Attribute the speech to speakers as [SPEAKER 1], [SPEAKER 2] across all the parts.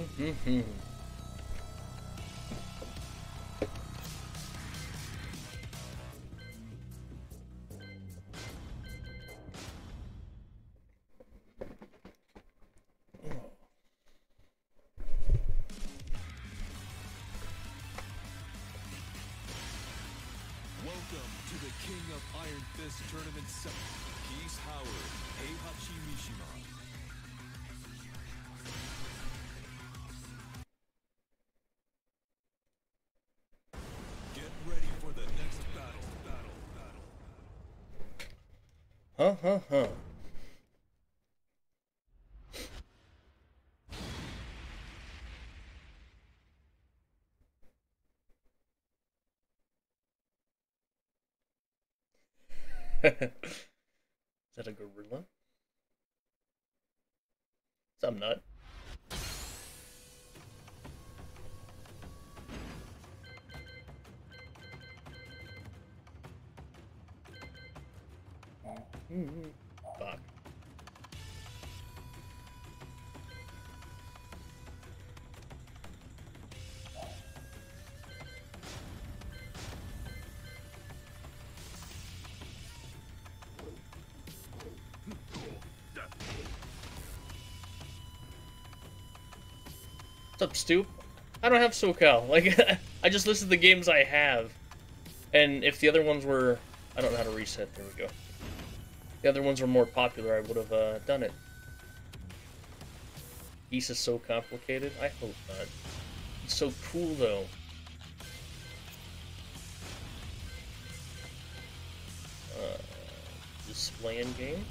[SPEAKER 1] Welcome to the King of Iron Fist Tournament 7. Geese Howard, Heihachi
[SPEAKER 2] Huh, huh, huh. What's up, Stoop? I don't have SoCal. Like, I just listed the games I have. And if the other ones were... I don't know how to reset. There we go. The other ones were more popular, I would have uh, done it. Geese is so complicated? I hope not. It's so cool, though. Uh, display in game?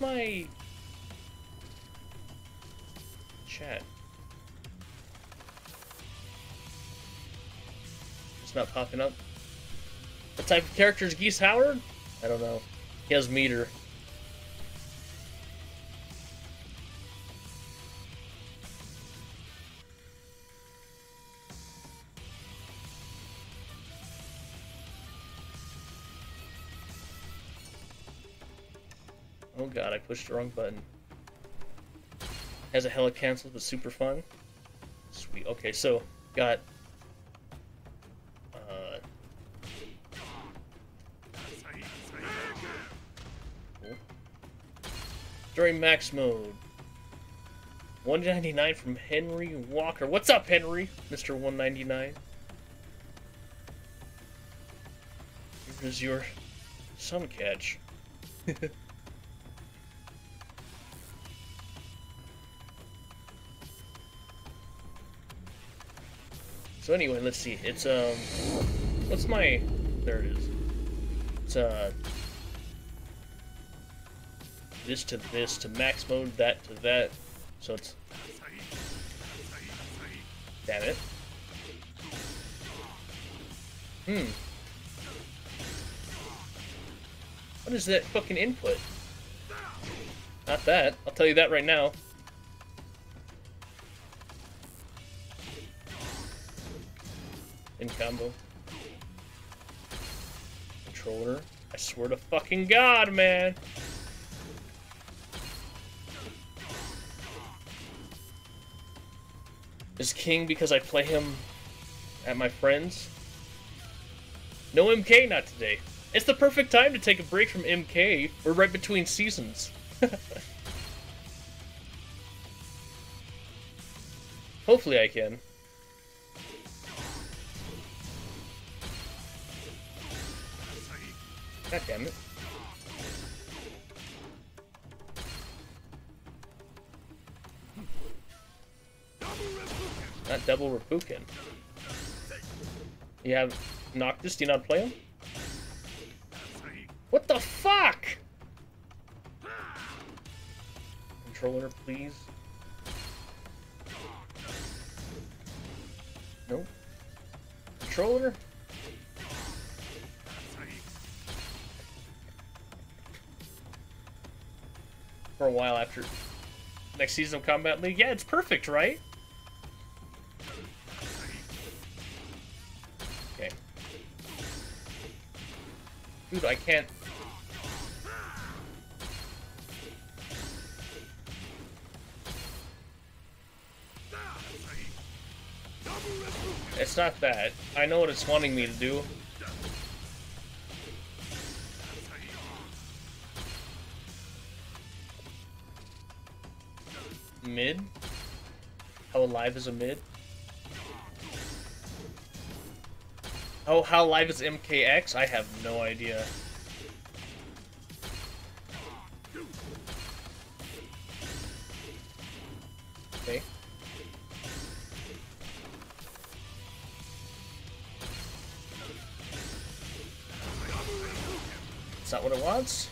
[SPEAKER 2] My... Chat? It's not popping up. What type of character is Geese Howard? I don't know. He has meter. Pushed the wrong button. Has a hella cancel, but super fun. Sweet. Okay, so got uh max mode. 199 from Henry Walker. What's up, Henry? Mr. 199. Here's your sun catch. So anyway, let's see. It's um, what's my? There it is. It's uh, this to this to max mode, that to that. So it's. Damn it. Hmm. What is that fucking input? Not that. I'll tell you that right now. Swear to fucking god, man! Is King because I play him at my friends? No MK, not today. It's the perfect time to take a break from MK. We're right between seasons. Hopefully I can. God damn it. Not double Reppuken. You have Noctis, do you not play him? What the fuck? Controller, please. Nope. Controller? A while after next season of Kombat League. Yeah, it's perfect, right? Okay. Dude, I can't... It's not that. I know what it's wanting me to do. Mid? How alive is a mid? Oh, how alive is MKX? I have no idea. Okay. Is that what it wants?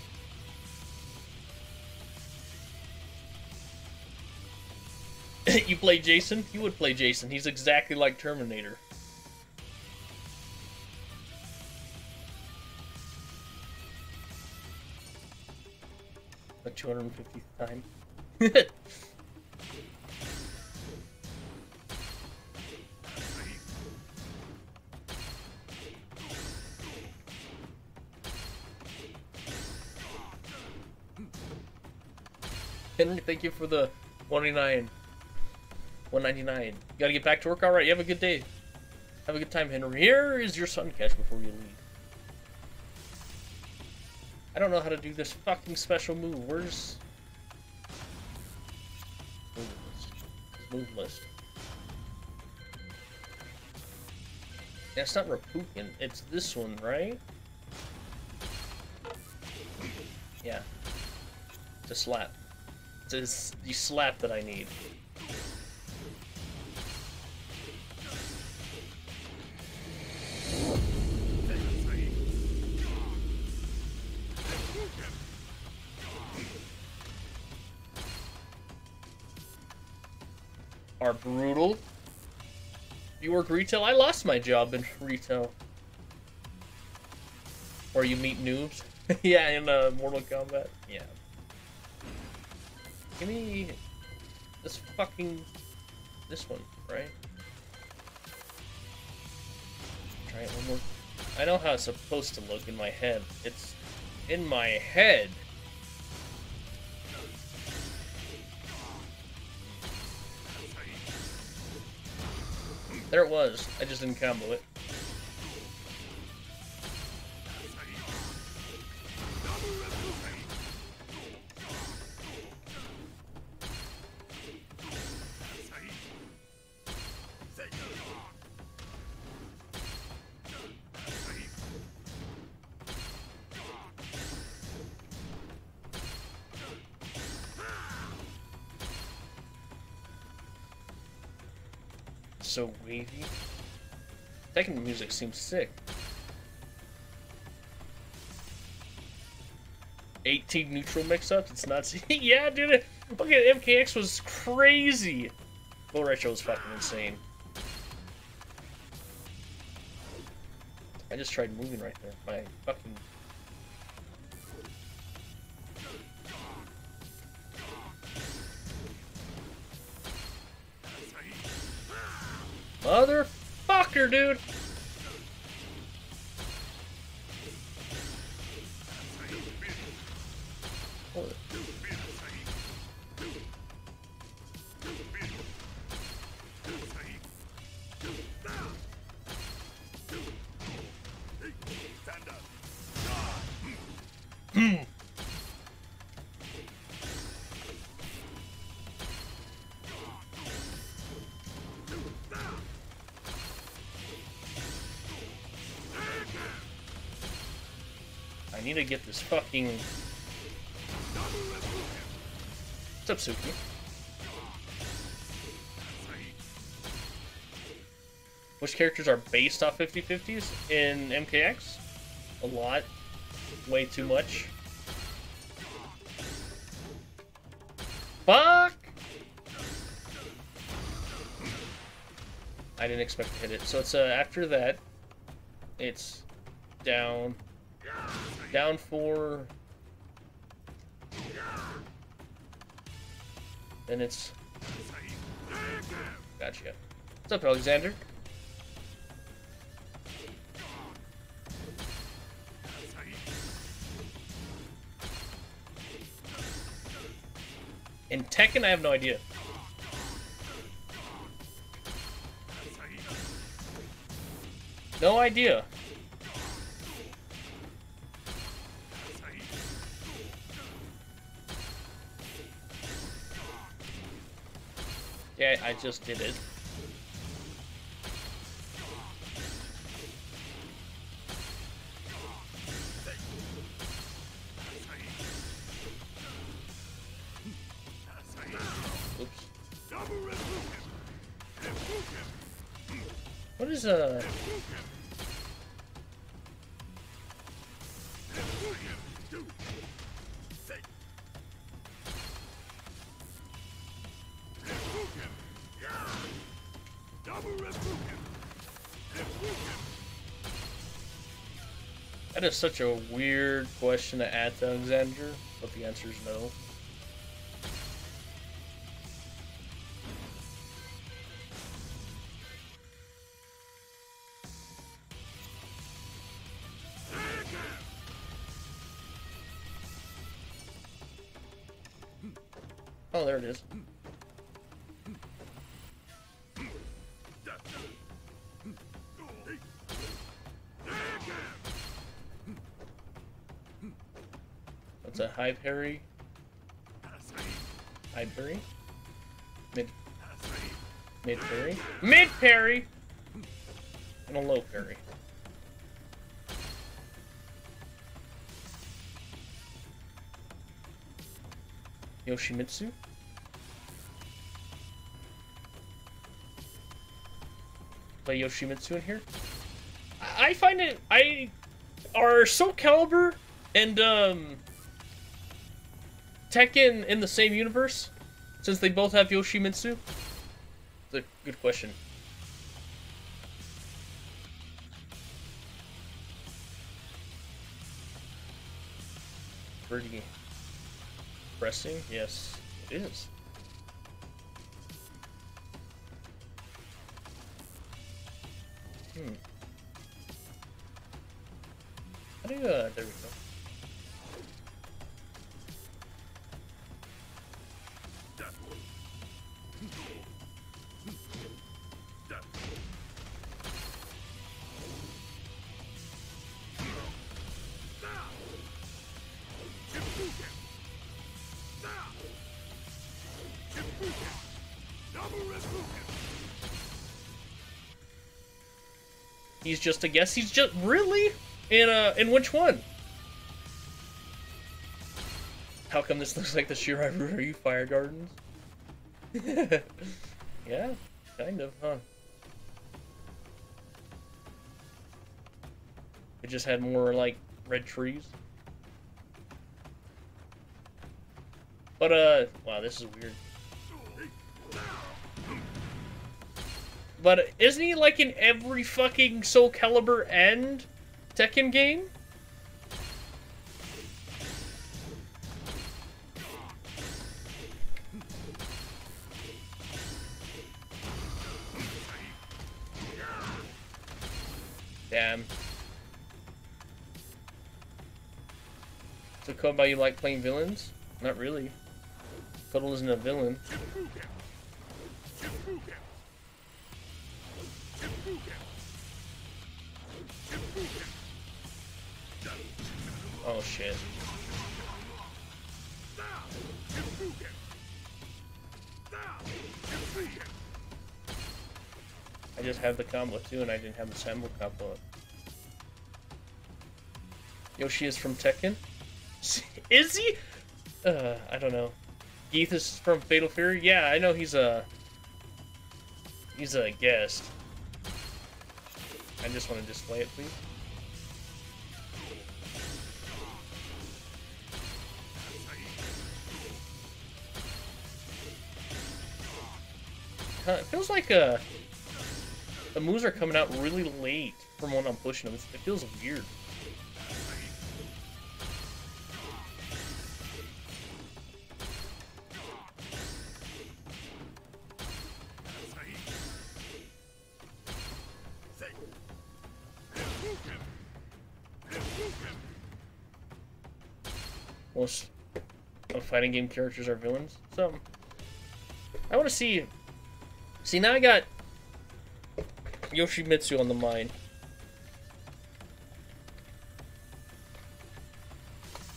[SPEAKER 2] You play Jason? You would play Jason. He's exactly like Terminator. A 250th time. Henry, thank you for the 199. 199. You gotta get back to work? Alright, you have a good day. Have a good time, Henry. Here is your sun catch before you leave. I don't know how to do this fucking special move. Where's... Move list. Move list. It's not Reppuken. It's this one, right? Yeah. It's a slap. It's the slap that I need. Are brutal. You work retail? I lost my job in retail. Or you meet noobs? yeah, in uh, Mortal Kombat. Yeah. Give me this fucking this one, right? Try it one more. I know how it's supposed to look in my head. It's in my head. There it was. I just didn't combo it. Tekken music seems sick. 18 neutral mix-ups? It's not... yeah, dude! Look at MKX was crazy! Bull Retro was fucking insane. I just tried moving right there. My fucking Motherfucker, dude! Get this fucking... What's up, Suki? Which characters are based off 50-50s in MKX? A lot. Way too much. Fuck! I didn't expect to hit it. So it's uh, after that, it's down, down four. then it's... Gotcha. What's up, Alexander? In Tekken, I have no idea. No idea. Just did it. Is such a weird question to ask to Alexander, but the answer is no. Oh, there it is. High parry? High parry? Mid mid parry? Mid parry! And a low parry. Yoshimitsu? Play Yoshimitsu in here? I find it I are Soul Calibur and um Tekken in the same universe? Since they both have Yoshimitsu? It's a good question. Pretty pressing? Yes, it is. Hmm. How do you, uh, there we go. He's just a guess. He's just really in uh in which one? How come this looks like the Shirai Ryu Fire Gardens? yeah, kind of, huh? It just had more like red trees. But uh, wow, this is weird. But isn't he like in every fucking Soul Calibur and Tekken game? Damn. So Koba, you like playing villains? Not really. Puddle isn't a villain. Shit. I just have the combo too, and I didn't have the sample combo. Yoshi is from Tekken? Is he? Uh, I don't know. Geese is from Fatal Fury? Yeah, I know he's a... He's a guest. I just want to display it, please. time. It feels like uh, the moves are coming out really late from when I'm pushing them. It feels weird. Most of fighting game characters are villains. So, I want to see See, now I got Yoshimitsu on the mind.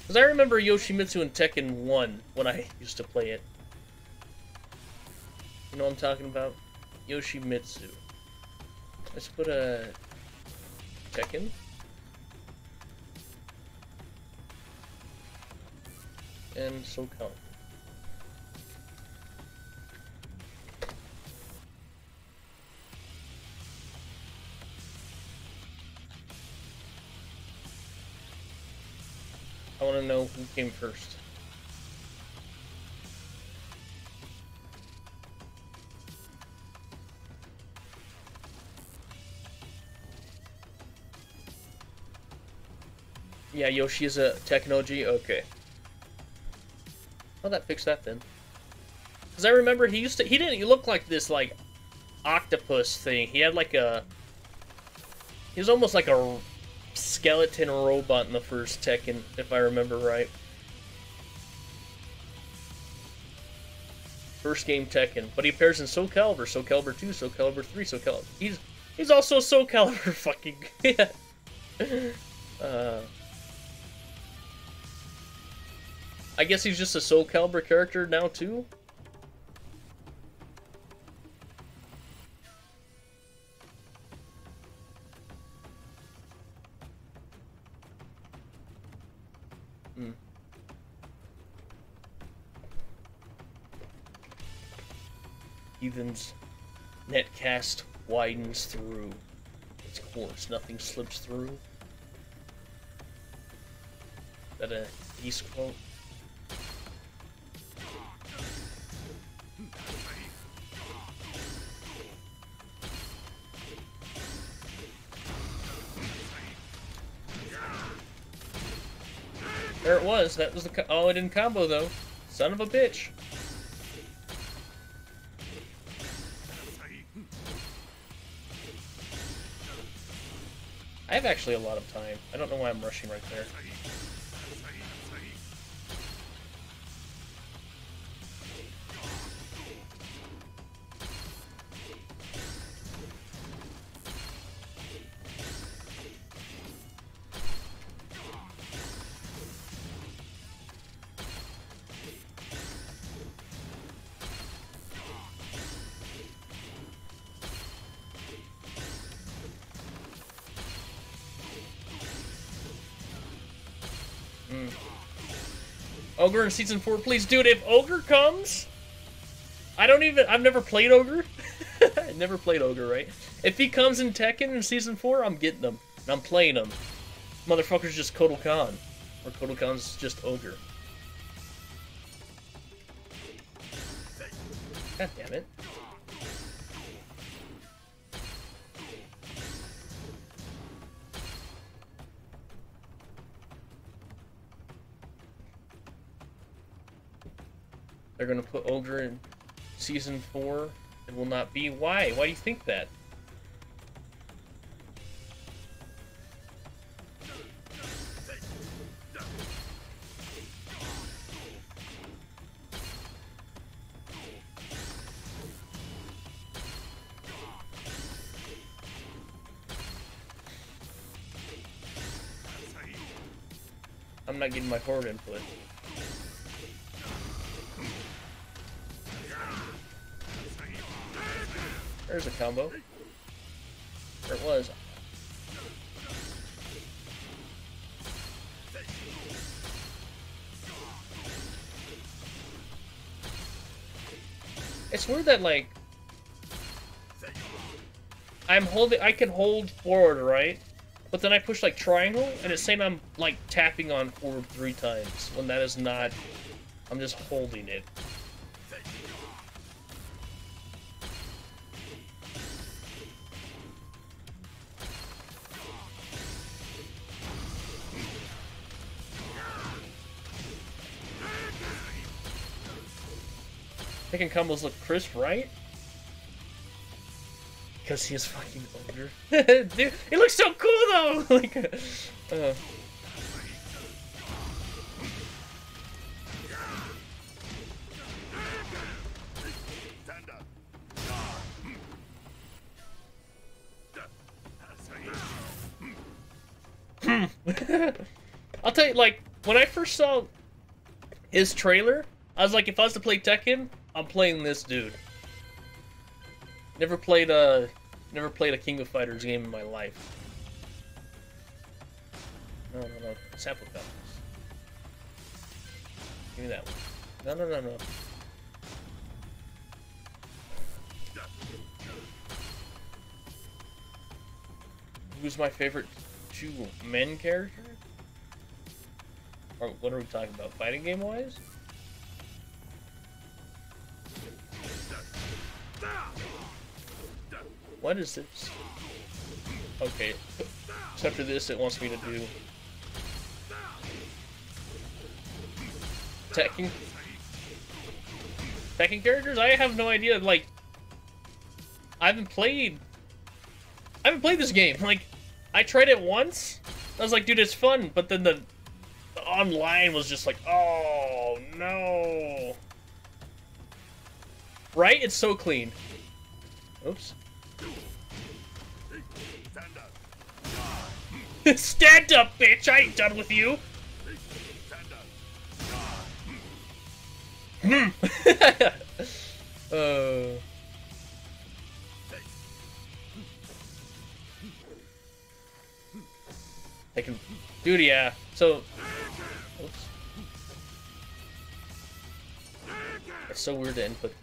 [SPEAKER 2] Because I remember Yoshimitsu in Tekken 1 when I used to play it. You know what I'm talking about? Yoshimitsu. Let's put a Tekken. And SoCal. Want to know who came first. Yeah, Yoshi is a Technology? Okay. Well, that fixed that then. Because I remember he used to... He didn't he look like this, like, octopus thing. He had, like, a... He was almost like a skeleton robot in the first Tekken, if I remember right. First game Tekken. But he appears in Soul Calibur, Soul Calibur 2, Soul Calibur 3, Soul Calibur... He's, he's also Soul Calibur fucking... yeah. uh... I guess he's just a Soul Calibur character now, too? Heathen's netcast widens through its course. Nothing slips through. Is that a East quote? There it was. That was the. Oh, it didn't combo though. Son of a bitch. Have actually a lot of time. I don't know why I'm rushing right there. Ogre in season four, please, dude. If Ogre comes, I don't even. I've never played Ogre. I never played Ogre, right? If he comes in Tekken in season four, I'm getting him. And I'm playing him. Motherfucker's just Kotal Khan, or Kotal Khan's just Ogre. God damn it. They're gonna put Ogre in season four. It will not be. Why? Why do you think that? I'm not getting my forward input. There's a combo. There it was. It's weird that, like, I'm holding, I can hold forward, right? But then I push, like, triangle, and it's saying I'm, like, tapping on forward three times, when that is not, I'm just holding it. Pick combos look crisp, right? Because he is fucking older. Dude, it looks so cool though! like, uh. uh. Hmm. I'll tell you, like, when I first saw his trailer, I was like, if I was to play Tekken, I'm playing this dude. Never played a, never played a King of Fighters game in my life. No, no, no. Sample cup. Give me that one. No, no, no, no. Who's my favorite two men character? Or what are we talking about? Fighting game wise? What is this? Okay. So after this, it wants me to do Attacking? Tekken characters? I have no idea. Like, I haven't played. I haven't played this game. Like, I tried it once. I was like, dude, it's fun. But then the, the online was just like, oh no. Right? It's so clean. Oops. Stand up, bitch! I ain't done with you! Hmm. uh. I can, dude. Yeah. So, oops. It's so weird to input.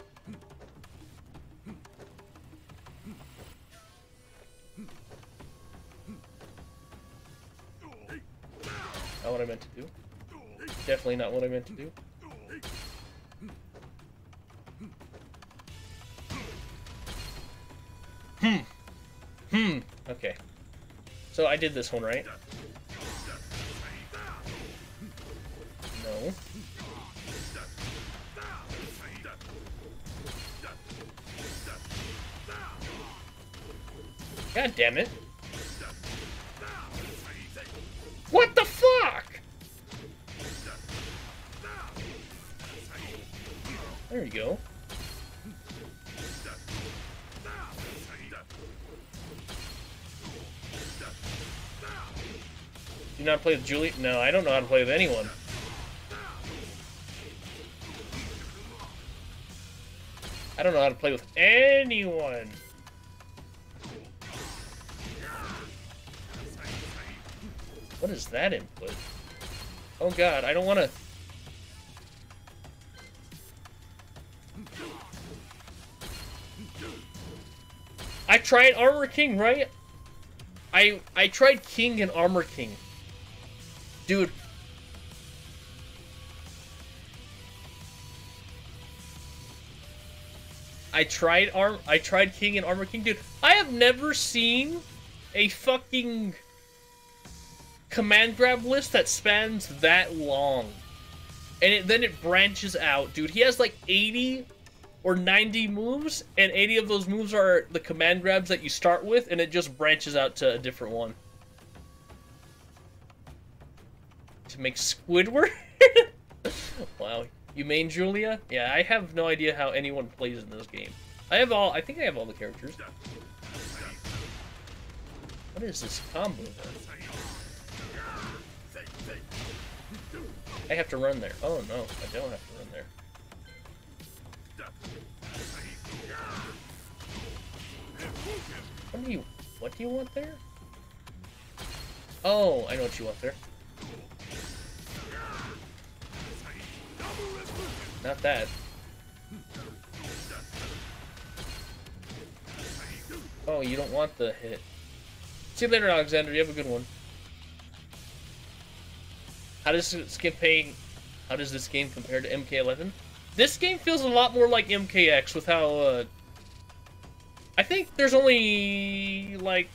[SPEAKER 2] Not what I meant to do. Definitely not what I meant to do. Hmm. Hmm. Okay. So I did this one, right? No. God damn it. What the fuck? There you go. Do not play with Julie? No, I don't know how to play with anyone. I don't know how to play with anyone. What is that input? Oh god, I don't want to... I tried Armor King, right? I I tried King and Armor King. Dude. I tried Arm I tried King and Armor King. Dude, I have never seen a fucking command grab list that spans that long. And it, then it branches out, dude. He has like 80 or 90 moves, and 80 of those moves are the command grabs that you start with, and it just branches out to a different one. To make Squidward? wow. You main Julia? Yeah, I have no idea how anyone plays in this game. I have all, I think I have all the characters. What is this combo? I have to run there. Oh no, I don't have to run there. What do you what do you want there? Oh, I know what you want there. Not that. Oh, you don't want the hit. See you later, Alexander. You have a good one. How does this game How does this game compare to MK11? This game feels a lot more like MKX with how. Uh, I think there's only like,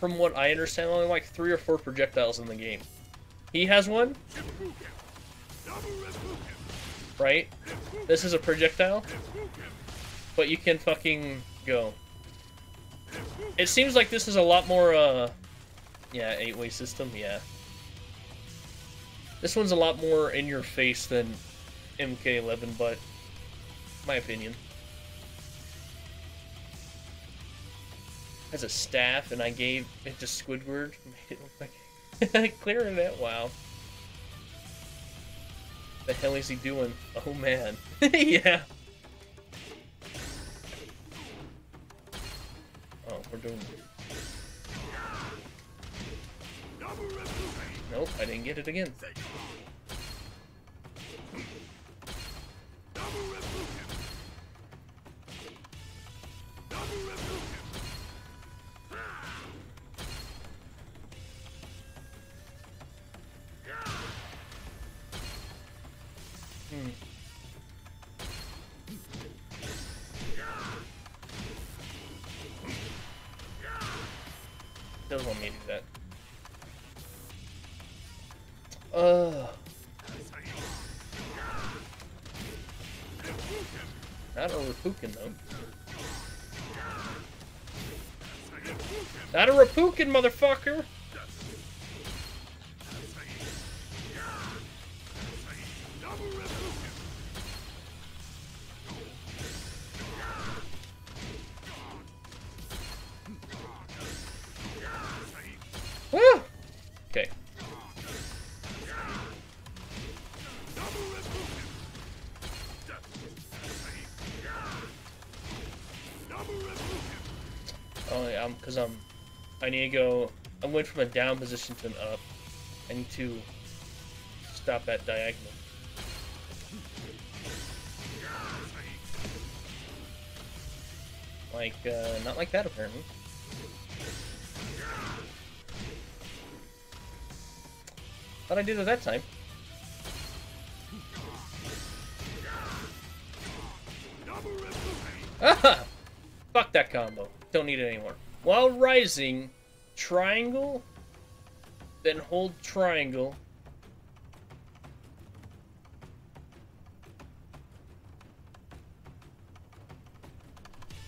[SPEAKER 2] from what I understand, only like three or four projectiles in the game. He has one. Right? This is a projectile. But you can fucking go. It seems like this is a lot more, uh... Yeah, eight-way system, yeah. This one's a lot more in your face than MK11, but my opinion. Has a staff, and I gave it to Squidward. Made it Clearing it, wow. The hell is he doing? Oh man. yeah. Oh, we're doing. Nope, I didn't get it again. Doesn't want me to do that. Ugh. Not a though. Not a Reppuken, motherfucker! Need go. I went from a down position to an up. I need to stop that diagonal. Like, uh, not like that apparently. Thought I did it that time. Ah! Fuck that combo. Don't need it anymore. While rising, triangle, then hold triangle.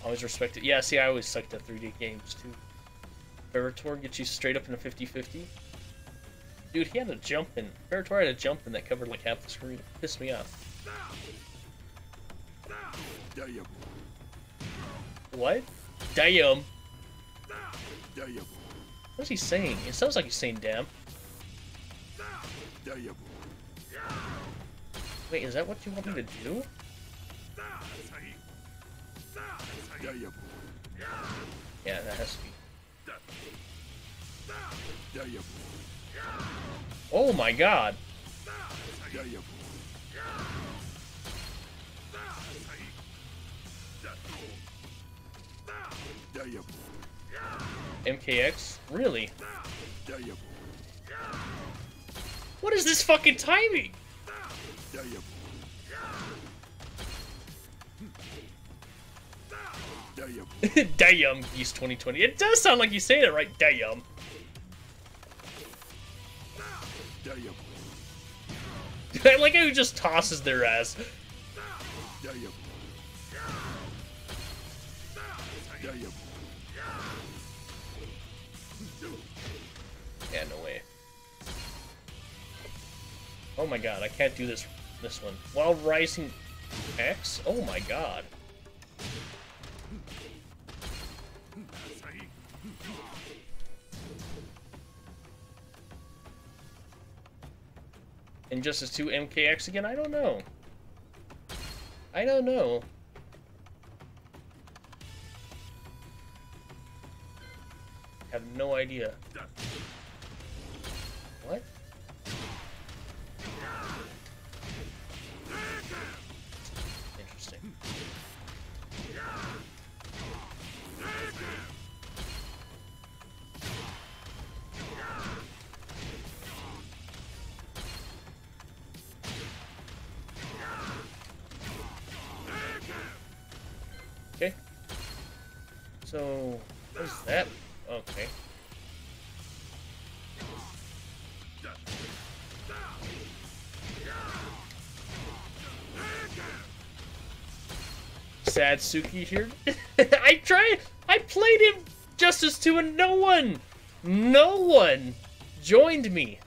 [SPEAKER 2] Always respect it. Yeah, see, I always sucked at 3D games, too. Ferra/Torr gets you straight up in a 50-50. Dude, he had a jump in. Ferra/Torr had a jump in that covered like half the screen. It pissed me off. What? Damn. What's he saying? It sounds like he's saying damn. Wait, is that what you want me to do? Yeah, that has to be. Oh my god. MKX? Really? What is this fucking timing? Damn, Geese 2020. It does sound like you say it right, damn. I like how he just tosses their ass. Oh my god, I can't do this this one. While rising X? Oh my god. Injustice 2 MKX again? I don't know. I don't know. have no idea. Satsuki here. I tried. I played him Justice 2 and no one, no one joined me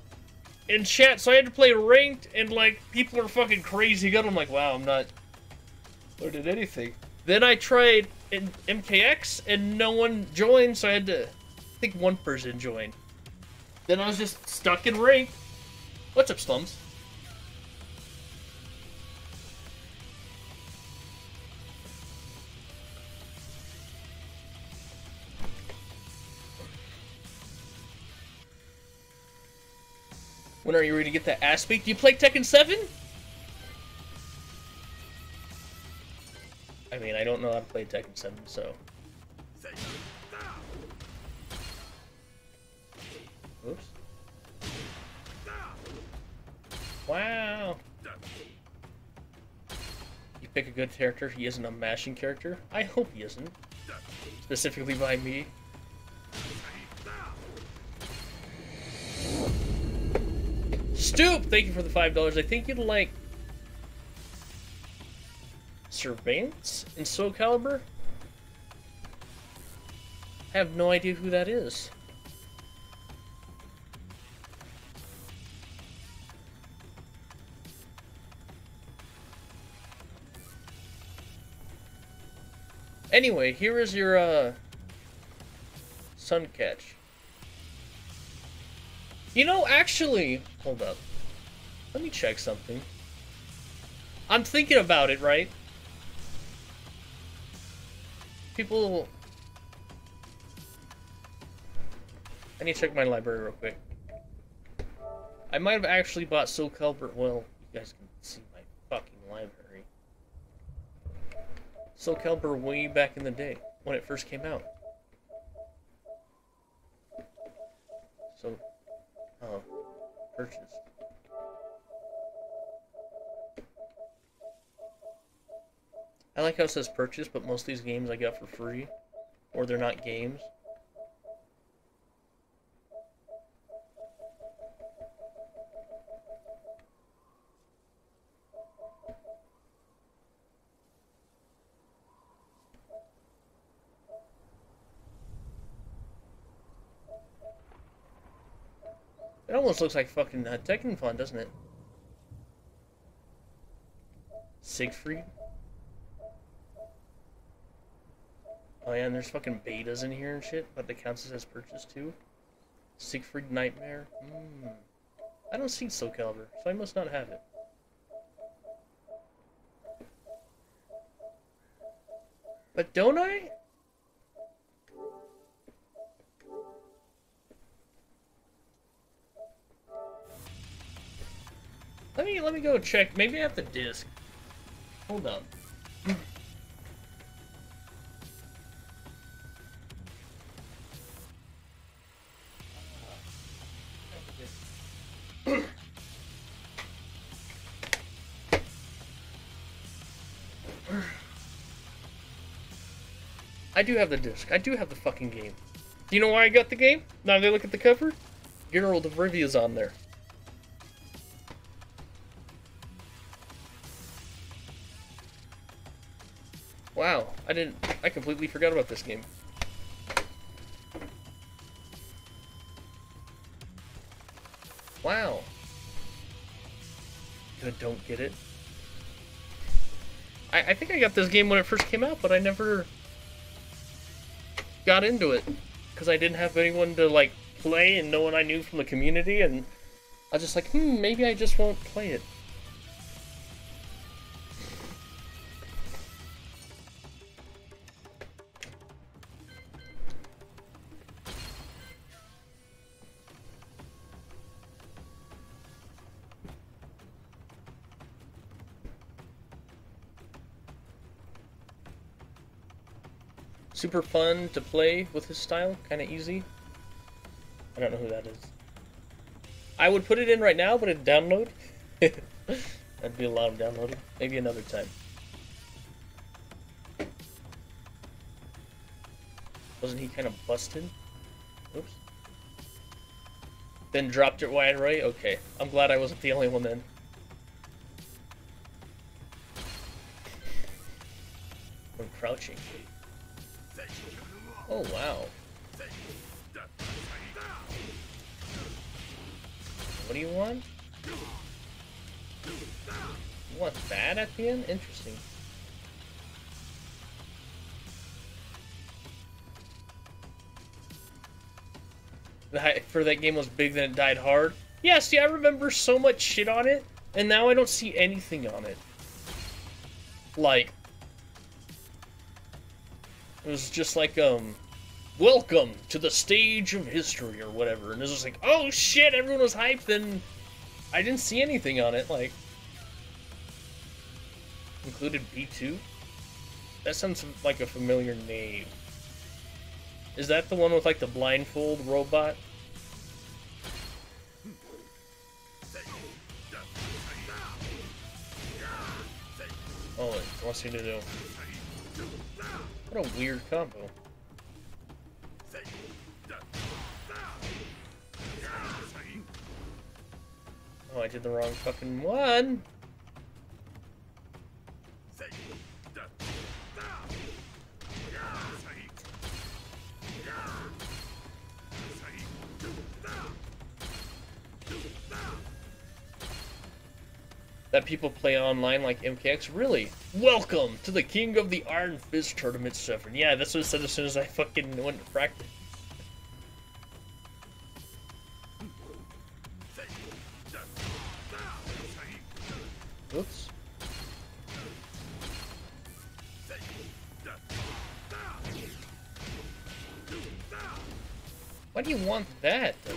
[SPEAKER 2] in chat. So I had to play ranked and like people are fucking crazy good. I'm like, wow, I'm not learning anything. Then I tried in MKX and no one joined, so I had to I think one person joined. Then I was just stuck in ranked. What's up, Slums? When are you ready to get that ass beat? Do you play Tekken 7? I mean, I don't know how to play Tekken 7, so... Oops. Wow. You pick a good character, he isn't a mashing character? I hope he isn't. Specifically by me. Stoop! Thank you for the $5. I think you'd like... Surveillance in Soul Calibur? I have no idea who that is. Anyway, here is your, uh, sun catch. You know, actually, hold up. Let me check something. I'm thinking about it, right? People... I need to check my library real quick. I might have actually bought Soul Calibur. Well, you guys can see my fucking library. Soul Calibur way back in the day when it first came out. So, oh, purchase. I like how it says purchase, but most of these games I got for free, or they're not games. It almost looks like fucking uh, Tekken Fun, doesn't it? Siegfried? Oh yeah, and there's fucking betas in here and shit, but the counts as purchased too. Siegfried Nightmare? Hmm. I don't see Soul Calibur, so I must not have it. But don't I? Let me let me go check. Maybe I have the disc. Hold up. I do have the disc. I do have the fucking game. Do you know why I got the game? Now they look at the cover. Geralt of Rivia's on there. I didn't. I completely forgot about this game. Wow. I don't get it. I, I think I got this game when it first came out, but I never got into it because I didn't have anyone to like play and no one I knew from the community, and I was just like, hmm, maybe I just won't play it. Super fun to play with his style, kind of easy. I don't know who that is. I would put it in right now, but it'd download. That'd be a lot of downloading. Maybe another time. Wasn't he kind of busted? Oops. Then dropped it wide right? Okay. I'm glad I wasn't the only one then. I'm crouching. Oh, wow. What do you want? Want that at the end? Interesting. for that game was big, then it died hard. Yeah, see, I remember so much shit on it, and now I don't see anything on it. Like, it was just like, um, welcome to the stage of history or whatever. And it was just like, oh shit, everyone was hyped, and I didn't see anything on it. Like, included B2? That sounds like a familiar name. Is that the one with like the blindfold robot? Oh, wants you to do. What a weird combo. Oh, I did the wrong fucking one. that people play online like MKX. Really? Welcome to the King of the Iron Fist Tournament 7. Yeah, that's what it said as soon as I fucking went to practice. Oops. Why do you want that, though?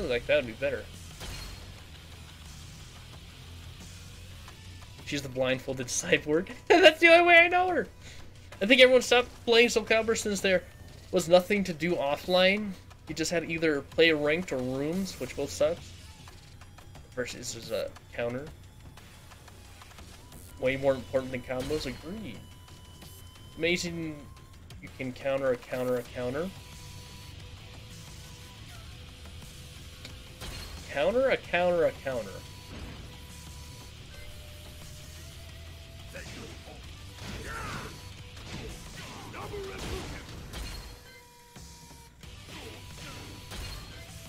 [SPEAKER 2] feel like that would be better. She's the blindfolded cyborg. That's the only way I know her. I think everyone stopped playing Soul Calibur since there was nothing to do offline. You just had either play ranked or rooms, which both sucks. Versus is a counter. Way more important than combos, agreed. Amazing you can counter a counter a counter. counter, a counter, a counter.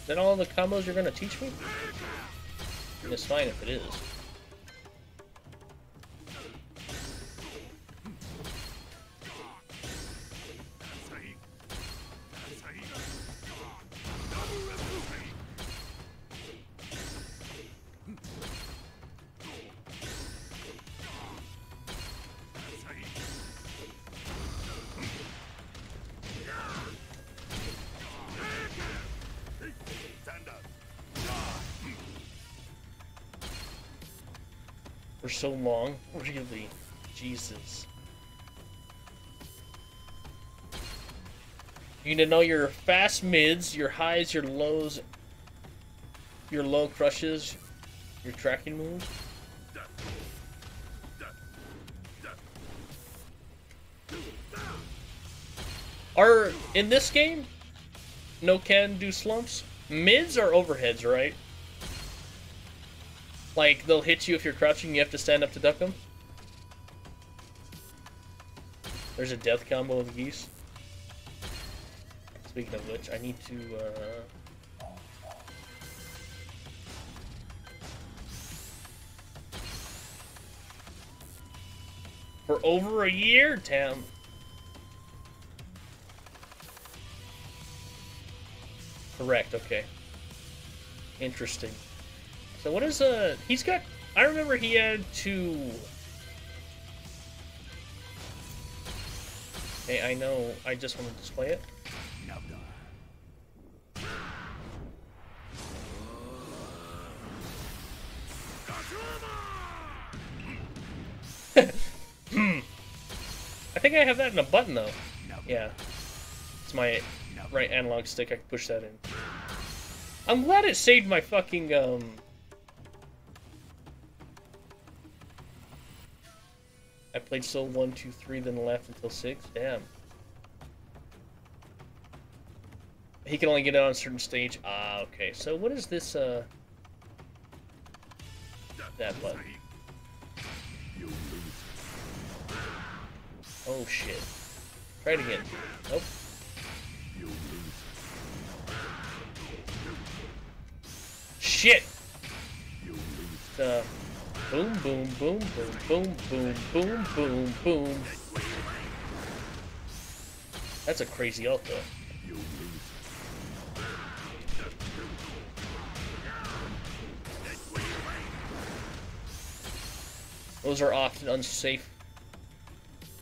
[SPEAKER 2] Is that all the combos you're gonna teach me? It's fine if it is. So long. Really? Jesus. You need to know your fast mids, your highs, your lows, your low crushes, your tracking moves. Are, in this game, no can do slumps? Mids are overheads, right? Like, they'll hit you if you're crouching, you have to stand up to duck them. There's a death combo of Geese. Speaking of which, I need to, uh... For over a year, Tam. Correct, okay. Interesting. So what is uh he's got I remember he had two Hey, I know I just want to display it. I think I have that in a button though. Yeah. It's my right analog stick, I can push that in. I'm glad it saved my fucking um played Soul 1, 2, 3, then left until 6? Damn. He can only get on a certain stage. Ah, okay. So what is this, uh... That button. Oh, shit. Try it again. Nope. Shit! Uh... Boom, boom, boom, boom, boom, boom, boom, boom, boom. That's a crazy ult, though. Those are often unsafe.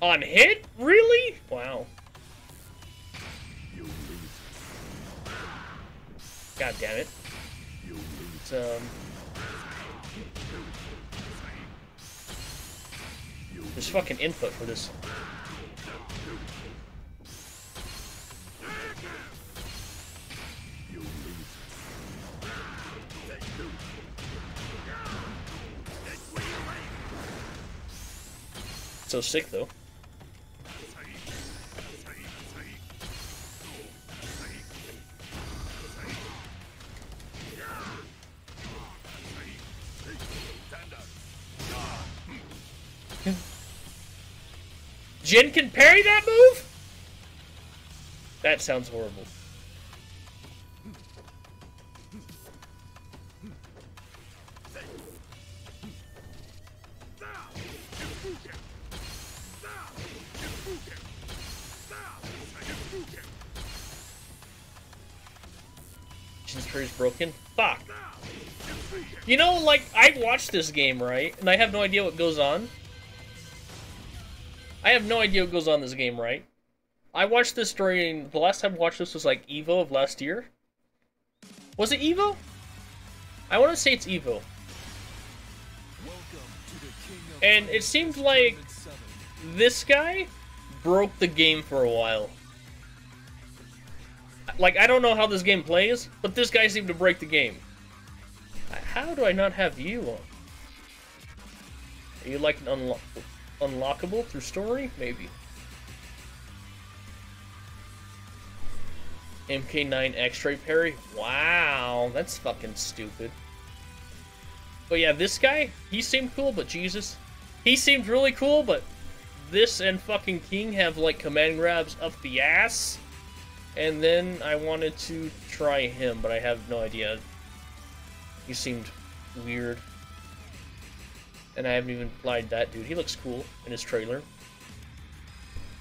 [SPEAKER 2] On hit? Really? Wow. God damn it. It's, um... There's fucking input for this. So sick though. Jin can parry that move? That sounds horrible. Jin's parry's broken? Fuck. You know, like, I watched this game, right? And I have no idea what goes on. I have no idea what goes on in this game, right? I watched this during the last time I watched this was like Evo of last year. Was it Evo? I want to say it's Evo. And it seemed like this guy broke the game for a while. Like, I don't know how this game plays, but this guy seemed to break the game. How do I not have you on? Are you like an unlock? Unlockable through story? Maybe. MK9 X-ray parry? Wow, that's fucking stupid. But yeah, this guy, he seemed cool, but Jesus. He seemed really cool, but this and fucking King have like command grabs up the ass. And then I wanted to try him, but I have no idea. He seemed weird. And I haven't even applied that dude. He looks cool in his trailer.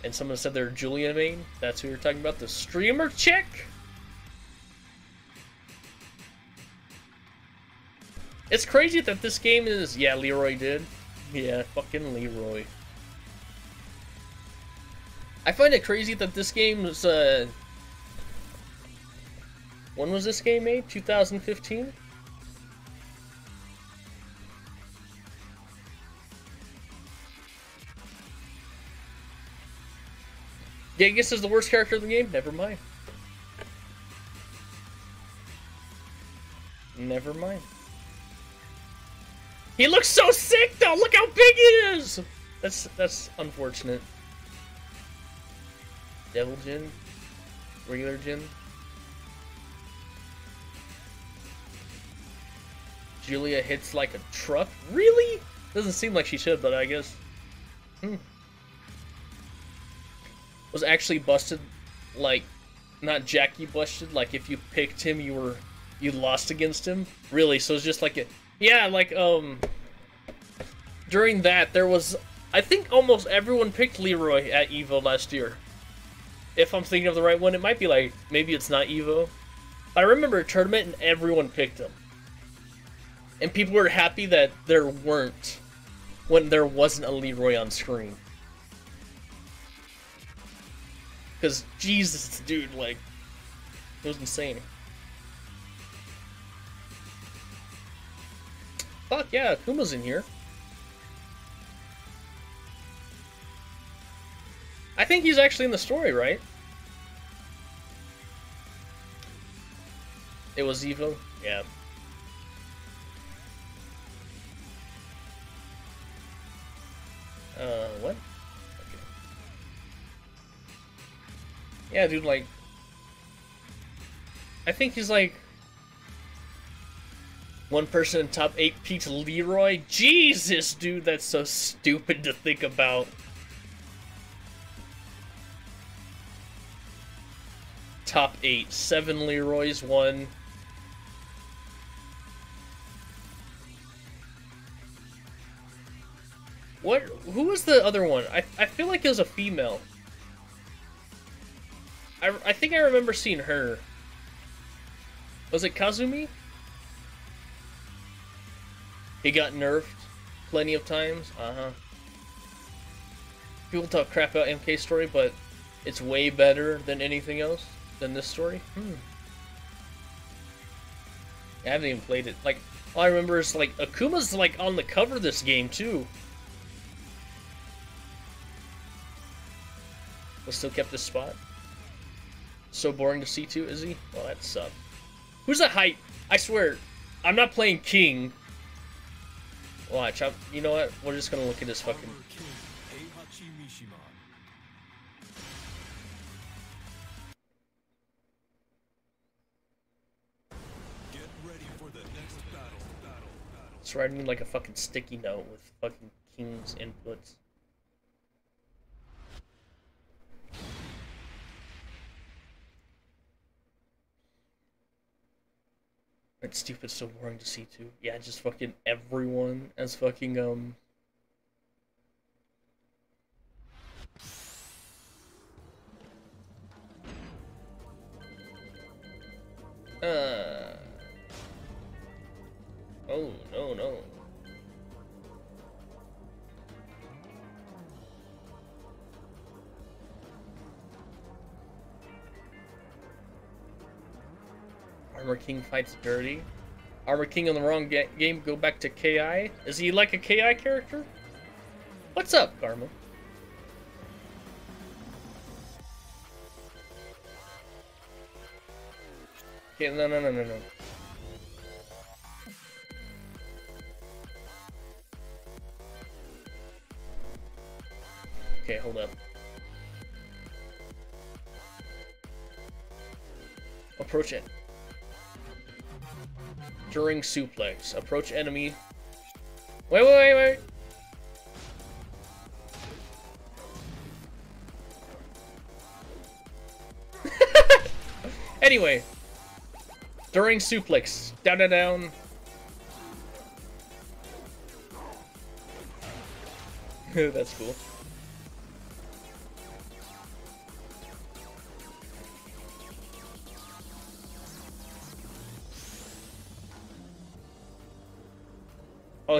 [SPEAKER 2] And someone said they're Julia main. That's who you're talking about. The streamer chick? It's crazy that this game is... Yeah, Leroy did. Yeah, fucking Leroy. I find it crazy that this game was, uh... When was this game made? 2015? Genghis is the worst character in the game? Never mind. Never mind. He looks so sick though! Look how big he is! That's that's unfortunate. Devil Jin? Regular Jin? Julia hits like a truck? Really? Doesn't seem like she should, but I guess. Hmm was actually busted, like, not Jackie busted, like if you picked him, you were, you lost against him? Really, so it's just like a, yeah, like, um, during that, there was, I think almost everyone picked Leroy at EVO last year. If I'm thinking of the right one, it might be like, maybe it's not EVO. But I remember a tournament and everyone picked him. And people were happy that there weren't when there wasn't a Leroy on screen. Because, Jesus, dude, like, it was insane. Fuck yeah, Kuma's in here. I think he's actually in the story, right? It was Evo? Yeah. Uh, what? Yeah, dude, like... I think he's like... One person in top 8 peaks Leroy? Jesus, dude, that's so stupid to think about. Top 8. 7 Leroy's, 1... What? Who was the other one? I, I feel like it was a female. I, I think I remember seeing her. Was it Kazumi? He got nerfed plenty of times. Uh huh. People talk crap about MK story, but it's way better than anything else than this story. Hmm. I haven't even played it. Like, all I remember is like Akuma's like on the cover of this game too. But still kept his spot. So boring to see too, is he? Well, that sucked. Uh, who's that hype? I swear, I'm not playing King. Watch, I'm, you know what? We're just gonna look at his fucking. It's writing like a fucking sticky note with fucking King's inputs. Stupid, so boring to see too. Yeah, just fucking everyone as fucking um. Uh. Oh no no. Armor King fights dirty. Armor King on the wrong ga game, go back to KI. Is he like a KI character? What's up, Karma? Okay, no, no, no, no, no. Okay, hold up. Approach it. During suplex. Approach enemy. Wait, wait, wait, wait. anyway. During suplex. Down, down, down. That's cool.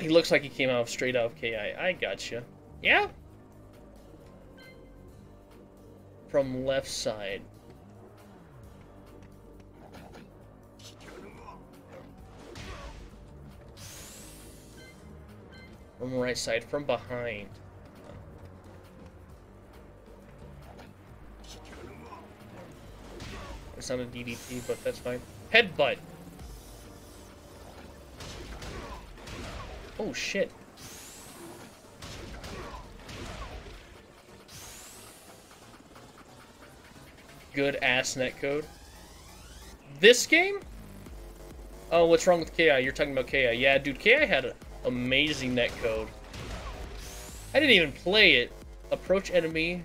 [SPEAKER 2] He looks like he came out straight out of KI. I gotcha. Yeah? From left side. From right side, from behind. It's not a DDT, but that's fine. Headbutt! Oh shit. Good ass netcode. This game? Oh, what's wrong with KI? You're talking about KI. Yeah, dude, KI had an amazing netcode. I didn't even play it. Approach enemy.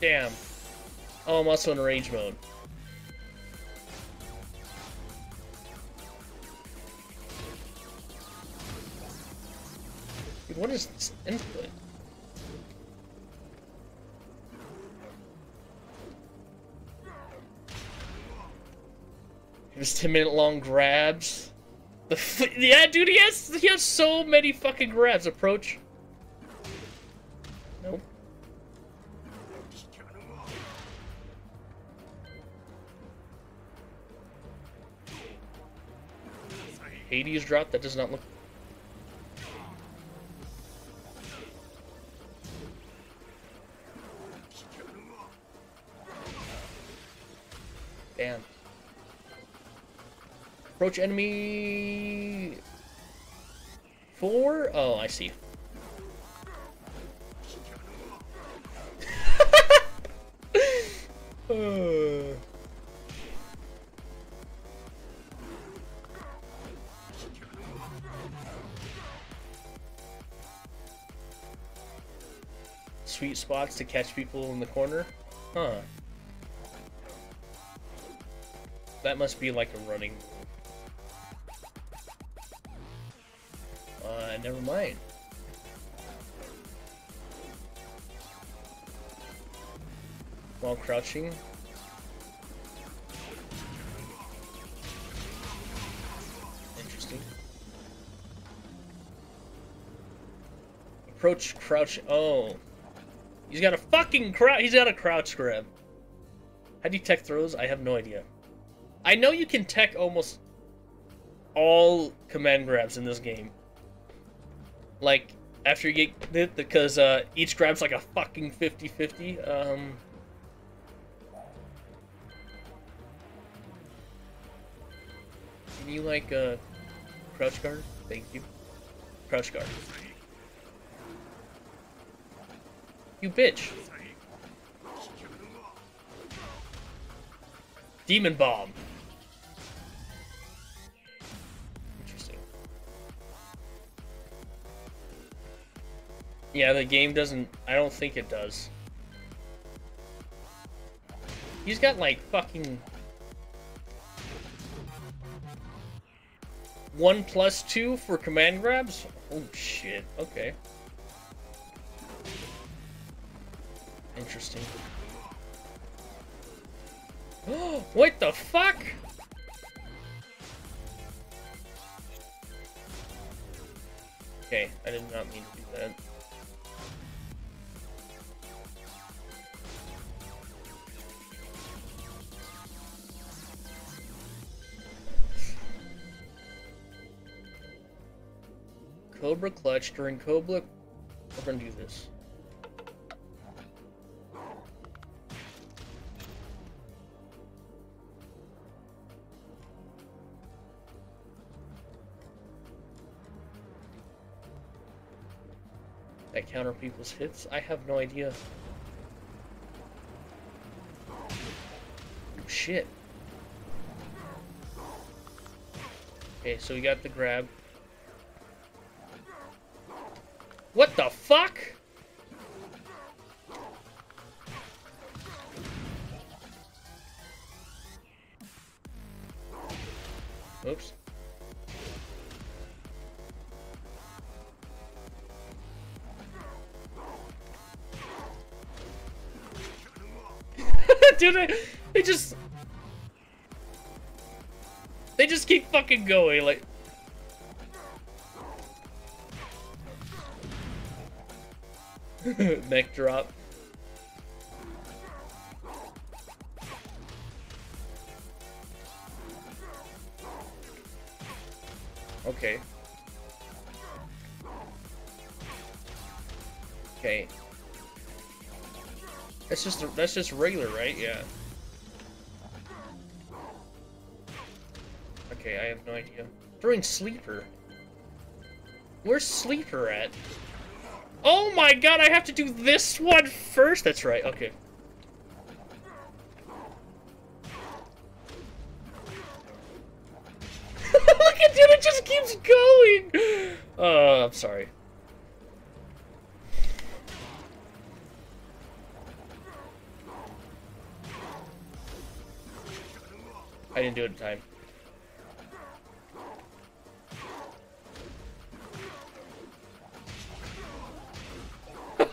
[SPEAKER 2] Damn. Oh, I'm also in rage mode. Dude, what is this input? His 10 minute long grabs. The yeah, dude, he has he has so many fucking grabs. Approach. Hades drop. That does not look. Damn. Approach enemy. Four? Oh, I see. Spots to catch people in the corner. Huh. That must be like a running. Uh, never mind. While crouching. Interesting. Approach, crouch. Oh. He's got a fucking crouch. He's got a crouch grab. How do you tech throws? I have no idea. I know you can tech almost all command grabs in this game. Like, after you get it, because uh, each grab's like a fucking 50-50. Um, can you, like, uh, crouch guard? Thank you. Crouch guard. You bitch. Demon bomb. Interesting. Yeah, the game doesn't... I don't think it does. He's got, like, fucking... One plus two for command grabs? Oh, shit. Okay. Interesting. what the fuck? Okay, I did not mean to do that. Cobra clutch during Cobra. We're gonna do this. Counter people's hits? I have no idea. Oh, shit. Okay, so we got the grab. What the fuck? Oops. Dude, they, just... They just keep fucking going, like... Neck drop. That's just regular, right? Yeah. Okay, I have no idea. Throwing sleeper. Where's sleeper at? Oh my god, I have to do this one first. That's right. Okay. Time.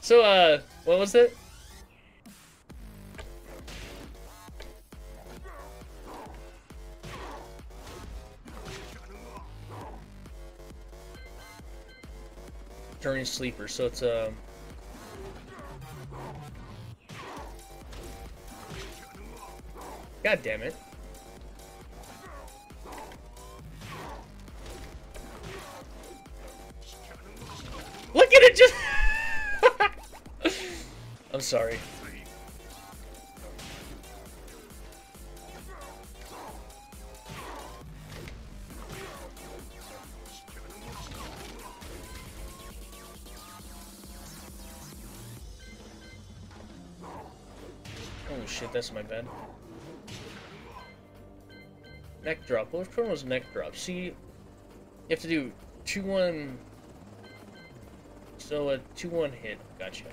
[SPEAKER 2] so, uh, what was it? During sleeper, so it's, um... God damn it. That's my bad. Neck drop. Which one was neck drop? See, you have to do 2 1 So a 2-1 hit. Gotcha.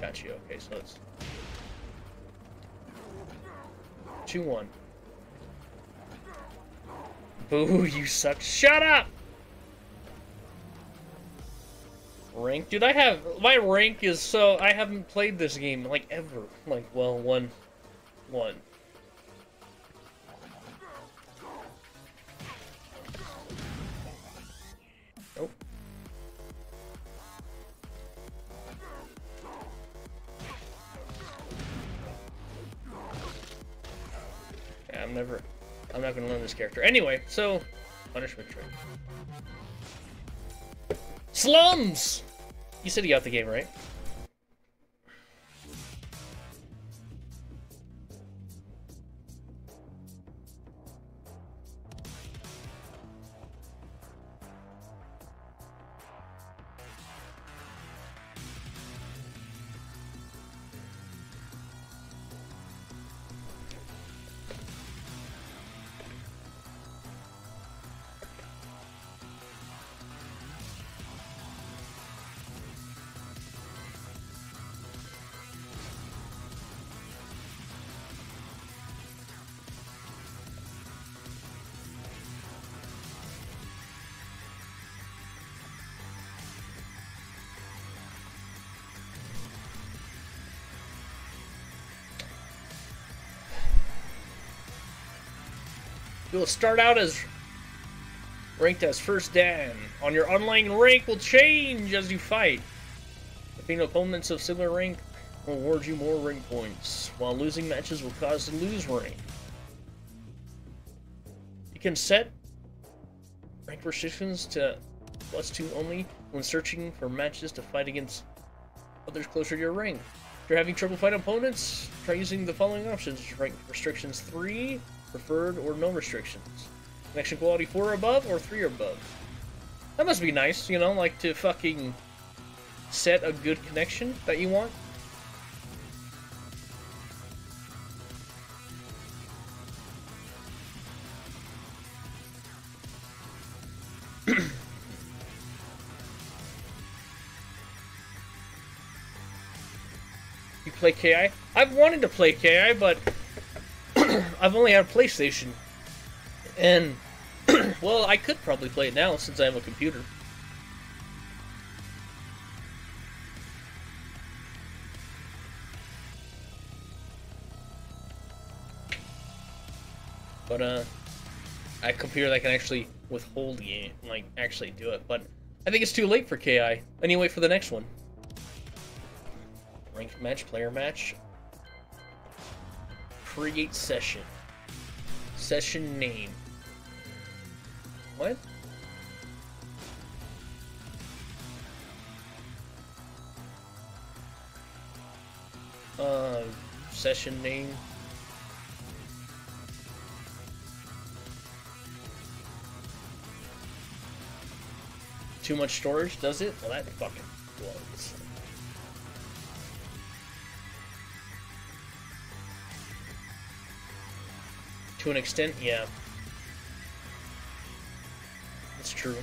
[SPEAKER 2] Gotcha. Okay, so it's 2-1. Boo, you suck. Shut up! Rank? Dude, I have... My rank is so... I haven't played this game, like, ever. Like, well, one... One. Nope. Yeah, I'm never... I'm not gonna learn this character. Anyway, so... Punishment tree. Slums! You said you got the game, right? You will start out as ranked as first Dan. On your online rank will change as you fight. Defeating opponents of similar rank will award you more rank points, while losing matches will cause you to lose rank. You can set rank restrictions to plus two only when searching for matches to fight against others closer to your rank. If you're having trouble fighting opponents, try using the following options. Rank restrictions 3, preferred, or no restrictions. Connection quality 4 or above, or 3 or above. That must be nice, you know, like to fucking set a good connection that you want. you play KI? I've wanted to play KI, but I've only had a PlayStation. And, well, I could probably play it now since I have a computer. But, uh, a computer that can actually withhold the game, like, actually do it. But I think it's too late for KI. Anyway, for the next one. Ranked match, player match. Create session. Session name. What? Uh, session name. Too much storage, does it? Well, that fucking blows. To an extent, yeah. That's true.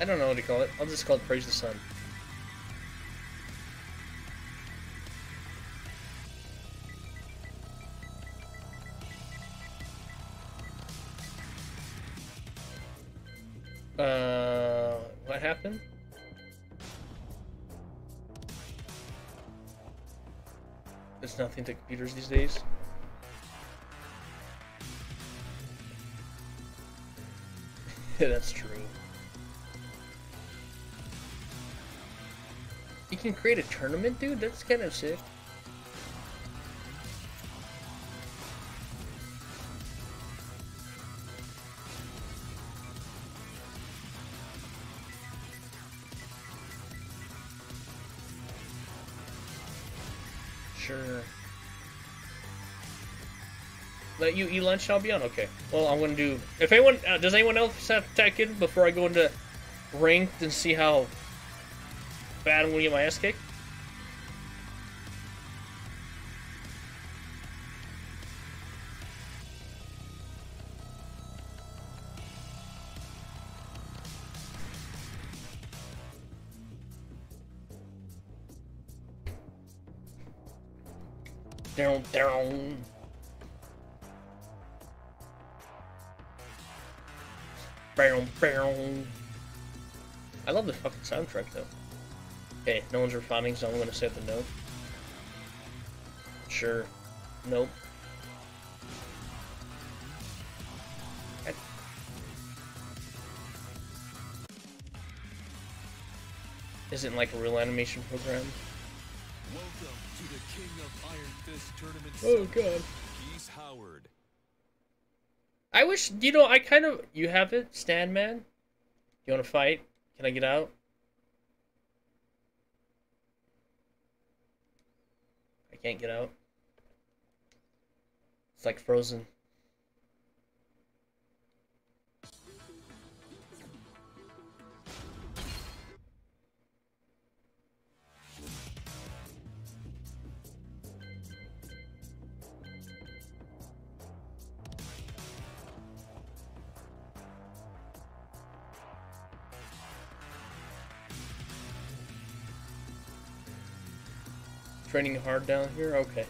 [SPEAKER 2] I don't know what to call it. I'll just call it Praise the Sun. Computers these days. yeah, that's true. You can create a tournament, dude? That's kind of sick. you eat lunch and I'll be on. Okay. Well, I'm gonna do. If anyone uh, does, anyone else have tech in before I go into ranked and see how bad I'm gonna get my ass kicked. down, down. I love the fucking soundtrack though. Okay, no one's responding, so I'm gonna say the note. Sure. Nope. I- Isn't like a real animation program.
[SPEAKER 1] Welcome to the King of Iron Fist Tournament
[SPEAKER 2] Oh,
[SPEAKER 1] 7.
[SPEAKER 2] God.
[SPEAKER 1] Geese Howard.
[SPEAKER 2] I wish, you know, I kind of, you have it, stand man. You want to fight? Can I get out? I can't get out. It's like frozen. Training hard down here? Okay.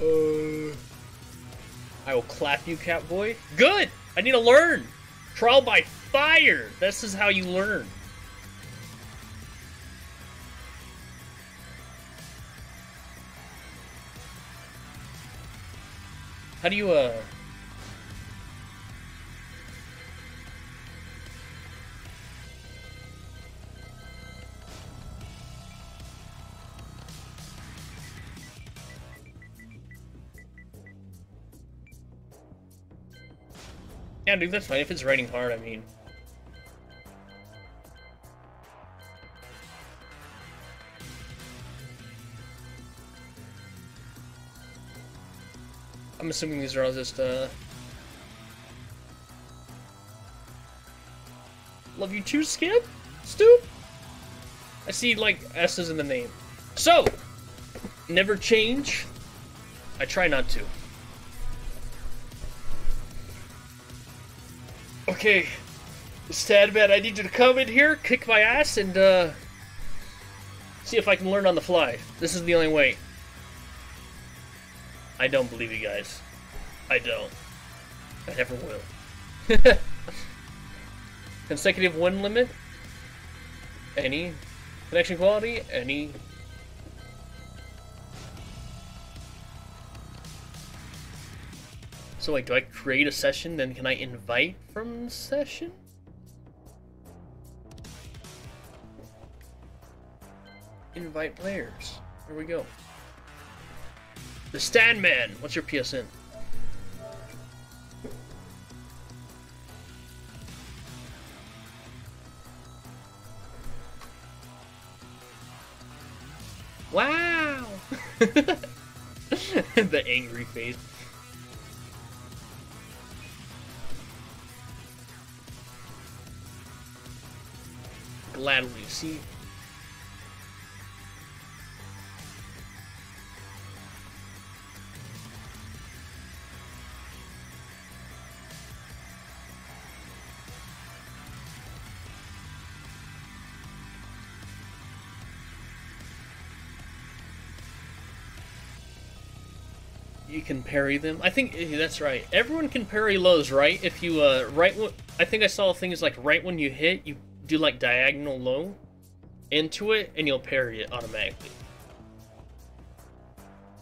[SPEAKER 2] Uh, I will clap you, Catboy. Good! I need to learn! Trial by fire! This is how you learn. How do you, uh... Yeah, dude, that's fine. If it's raining hard, I mean... I'm assuming these are all just, uh... Love you too, Skip? Stoop? I see, like, S's in the name. So! Never change. I try not to. Okay. Stadman, I need you to come in here, kick my ass, and, uh... See if I can learn on the fly. This is the only way. I don't believe you guys. I don't. I never will. Consecutive win limit? Any? Connection quality? Any? So like, do I create a session, then can I invite from session? Invite players. Here we go. The Stand Man. What's your PSN? Wow! the angry face. Gladly see. Can parry them. I think eh, that's right. Everyone can parry lows, right? If you uh right when I think I saw a thing is like right when you hit, you do like diagonal low into it, and you'll parry it automatically.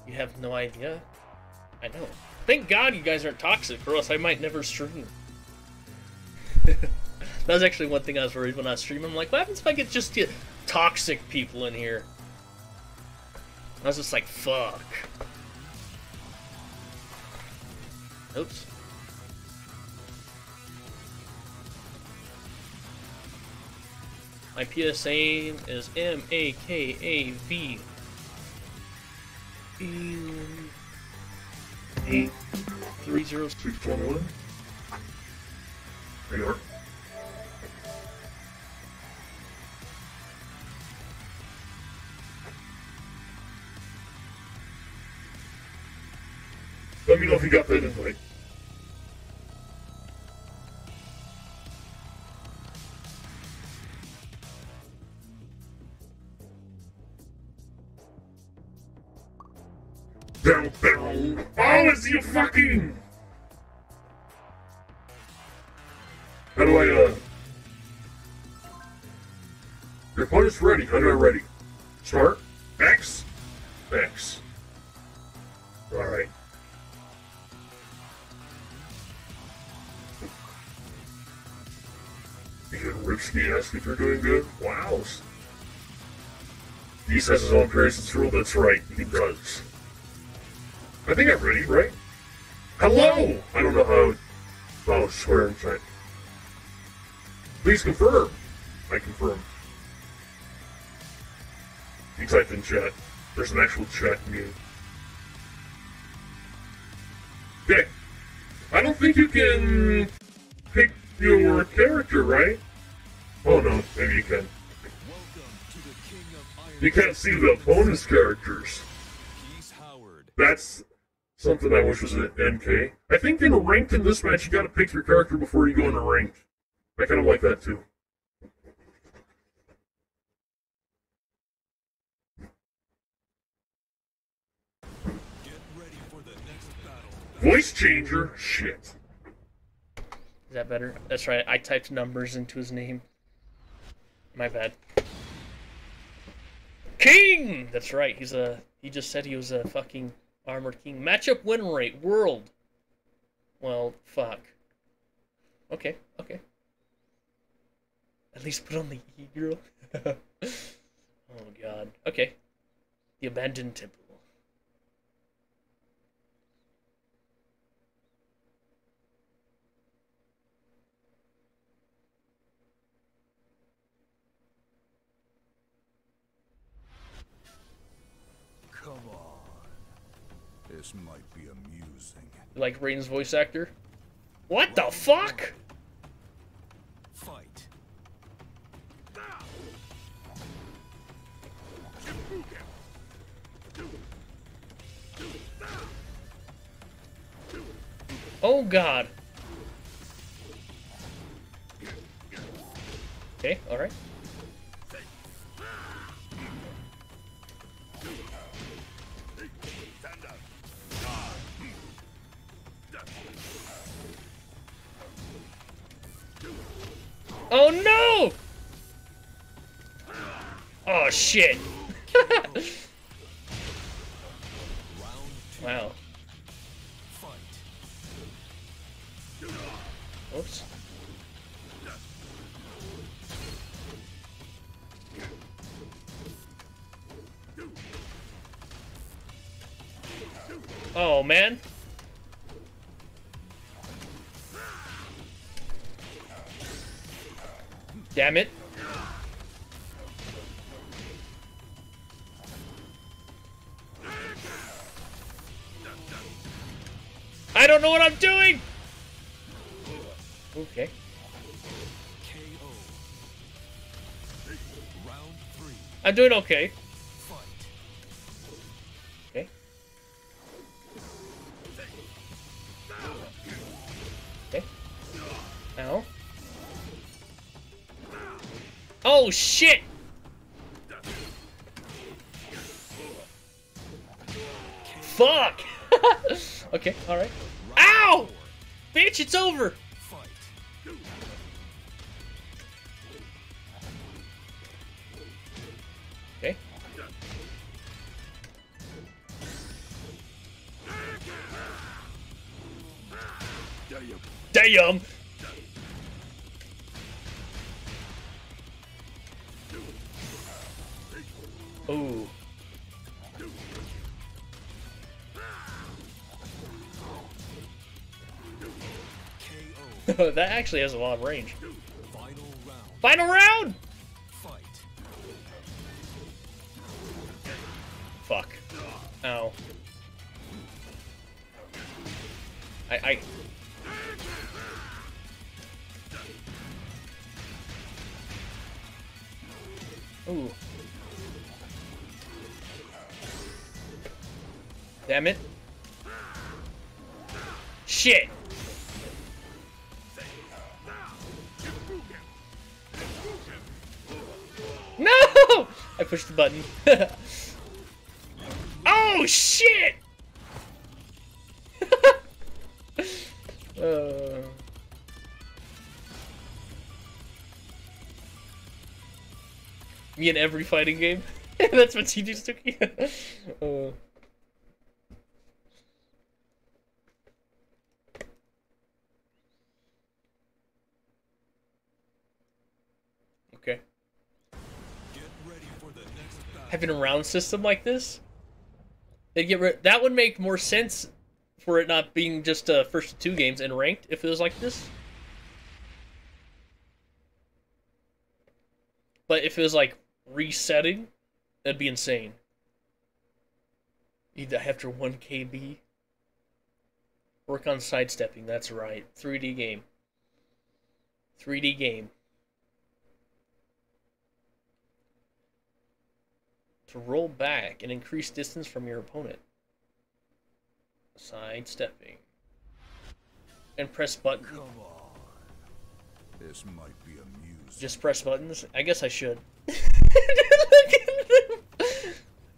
[SPEAKER 2] You have no idea. I know. Thank God you guys aren't toxic, or else I might never stream. that was actually one thing I was worried when I was streaming. I'm like, what happens if I get just get toxic people in here? I was just like, fuck. Oops. My PSA is M A K A V. Eight three zero
[SPEAKER 3] Six four one. There you are. You. How do I, uh... Your opponent's ready. How do I ready? Start. X. X. Alright. You Ripsky ask if you're doing good? Wow. He says his own creations rule, that's right, he does. I think I'm ready, right? Hello! I don't know how Oh, swear in chat. Please confirm. I confirm. You type in chat. There's an actual chat mute. Okay. I don't think you can pick your character, right? Oh no, maybe you can.
[SPEAKER 1] Welcome to the King of Iron
[SPEAKER 3] You can't see the opponent's characters. That's something I wish was an MK. I think in a ranked in this match, you gotta pick your character before you go into ranked. I kind of like that too.
[SPEAKER 1] Get ready for the next battle.
[SPEAKER 3] Voice changer? Shit.
[SPEAKER 2] Is that better? That's right. I typed numbers into his name. My bad. King. That's right. He's a. He just said he was a fucking armored king. Matchup win rate world. Well, fuck. Okay. Okay. At least put on the E girl. oh god. Okay. The abandoned temple.
[SPEAKER 1] Come on. This might be amusing.
[SPEAKER 2] Like Raiden's voice actor. What the fuck?
[SPEAKER 1] Fight.
[SPEAKER 2] Oh god. Okay, alright. Oh no! Oh shit. Wow. Oops. Oh man. Damn it. I don't know what I'm doing! Okay.
[SPEAKER 1] KO. Round three.
[SPEAKER 2] I'm doing okay. Oh shit! Fuck! okay, alright. Ow! Bitch, it's over! Okay. Damn! that actually has a lot of range.
[SPEAKER 1] Final round.
[SPEAKER 2] Final round! Me in every fighting game. That's what you just took. uh... Okay. Having a round system like this, they get rid. That would make more sense for it not being just uh, first two games and ranked if it was like this. But if it was like resetting, that'd be insane. Need that after 1 KB. Work on sidestepping, that's right. 3D game. 3D game. To roll back and increase distance from your opponent. Sidestepping. And press button.
[SPEAKER 1] Come on. This might be amusing.
[SPEAKER 2] Just press buttons? I guess I should.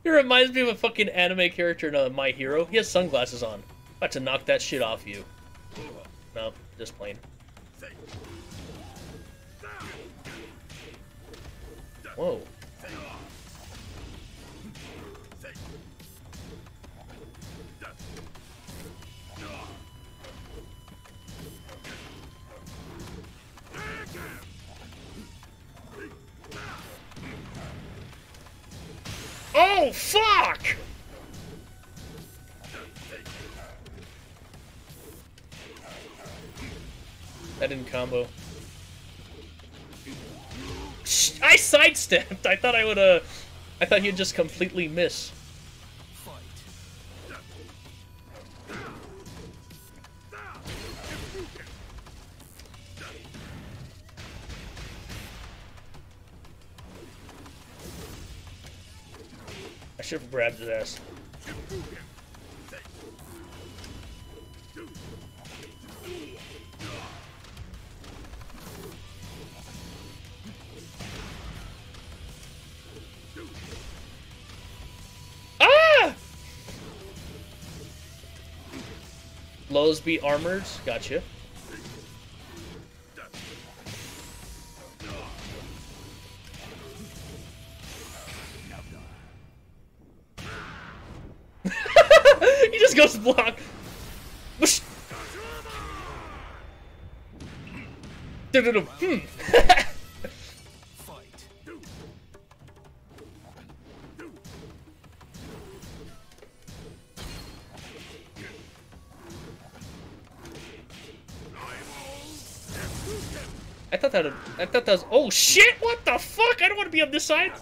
[SPEAKER 2] He reminds me of a fucking anime character in uh, My Hero. He has sunglasses on. About to knock that shit off you. No, just plain. Whoa. Oh, fuck! That didn't combo. I sidestepped! I thought I would, uh... I thought he'd just completely miss. Should have grabbed his ass. Ah! Lows be armored. Gotcha. Block. Whoosh. Hmm. I thought that. I thought that was. Oh shit! What the fuck? I don't want to be on this side.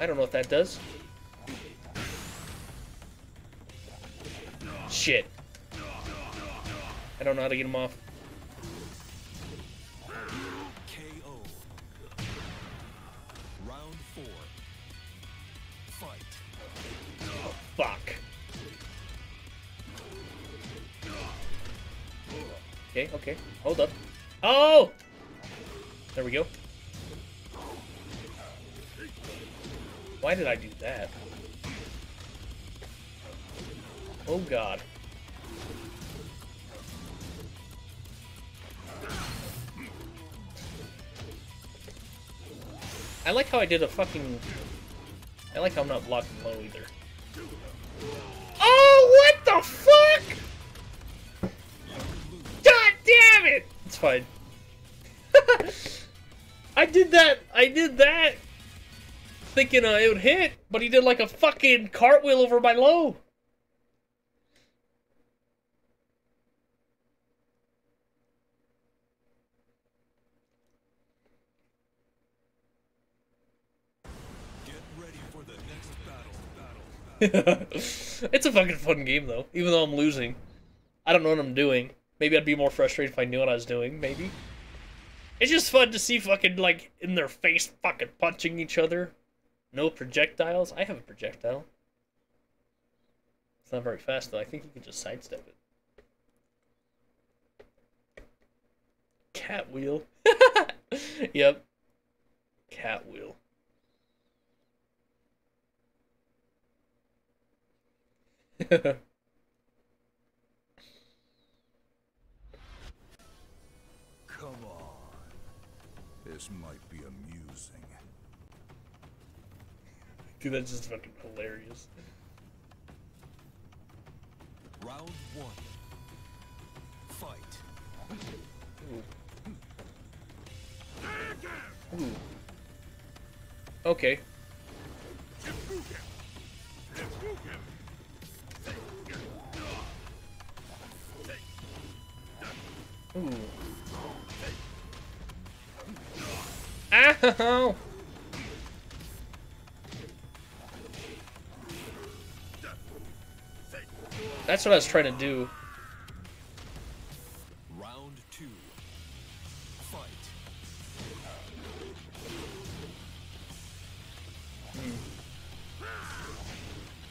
[SPEAKER 2] I don't know what that does. Don't know how to get them off. I like how I did a fucking... I like how I'm not blocking low either. Oh, what the fuck? God damn it! It's fine. I did that. I did that. Thinking uh, it would hit, but he did like a fucking cartwheel over my low. it's a fucking fun game though, even though I'm losing. I don't know what I'm doing. Maybe I'd be more frustrated if I knew what I was doing, maybe. It's just fun to see fucking, like, in their face fucking punching each other. No projectiles. I have a projectile. It's not very fast, though. I think you can just sidestep it. Cat wheel. yep. Cat wheel.
[SPEAKER 1] Come on. This might be amusing.
[SPEAKER 2] Dude, that's just fucking hilarious.
[SPEAKER 1] Round one. Fight.
[SPEAKER 2] Ooh. Okay. Ooh. Ow! That's what I was trying to do.
[SPEAKER 1] Round two. Fight. Hmm.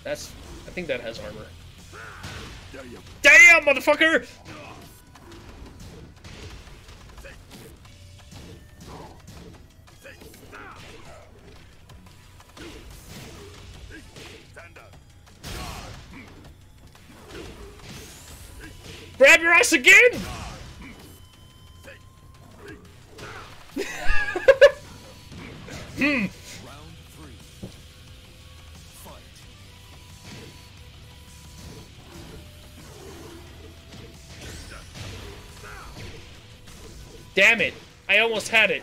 [SPEAKER 2] That's. I think that has armor. Damn, motherfucker! Grab your ass again! hmm. Damn it! I almost had it.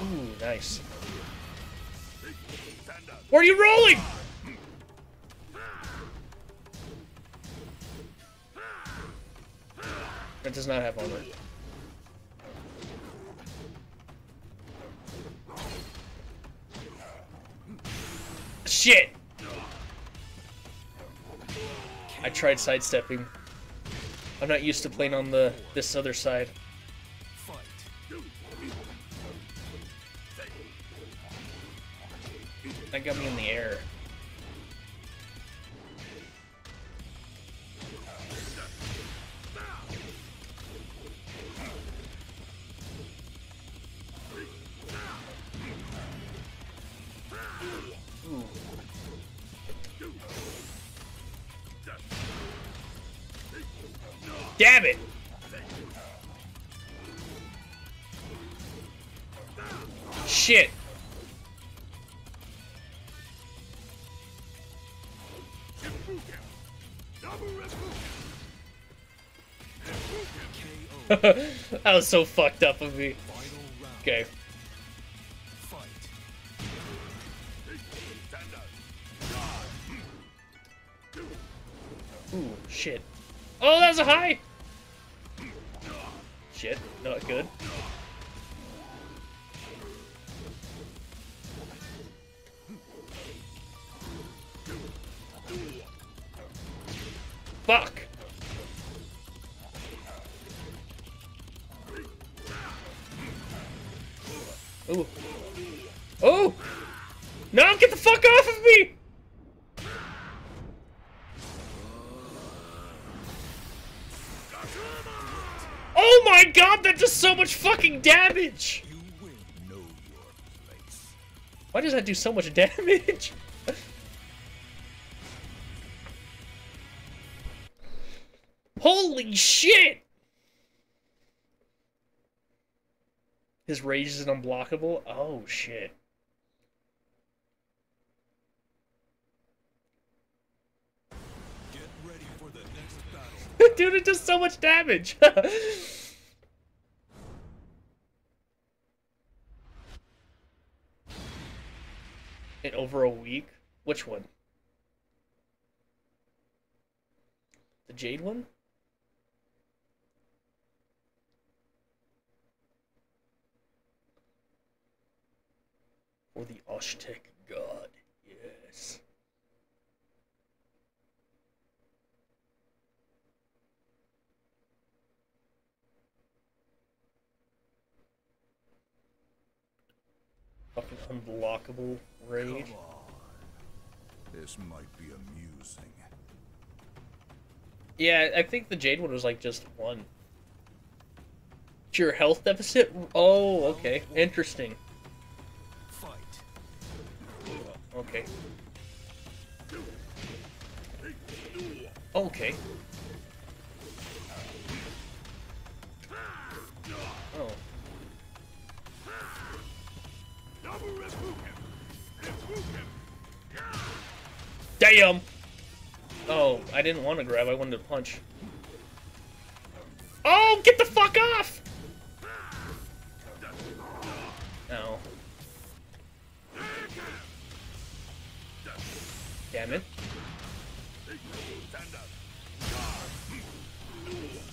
[SPEAKER 2] Ooh, nice. Where are you rolling? That does not have armor. Shit! I tried sidestepping. I'm not used to playing on the this other side. that was so fucked up of me. Okay. Fucking damage! Why does that do so much damage? Holy shit! His rage is unblockable? Oh shit. Dude, it does so much damage! over a week? Which one? The Jade one? Or the Osh-Tekk God? Yes. Fucking unblockable rage.
[SPEAKER 1] Come on. This might be amusing.
[SPEAKER 2] Yeah, I think the Jade one was like just one. It's your health deficit? Oh, okay. Interesting.
[SPEAKER 1] Fight.
[SPEAKER 2] Okay. Okay. Oh. Oh, I didn't want to grab, I wanted to punch. Oh, get the fuck off! Ow. Damn it.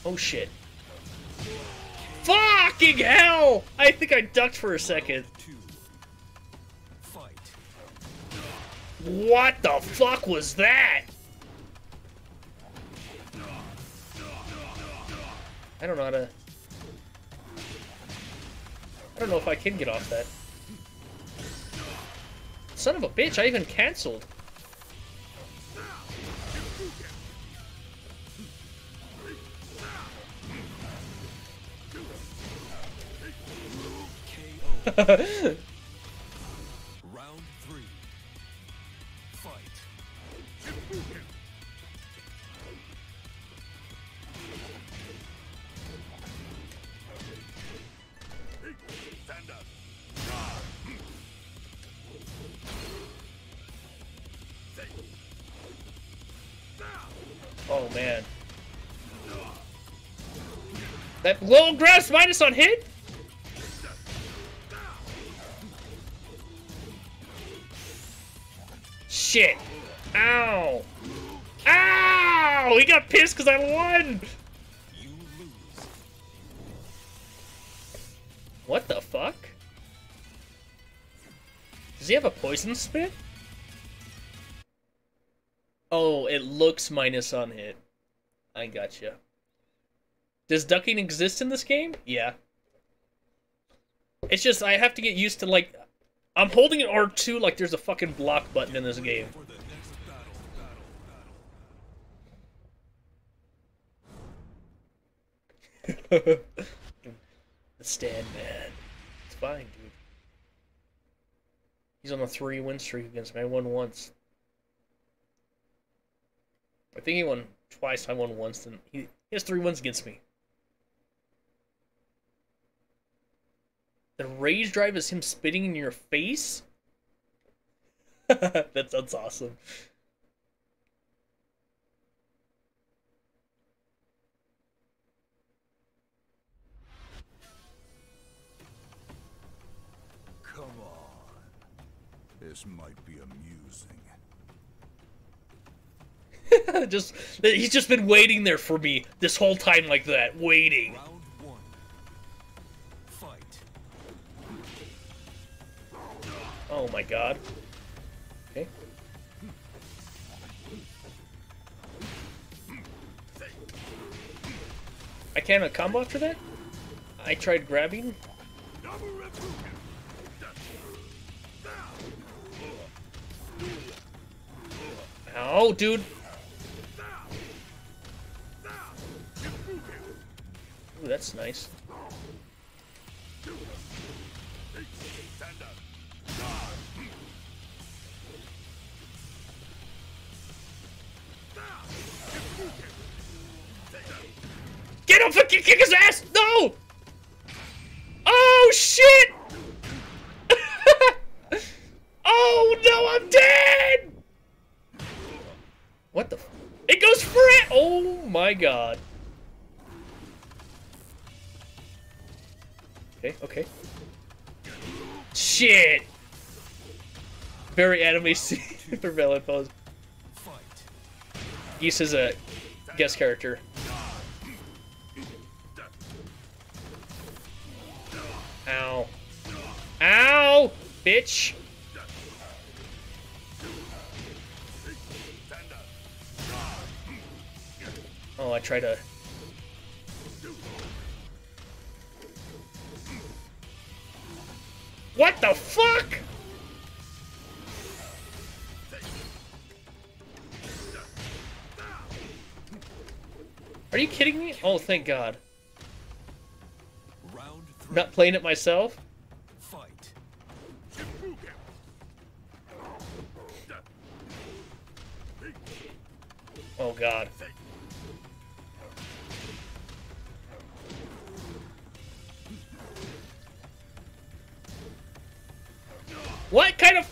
[SPEAKER 2] Oh shit. Fucking hell! I think I ducked for a second. What the fuck was that? I don't know how to... I don't know if I can get off that. Son of a bitch, I even cancelled. man. That little grass minus on hit? Shit. Ow. Ow! He got pissed because I won!
[SPEAKER 1] You lose.
[SPEAKER 2] What the fuck? Does he have a poison spit? Oh, it looks minus on hit. I gotcha. Does ducking exist in this game? Yeah. It's just I have to get used to like I'm holding an R2 like there's a fucking block button in this game.
[SPEAKER 1] The
[SPEAKER 2] stand man. It's fine, dude. He's on a three win streak against me. I won once. I think he won twice. I won once. Then he, he has three wins against me. The rage drive is him spitting in your face. that sounds awesome.
[SPEAKER 1] Come on. This might be amusing.
[SPEAKER 2] just he's just been waiting there for me this whole time like that, waiting.
[SPEAKER 1] Fight.
[SPEAKER 2] Oh my god. Okay. I can't have a combo after that? I tried grabbing. Ow, dude. Ooh, that's nice. Get him! Fucking kick his ass! No! Oh shit! oh no, I'm dead! What the? It goes for it! Oh my god. Okay, okay. Shit! Very anime for valid pose. Geese is a guest character. Ow. Ow! Bitch! Oh, I try to... What the fuck? Are you kidding me? Oh, thank God. Not playing it myself.
[SPEAKER 1] Fight.
[SPEAKER 2] Oh God. What kind of?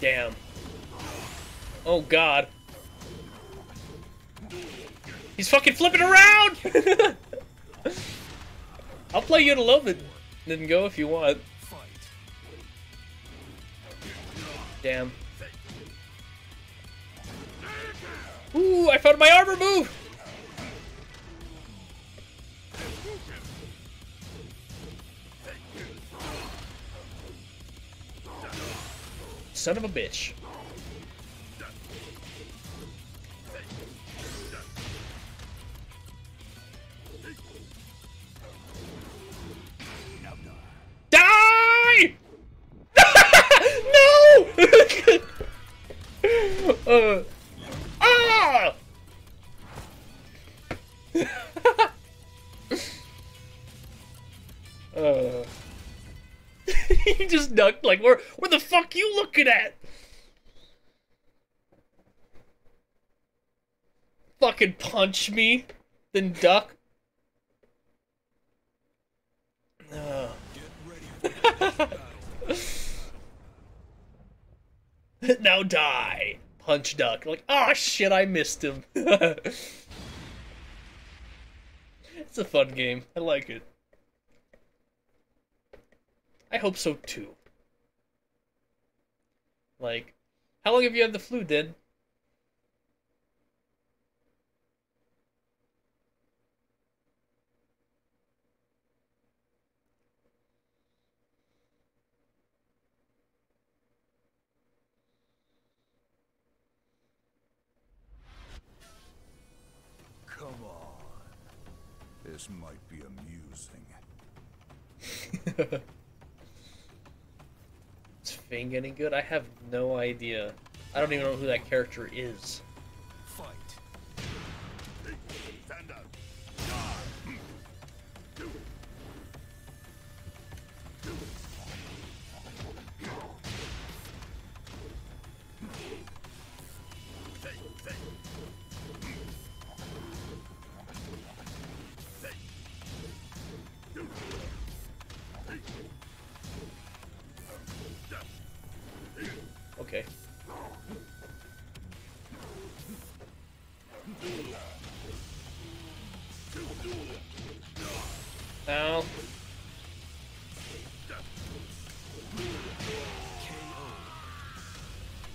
[SPEAKER 2] Damn. Oh God. He's fucking flipping around! I'll play you to love it. Then go if you want. Damn. Ooh, I found my armor move! Son of a bitch. Ducked like where where the fuck you looking at? Fucking punch me, then duck. Uh. Now die. Punch duck. Like, oh shit, I missed him. it's a fun game. I like it. I hope so too. Like, how long have you had the flu, Dad?
[SPEAKER 1] Come on. This might be amusing.
[SPEAKER 2] Fang any good? I have no idea. I don't even know who that character is.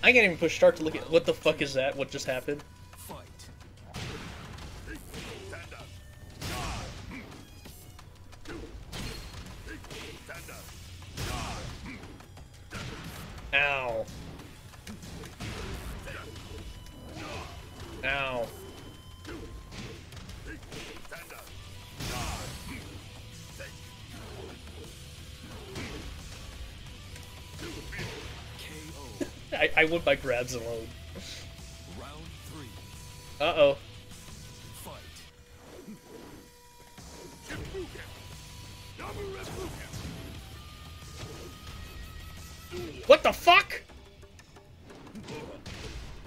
[SPEAKER 2] I can't even push start to look at what the fuck is that? What just happened? I, went by grabs alone.
[SPEAKER 1] Round three.
[SPEAKER 2] Uh oh.
[SPEAKER 1] Fight.
[SPEAKER 2] What the fuck?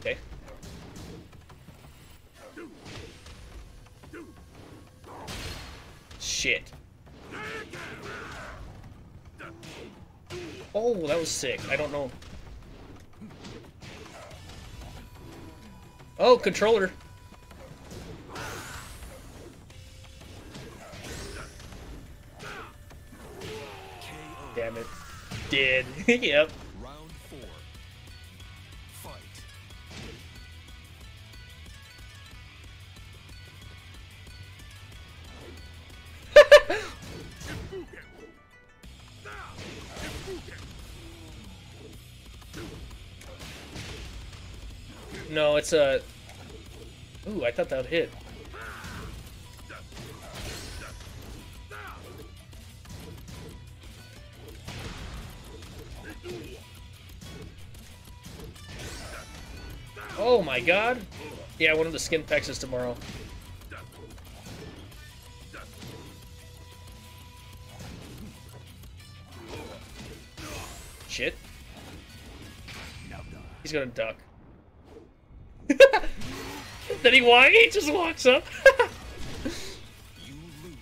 [SPEAKER 2] Okay. Shit. Oh, that was sick. I don't know. Controller. Damn it. Did. yep.
[SPEAKER 1] Round four. Fight.
[SPEAKER 2] No, it's a. I thought that would hit. Oh my god. Yeah, one of the skin packs is tomorrow. Shit. He's gonna duck. He. He just walks up.
[SPEAKER 1] You lose.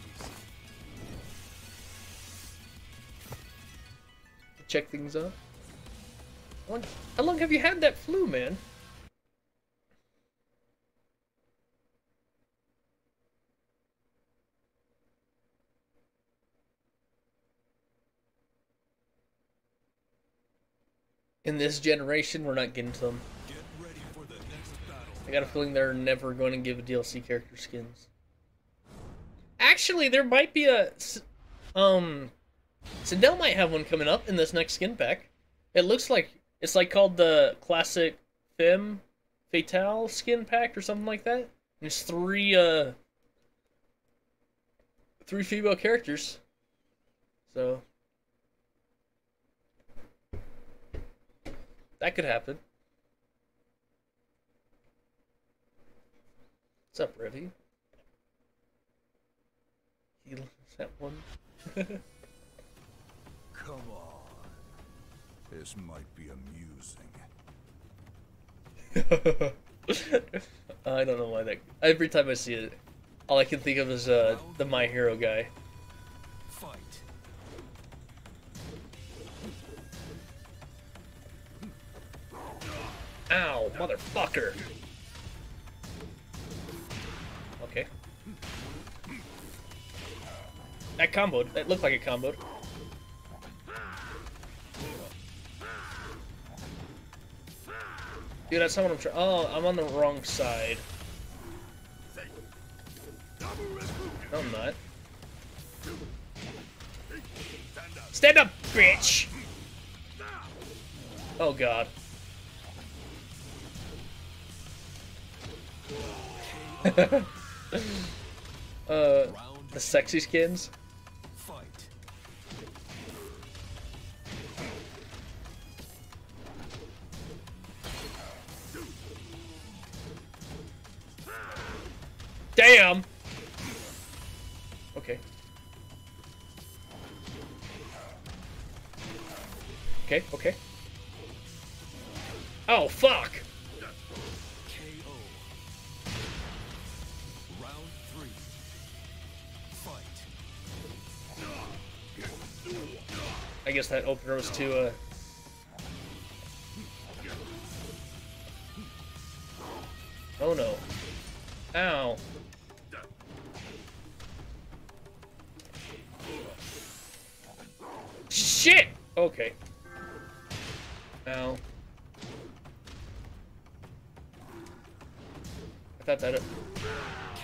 [SPEAKER 2] Check things out. How long have you had that flu, man? In this generation, we're not getting to them. Got a feeling they're never going to give a DLC character skins. Actually, there might be a... Um. Sindel might have one coming up in this next skin pack. It looks like. It's like called the Classic Femme Fatale skin pack or something like that. There's three, uh. Three female characters. So. That could happen. What's up, Revy? He that one.
[SPEAKER 1] Come on. This might be amusing.
[SPEAKER 2] I don't know why that. Every time I see it, all I can think of is uh, the My Hero guy.
[SPEAKER 1] Fight.
[SPEAKER 2] Ow, motherfucker! That comboed. That looked like it comboed. Dude, that's not what I'm trying. Oh, I'm on the wrong side. No, I'm not. Stand up, bitch! Oh god. uh, the sexy skins. Damn! Okay. Okay, okay. Oh, fuck!
[SPEAKER 1] KO. Round three. Fight.
[SPEAKER 2] I guess that opener was too, uh... Oh no. Ow. Okay. Ow. I thought that...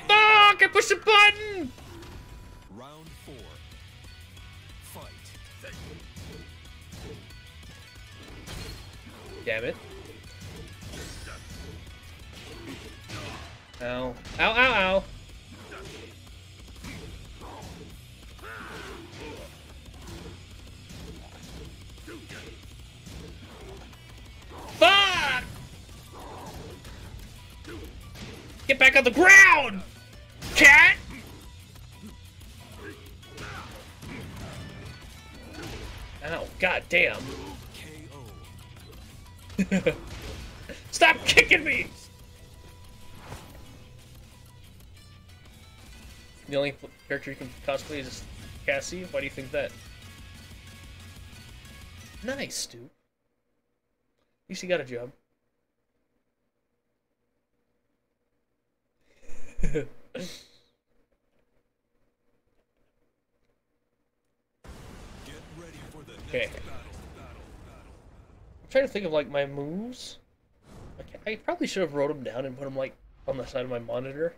[SPEAKER 2] Fuck! I pushed the button!
[SPEAKER 1] Round four. Fight.
[SPEAKER 2] Damn it. Ow. Ow, ow, ow. Back on the ground! Cat! Oh, Ow, god damn. Stop kicking me! The only character you can cosplay is Cassie. Why do you think that? Nice, dude. At least you got a job.
[SPEAKER 1] Get ready for the
[SPEAKER 2] Okay. I'm trying to think of like my moves. I, I probably should have wrote them down and put them like on the side of my monitor.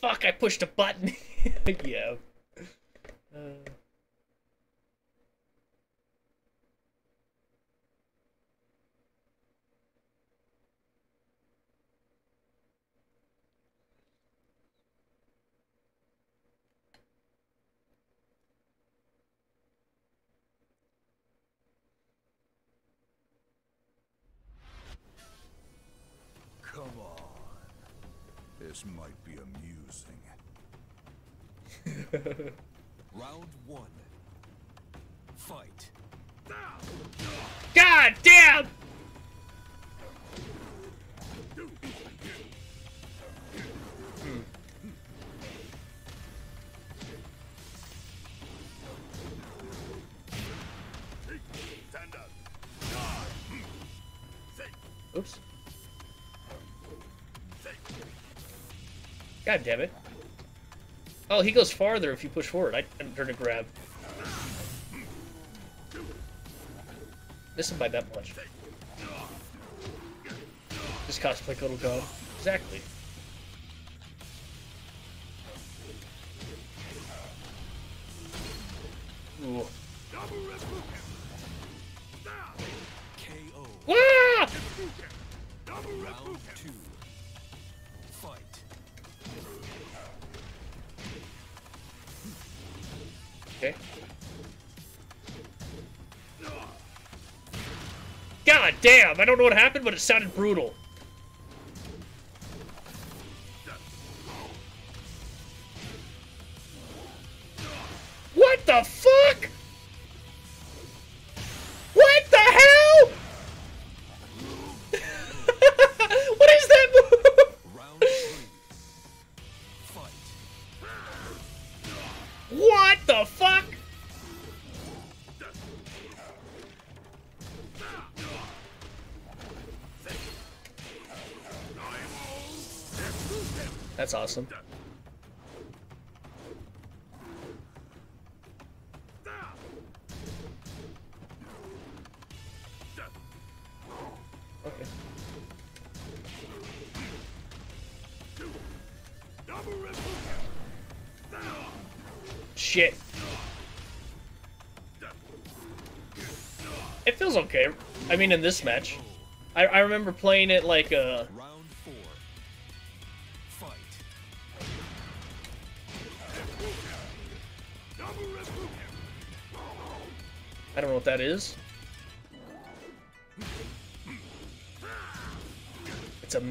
[SPEAKER 2] Fuck! I pushed a button. yeah. God damn it. Oh, he goes farther if you push forward. I can turn to grab. Miss him by that much. Just cosplay Little God. Exactly. I don't know what happened, but it sounded brutal. That's awesome. Shit. It feels okay. I mean, in this match. I, I remember playing it like, uh...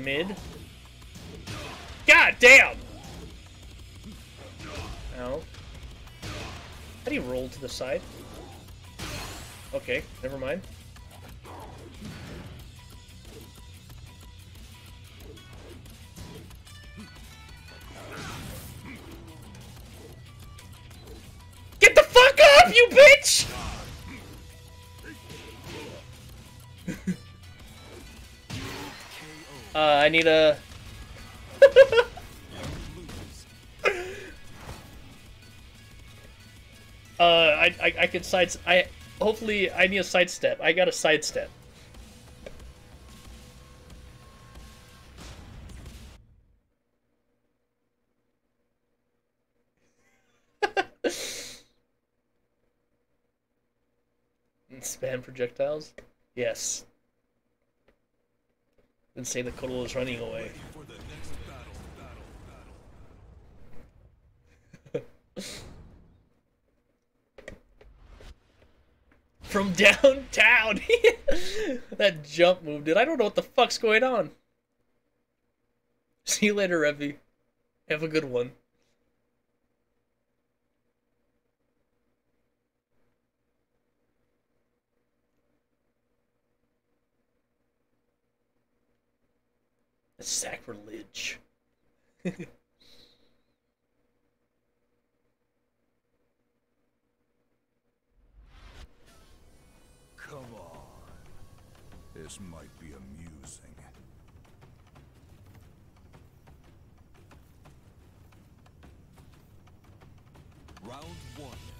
[SPEAKER 2] mid. God damn! Ow. How do you roll to the side? Okay, never mind. I I hopefully I need a sidestep. I got a sidestep. Spam projectiles? Yes. Then say the Kotal is running away.
[SPEAKER 1] For the next battle, battle, battle.
[SPEAKER 2] From downtown! that jump move, dude. I don't know what the fuck's going on. See you later, Revy. Have a good one.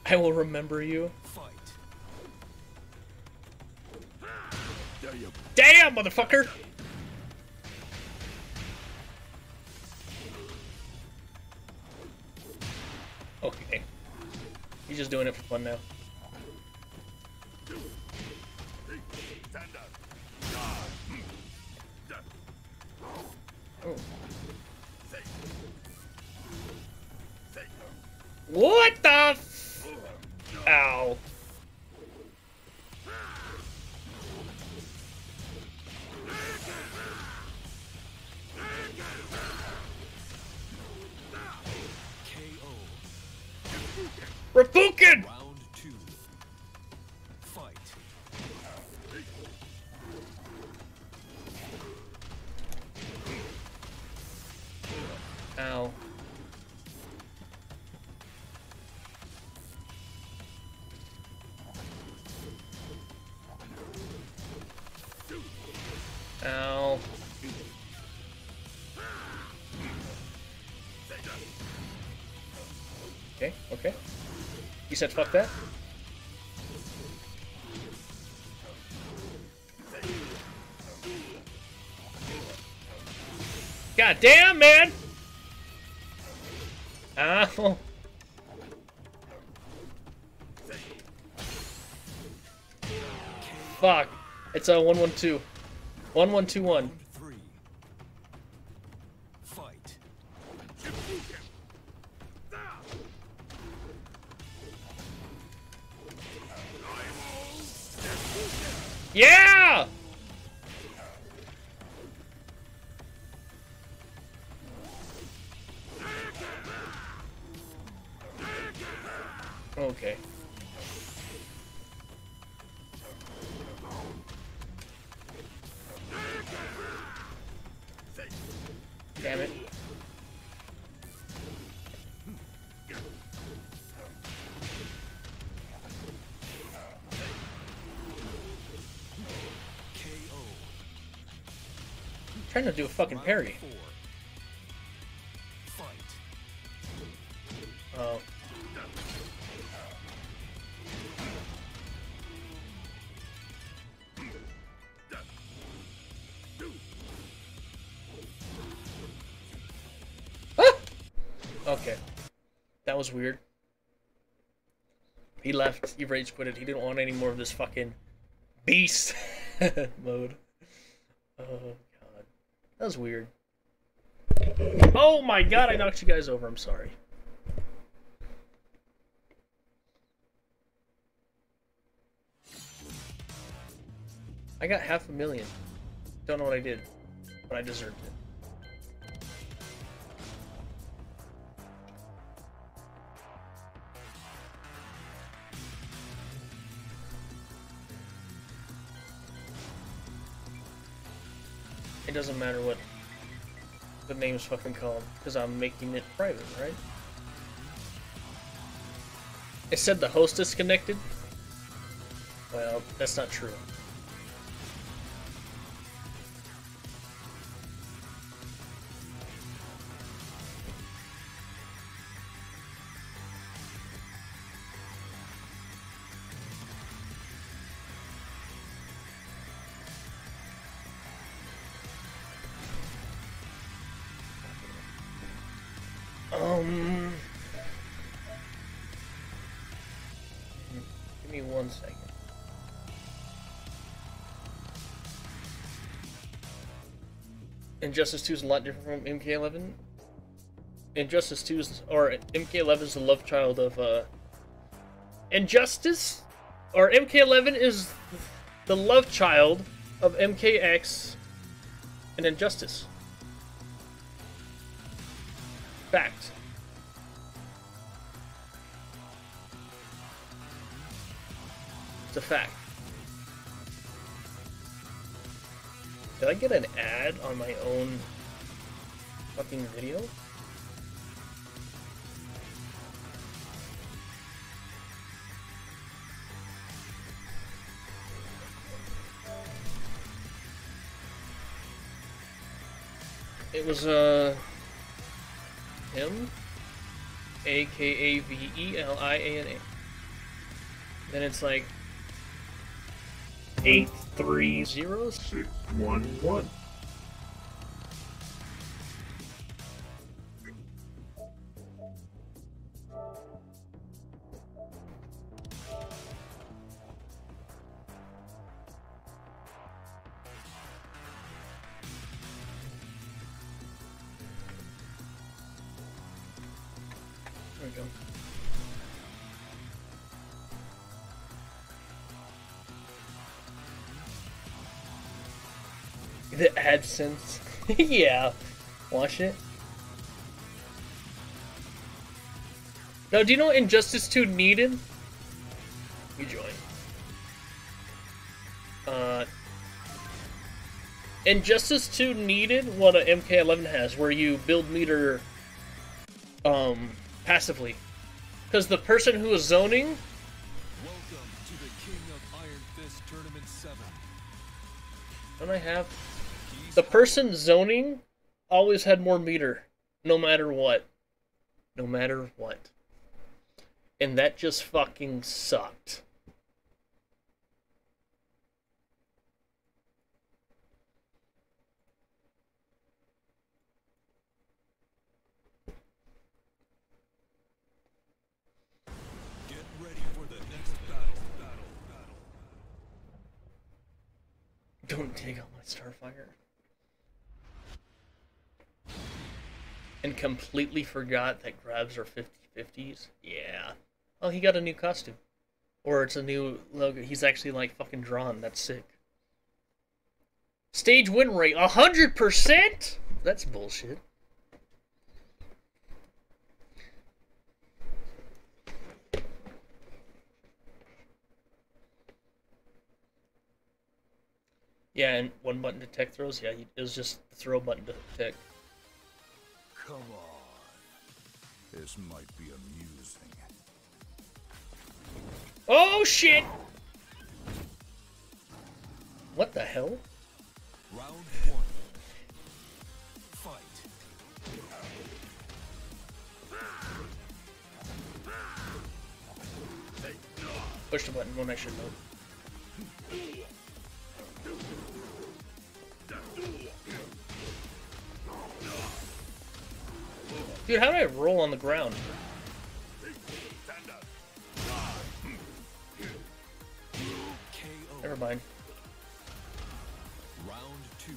[SPEAKER 2] I will remember you.
[SPEAKER 1] Fight.
[SPEAKER 2] Damn, motherfucker! Okay. He's just doing it for fun now. You said fuck that? God damn, man! Ow. Fuck. It's uh, a 112. 1121. Trying to do a fucking parry. Oh. Ah! Okay. That was weird. He left. He rage quit it. He didn't want any more of this fucking beast mode. Was weird. Oh my god, I knocked you guys over. I'm sorry. I got half a million. Don't know what I did, but I deserved it. Doesn't matter what the name's fucking called, because I'm making it private, right? It said the host is connected. Well, that's not true. Injustice 2 is a lot different from MK11. Injustice 2 is, or MK11 is the love child of, uh. Injustice? Or MK11 is the love child of MKX and Injustice. Fucking video? It was, uh, him, A K A V E L I A N A. Then it's like eight three zeros.
[SPEAKER 3] Six one one.
[SPEAKER 2] AdSense. yeah. Watch it. Now, do you know Injustice 2 needed? You join. Uh, Injustice 2 needed what a MK11 has, where you build meter um, passively. Because the person who is zoning, person zoning always had more meter, no matter what. No matter what. And that just fucking sucked. Don't take out my Starfire. And completely forgot that grabs are 50 50s. Yeah. Oh, he got a new costume. Or it's a new logo. He's actually like fucking drawn. That's sick. Stage win rate 100%? That's bullshit. Yeah, and one button to tech throws. Yeah, it was just the throw button to tech.
[SPEAKER 1] Come on. This might be amusing.
[SPEAKER 2] Oh shit! What the hell?
[SPEAKER 1] Round one. Fight.
[SPEAKER 2] Push the button when I should know. Dude, how did I roll on the ground? Never mind.
[SPEAKER 1] Round two.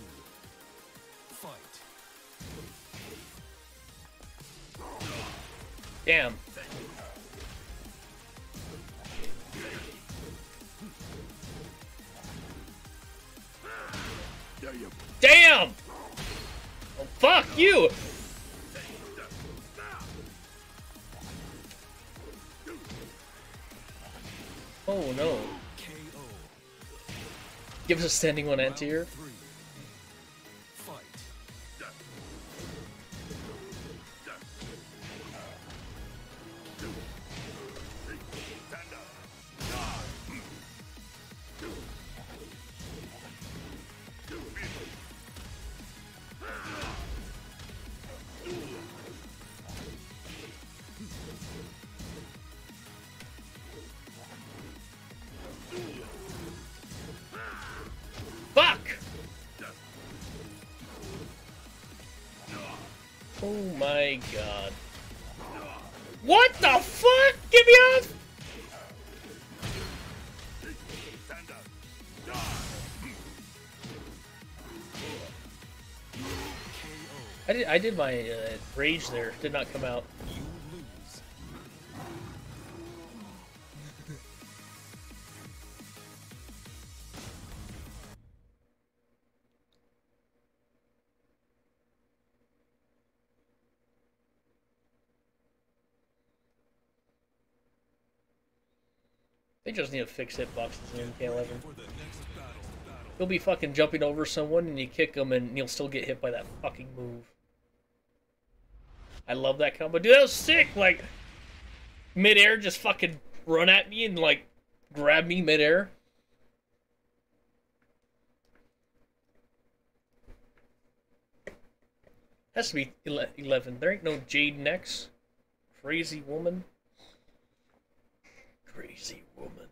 [SPEAKER 1] Fight.
[SPEAKER 2] Damn. Damn! Oh, fuck you! Oh no. Give us a standing one
[SPEAKER 1] Round
[SPEAKER 2] anti-air. I did. My uh, rage there. Did not come out. They just need to fix hitboxes in MK11.
[SPEAKER 1] For the next battle. Battle.
[SPEAKER 2] You'll be fucking jumping over someone and you kick them and you'll still get hit by that fucking move. I love that combo. Dude, that was sick! Like, midair just fucking run at me and, like, grab me midair. Has to be 11. There ain't no Jade Nex. Crazy woman. Crazy woman.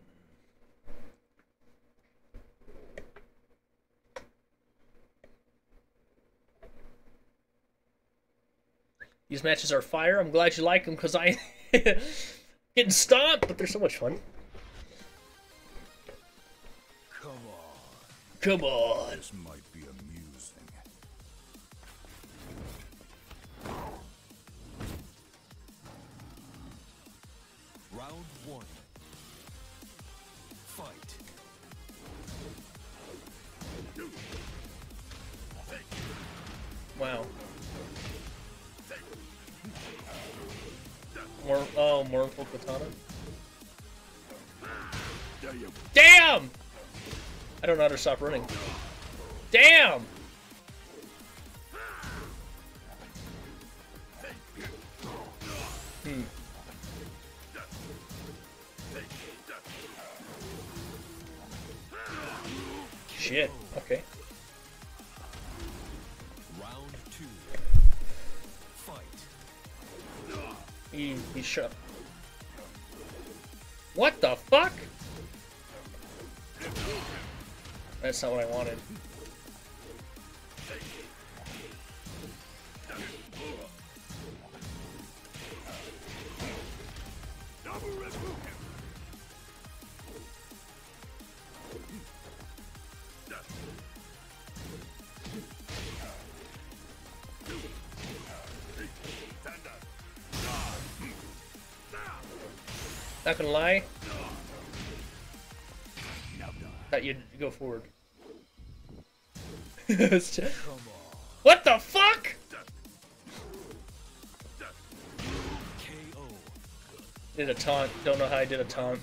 [SPEAKER 2] These matches are fire. I'm glad you like them because I getting stomped, but they're so much fun.
[SPEAKER 1] Come on.
[SPEAKER 2] Come on.
[SPEAKER 1] This might be amusing. Round one. Fight.
[SPEAKER 2] Wow. More oh, mournful katana. Damn! I don't know how to stop running. Damn! Hmm. Shit. Okay. He he shut. What the fuck? That's not what I wanted. Not gonna lie. Thought you'd go forward. What the fuck? Did a taunt. Don't know how I did a taunt.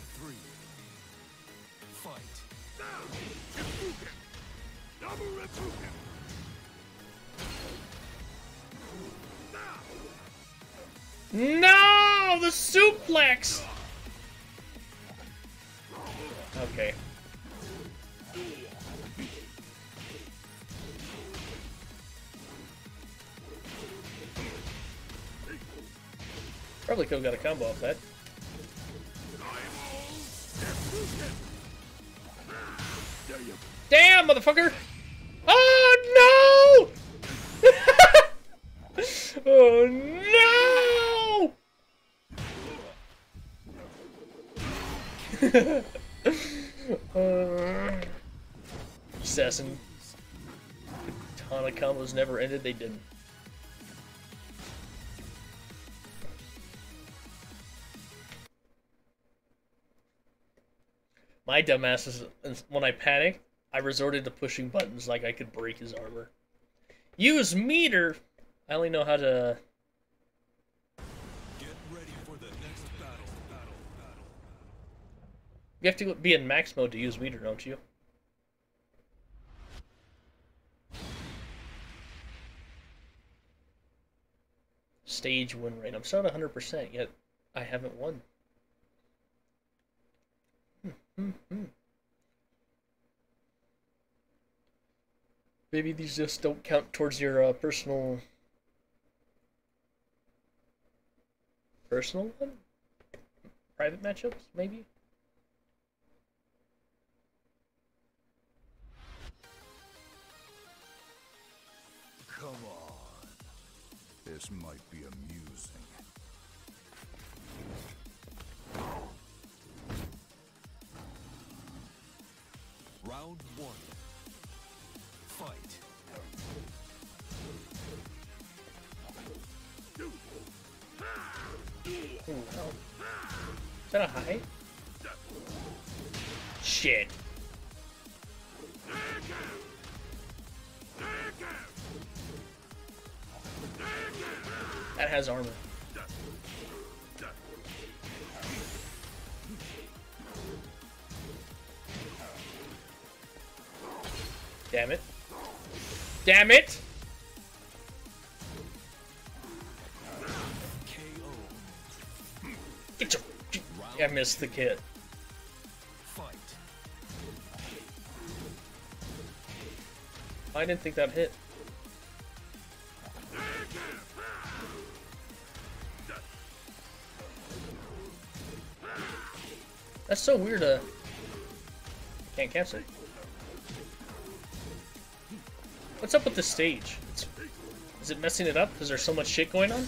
[SPEAKER 2] No! The suplex! Okay. Probably could have got a combo off that. Damn, motherfucker! Oh no! oh no! uh, assassin. Katana combos never ended. They didn't. My dumbass is when I panicked, I resorted to pushing buttons like I could break his armor. Use meter. I only know how to. You have to be in max mode to use meter, don't you? Stage win rate. I'm still at 100%, yet I haven't won. Hmm, hmm, hmm. Maybe these just don't count towards your uh, personal. Personal one? Private matchups, maybe?
[SPEAKER 1] Come on. This might be amusing. Round one. Fight.
[SPEAKER 2] Is that a high? Shit. That has armor. Damn it. Damn it! Get your... I missed the
[SPEAKER 1] kid.
[SPEAKER 2] I didn't think that hit. That's so weird, uh... Can't cancel. What's up with this stage? It's, is it messing it up because there's so much shit going on?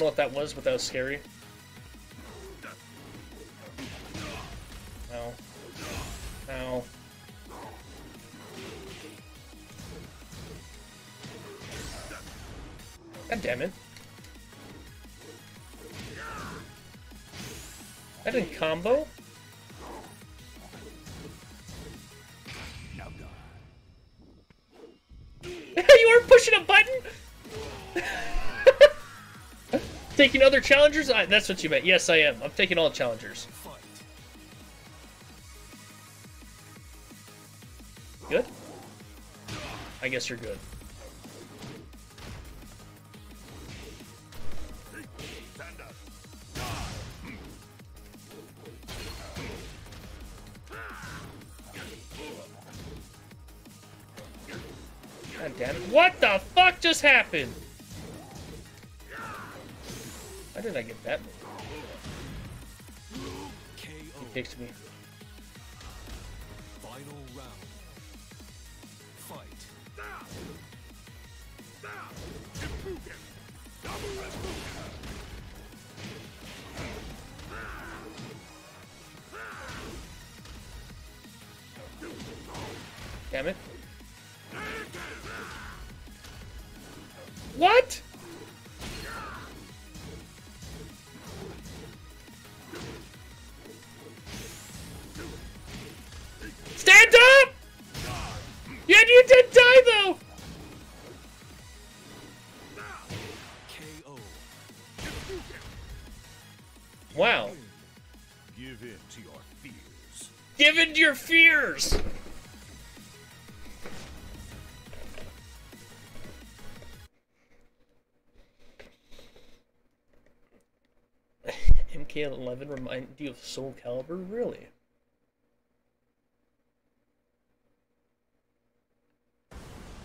[SPEAKER 2] Know what that was, but that was scary. Taking other challengers? I, that's what you meant. Yes, I am. I'm taking all challengers. Good? I guess you're good. God damn it. What the fuck just happened? That? He
[SPEAKER 1] KO.
[SPEAKER 2] kicked me. Wow.
[SPEAKER 1] Give in to your fears.
[SPEAKER 2] Give in to your fears! MK11 remind you of Soul Calibur? Really?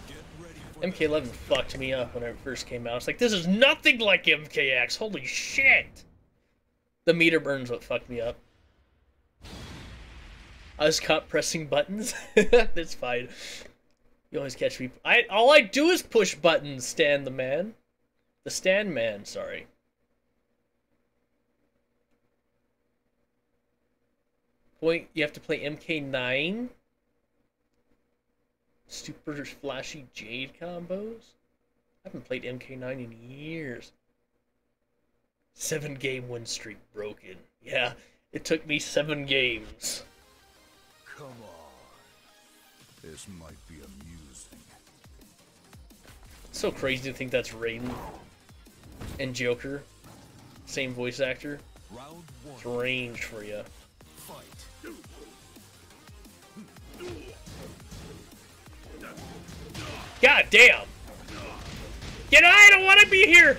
[SPEAKER 1] Get ready
[SPEAKER 2] MK11 fucked me up when it first came out. It's like, this is nothing like MKX. Holy shit! The meter burn's what fucked me up. I was caught pressing buttons. That's fine. You always catch me. I all I do is push buttons. Stand the man, the stand man. Sorry. Point. You have to play MK9. Super flashy Jade combos? I haven't played MK9 in years. Seven game win streak broken. Yeah, it took me seven games.
[SPEAKER 1] Come on. This might be amusing.
[SPEAKER 2] It's so crazy to think that's Raiden and Joker. Same voice actor. Strange for you. God damn! Get out! I don't want to be here!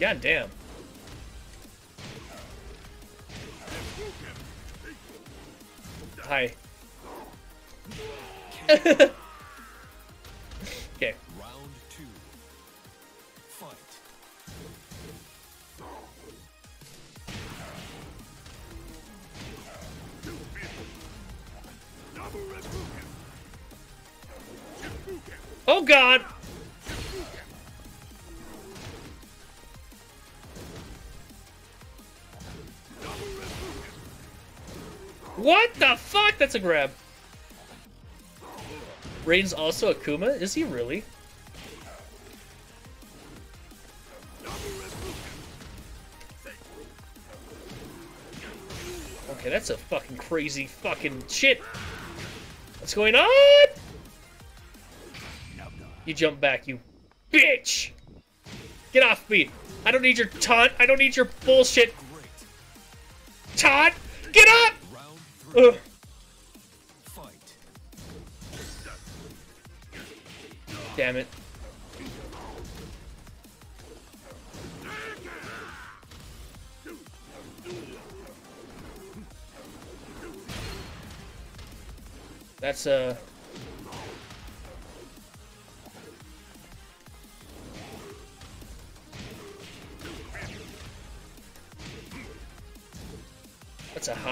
[SPEAKER 2] God damn. Hi. okay.
[SPEAKER 1] Round two. Fight.
[SPEAKER 2] Oh god! What the fuck? That's a grab. Raiden's also Akuma? Is he really? Okay, that's a fucking crazy fucking shit. What's going on? You jump back, you bitch! Get off me! I don't need your taunt. I don't need your bullshit taunt. Get up!
[SPEAKER 1] Fight.
[SPEAKER 2] Damn it. That's uh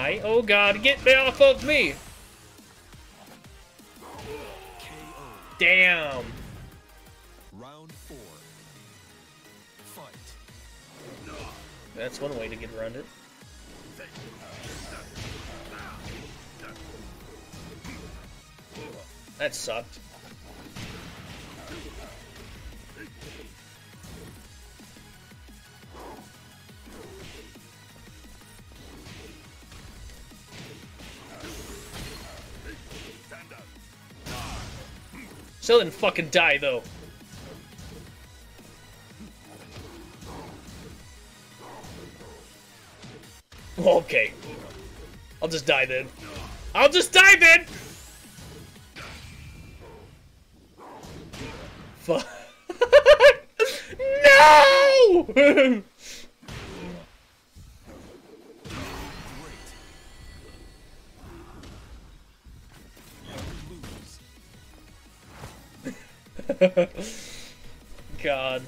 [SPEAKER 2] High. Oh god, get me off of me! Damn.
[SPEAKER 1] Round four. Fight.
[SPEAKER 2] That's one way to get around it. That sucked. Still didn't fucking die though. Okay. I'll just die then. I'll just die then! Fuck. no! God.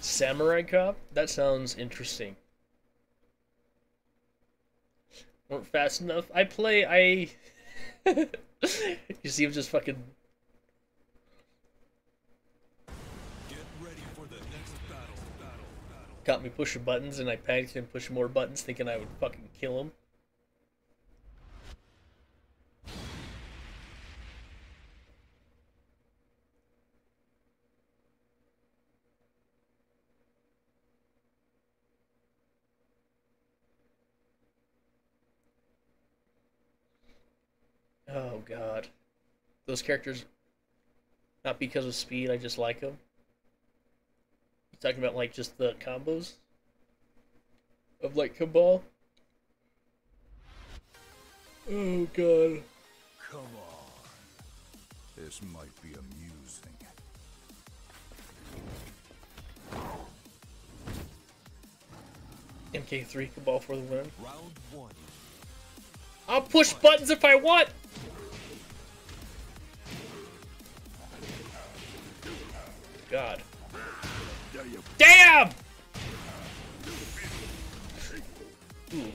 [SPEAKER 2] Samurai Cop? That sounds interesting. Weren't fast enough. I play. I. you see him just fucking.
[SPEAKER 1] Get ready for the next battle. Battle. Battle.
[SPEAKER 2] Got me pushing buttons, and I panicked and pushed more buttons, thinking I would fucking kill him. Oh god. Those characters, not because of speed, I just like them. You talking about like just the combos of like Kabal? Oh god.
[SPEAKER 1] Come on. This might be amusing.
[SPEAKER 2] MK3 Kabal for the win.
[SPEAKER 1] Round one.
[SPEAKER 2] I'll push buttons if I want! God. Damn! Ooh.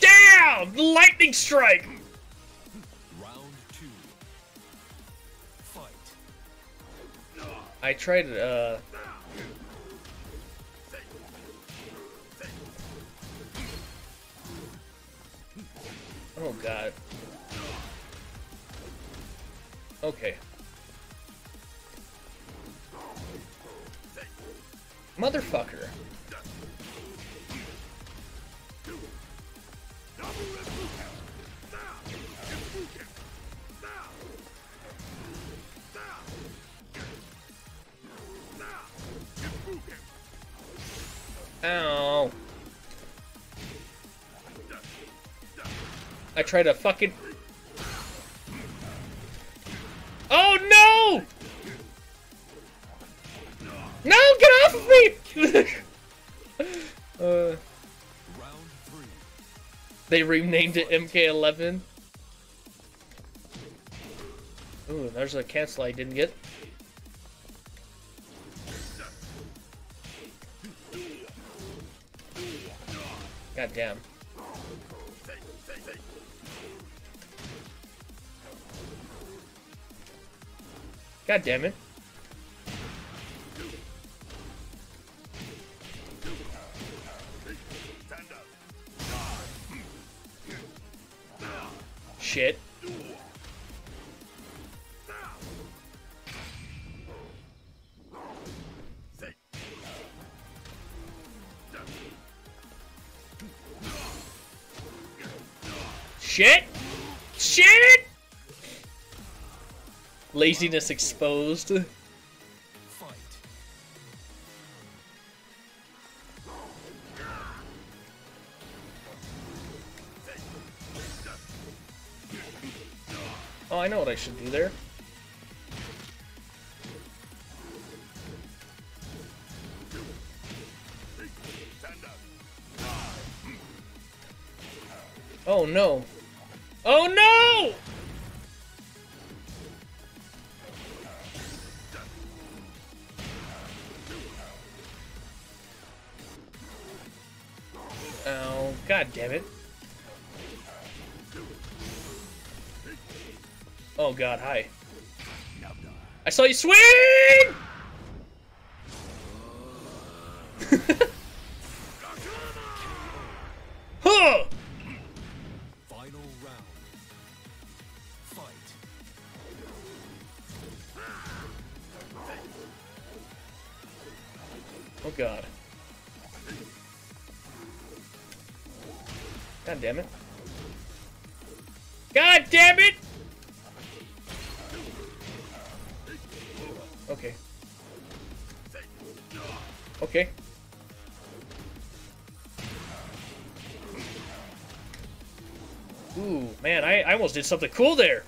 [SPEAKER 2] Damn! Lightning strike!
[SPEAKER 1] Round two. Fight.
[SPEAKER 2] I tried uh Oh god. Okay. Motherfucker. Ow. I tried to fucking. Oh no! No, get off of me! uh, they renamed it MK11. Ooh, there's a cancel I didn't get. God damn. God damn it. Shit. Shit! Shit! Laziness exposed. I know what I should do there. Oh no. Oh no! I saw you swing! Did something cool there.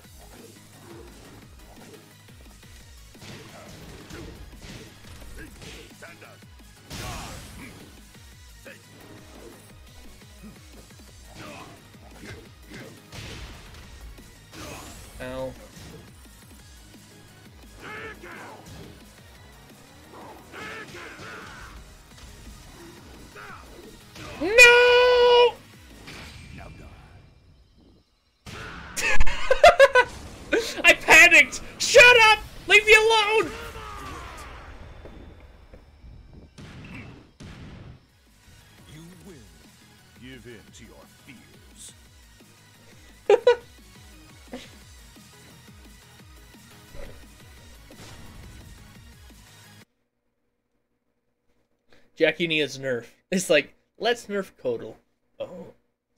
[SPEAKER 2] Jackie needs nerf. It's like, let's nerf Kotal. Oh,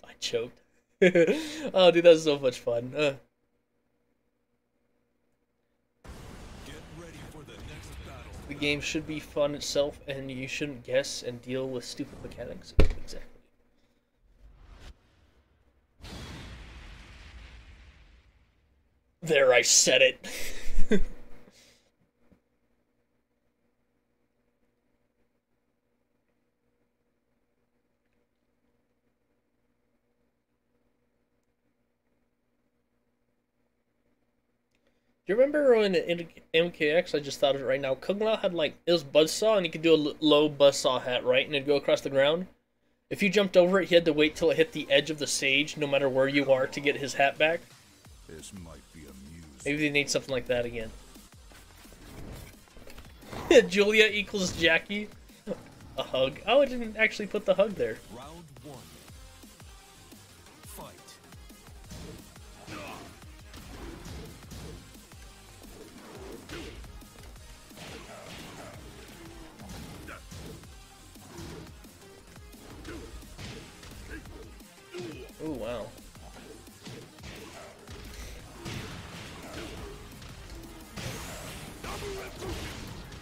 [SPEAKER 2] I choked. oh, dude, that was so much fun. Uh,
[SPEAKER 1] Get ready for the next battle.
[SPEAKER 2] the game should be fun itself, and you shouldn't guess and deal with stupid mechanics. Exactly. There, I said it. Do you remember when in MKX? I just thought of it right now. Kung Lao had like it was buzzsaw, and he could do a low buzzsaw hat, right? And it'd go across the ground. If you jumped over it, he had to wait till it hit the edge of the sage, no matter where you are, to get his hat back.
[SPEAKER 1] This might be amusing.
[SPEAKER 2] Maybe they need something like that again. Julia equals Jackie. A hug. Oh, I didn't actually put the hug there.
[SPEAKER 1] Round one.
[SPEAKER 2] Wow.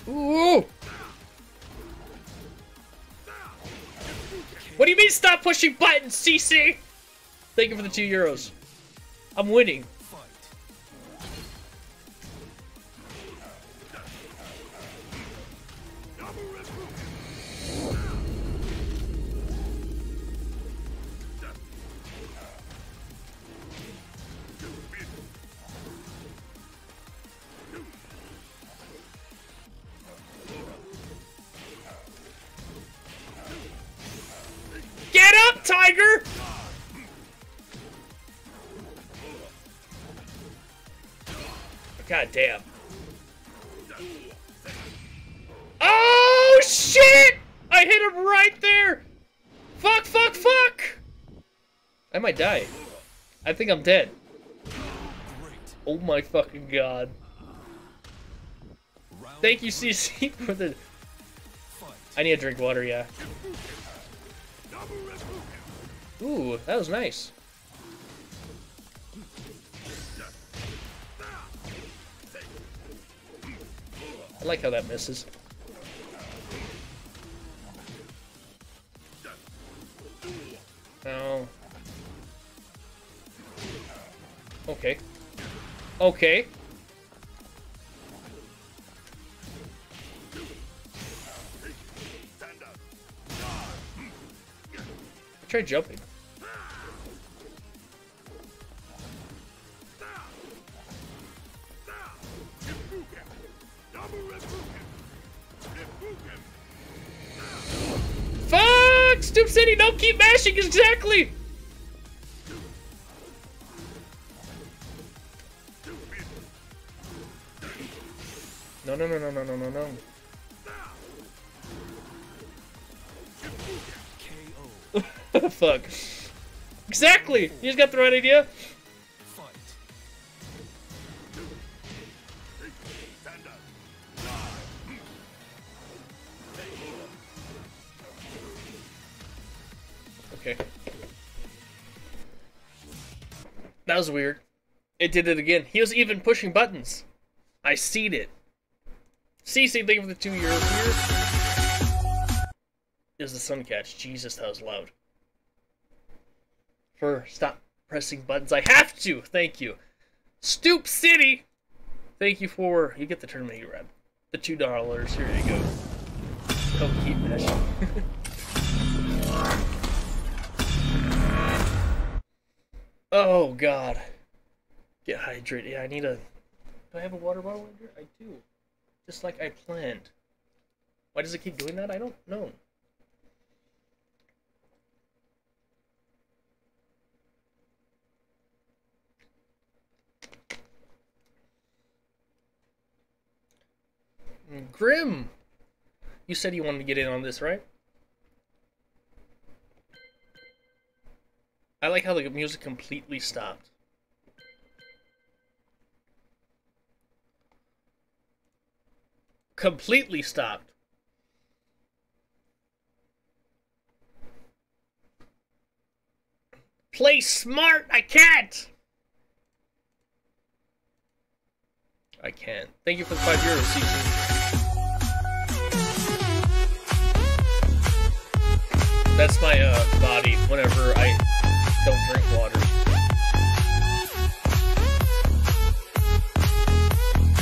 [SPEAKER 2] Ooh! What do you mean stop pushing buttons, CC? Thank you for the two euros. I'm winning. Think I'm dead. Oh my fucking god. Thank you, CC, for the. I need to drink water, yeah. Ooh, that was nice. I like how that misses. Oh. Okay. Okay. Try jumping. Fuck! Stoop City, don't keep mashing exactly! No, no, no, no, no, no, no, no. Fuck. Exactly! You just got the right idea. Okay. That was weird. It did it again. He was even pushing buttons. I seen it. CC, thank you for the two euros here. Is the sun catch? Jesus, that was loud. For stop pressing buttons. I have to. Thank you. Stoop City. Thank you for you get the tournament you read. The two dollars. Here you go. Don't keep meshing. oh God. Get hydrated. Yeah, I need a. Do I have a water bottle in here? I do. Just like I planned. Why does it keep doing that? I don't know. Grim! You said you wanted to get in on this, right? I like how the music completely stopped. Completely stopped. Play smart! I can't! I can't. Thank you for the five euros, CC. That's my uh, body whenever I don't drink water.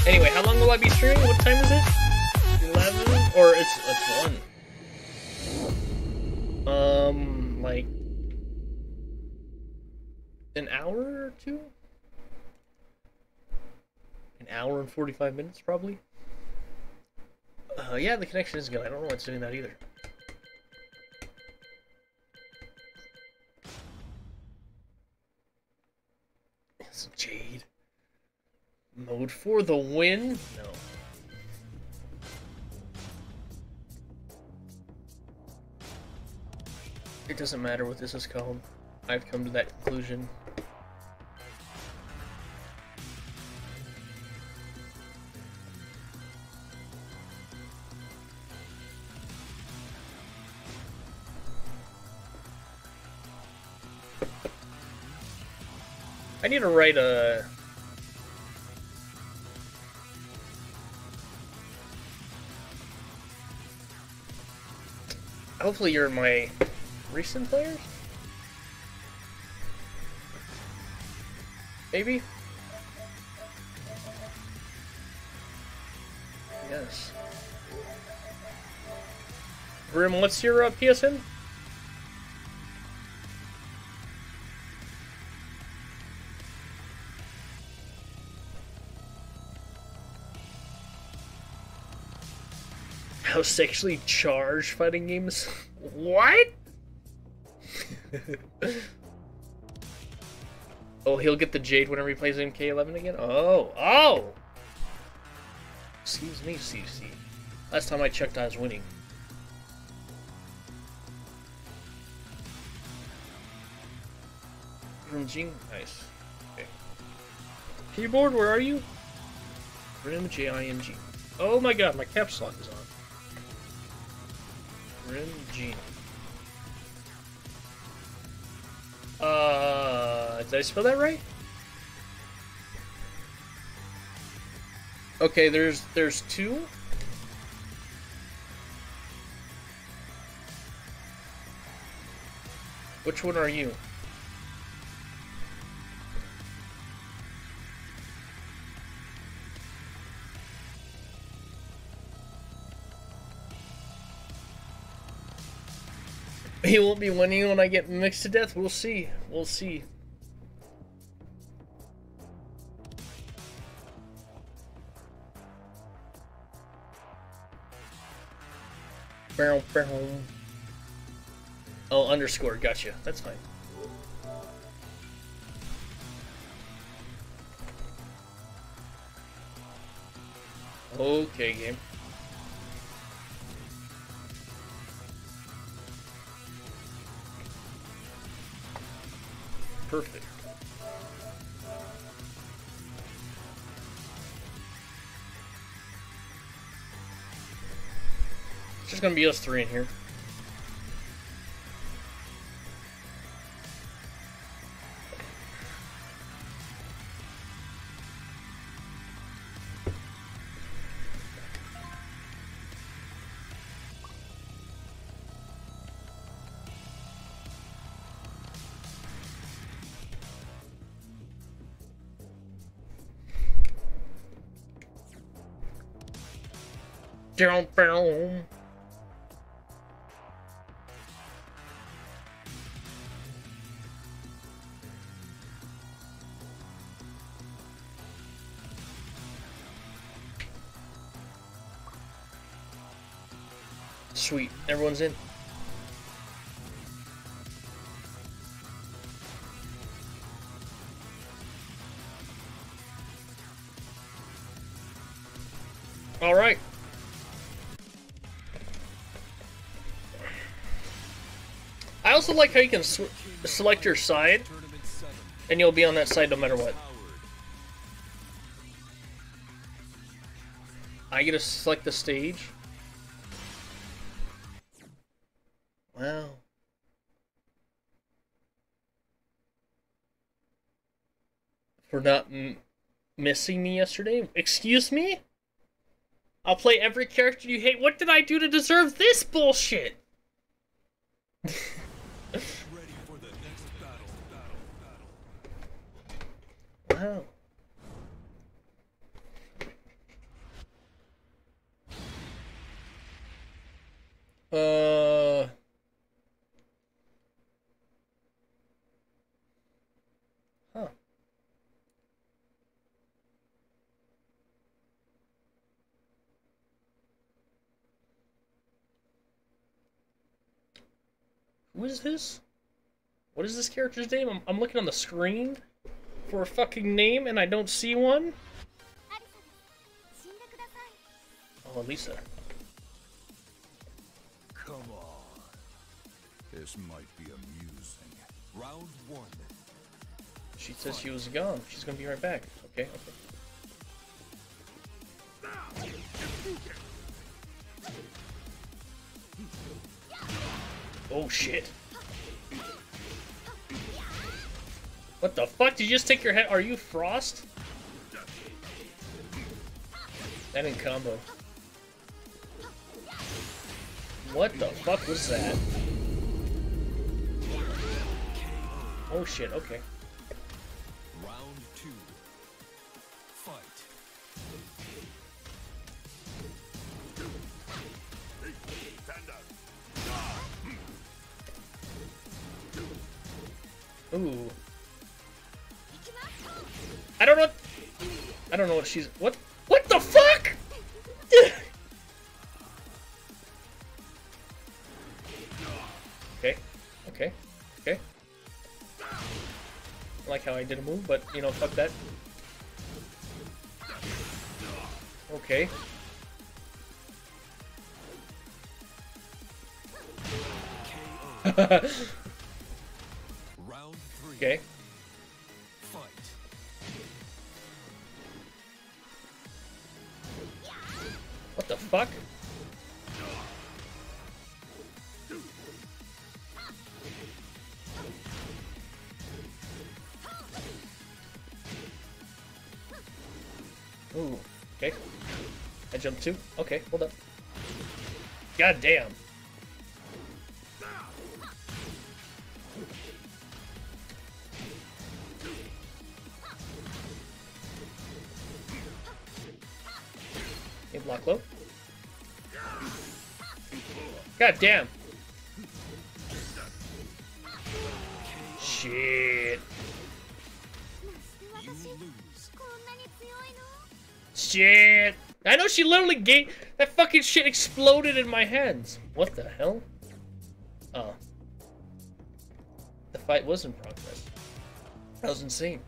[SPEAKER 2] Anyway, how long will I be streaming? What time is it? 11? Or it's, it's 1. Um, like... An hour or two? An hour and 45 minutes, probably? Uh, yeah, the connection is good. I don't know what's doing that either. It's Jade. Mode for the win? No. It doesn't matter what this is called. I've come to that conclusion. I need to write a Hopefully you're my recent players? Maybe? Yes. Grim, what's your uh, PSN? How sexually charged fighting games? What? Oh, he'll get the Jade whenever he plays MK11 again? Oh, oh! Excuse me, CC. Last time I checked, I was winning. From Jing? Nice. Okay. Keyboard, where are you? Grim J-I-M-G. Oh my god, my caps lock is on. Grim Gene. Uh, did I spell that right? Okay, there's there's two. Which one are you? He won't be winning when I get mixed to death. We'll see. We'll see. Barrel, barrel. Oh, underscore. Gotcha. That's fine. Okay, game. Perfect. It's just gonna be us three in here. Sweet, everyone's in. Like how you can select your side, and you'll be on that side no matter what. I get to select the stage. Wow. For not m missing me yesterday? Excuse me? I'll play every character you hate. What did I do to deserve this bullshit?
[SPEAKER 1] Ready for the next battle. Battle. Battle.
[SPEAKER 2] Wow. Uh. Huh. Who is this? What is this character's name? I'm, I'm looking on the screen for a fucking name and I don't see one. Oh, Lisa.
[SPEAKER 1] Come on. This might be amusing. Round one.
[SPEAKER 2] She says she was gone. She's gonna be right back. Okay, okay. Oh shit. What the fuck? Did you just take your head? Are you Frost? That in combo. What the fuck was that? Oh shit, okay.
[SPEAKER 1] Round two.
[SPEAKER 2] Ooh. I don't know. I don't know what she's. What? What the fuck? okay. Okay. Okay. I like how I did a move, but you know, fuck that. Okay. Okay.
[SPEAKER 1] Fight.
[SPEAKER 2] What the fuck? Ooh, okay. I jumped too? Okay, hold up. God damn. Locklow. God damn. Shit. Shit. I know she literally gave- That fucking shit exploded in my hands. What the hell? Oh. The fight was in progress. That was insane.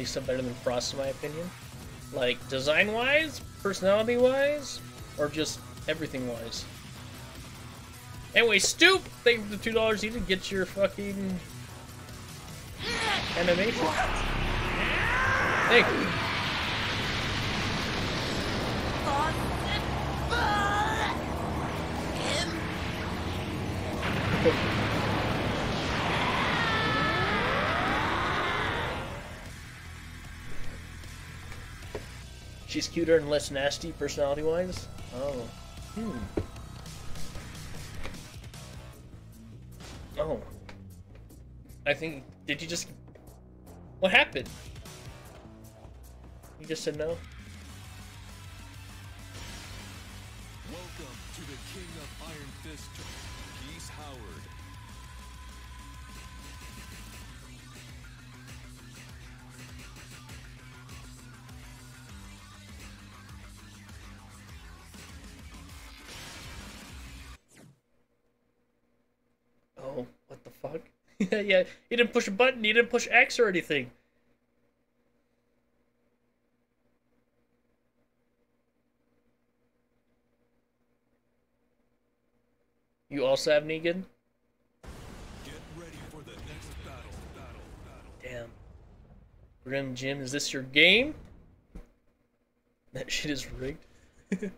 [SPEAKER 2] Least better than Frost, in my opinion. Like, design-wise, personality-wise, or just everything-wise. Anyway, Stoop! Thank you for the two dollars you did get your fucking animation. Thank you. Cuter and less nasty personality-wise. Oh. Hmm. Oh. I think. Did you just. What happened? You just said no? Yeah. He didn't push a button. He didn't push X or anything. You also have Negan?
[SPEAKER 1] Get ready for the next battle. Battle. Battle.
[SPEAKER 2] Damn. Grim Jim, is this your game? That shit is rigged.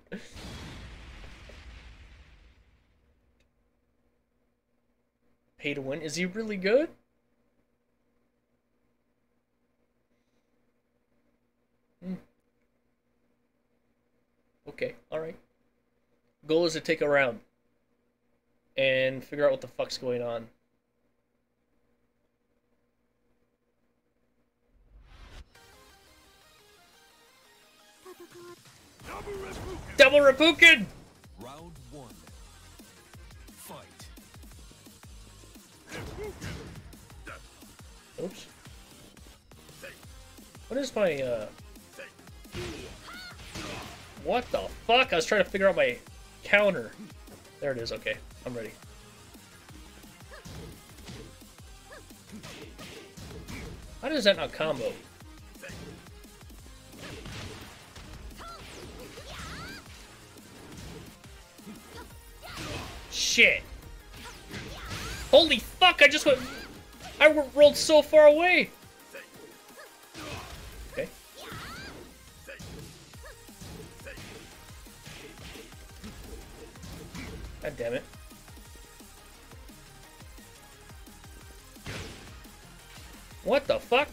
[SPEAKER 2] Pay to win. Is he really good? Hmm. Okay, alright. Goal is to take a round and figure out what the fuck's going on. Double
[SPEAKER 1] Reppuken!
[SPEAKER 2] Oops. What is my, uh... What the fuck? I was trying to figure out my counter. There it is, okay. I'm ready. How does that not combo? Shit! Holy fuck, I just went... I w- rolled so far away! Okay. God damn it. What the fuck?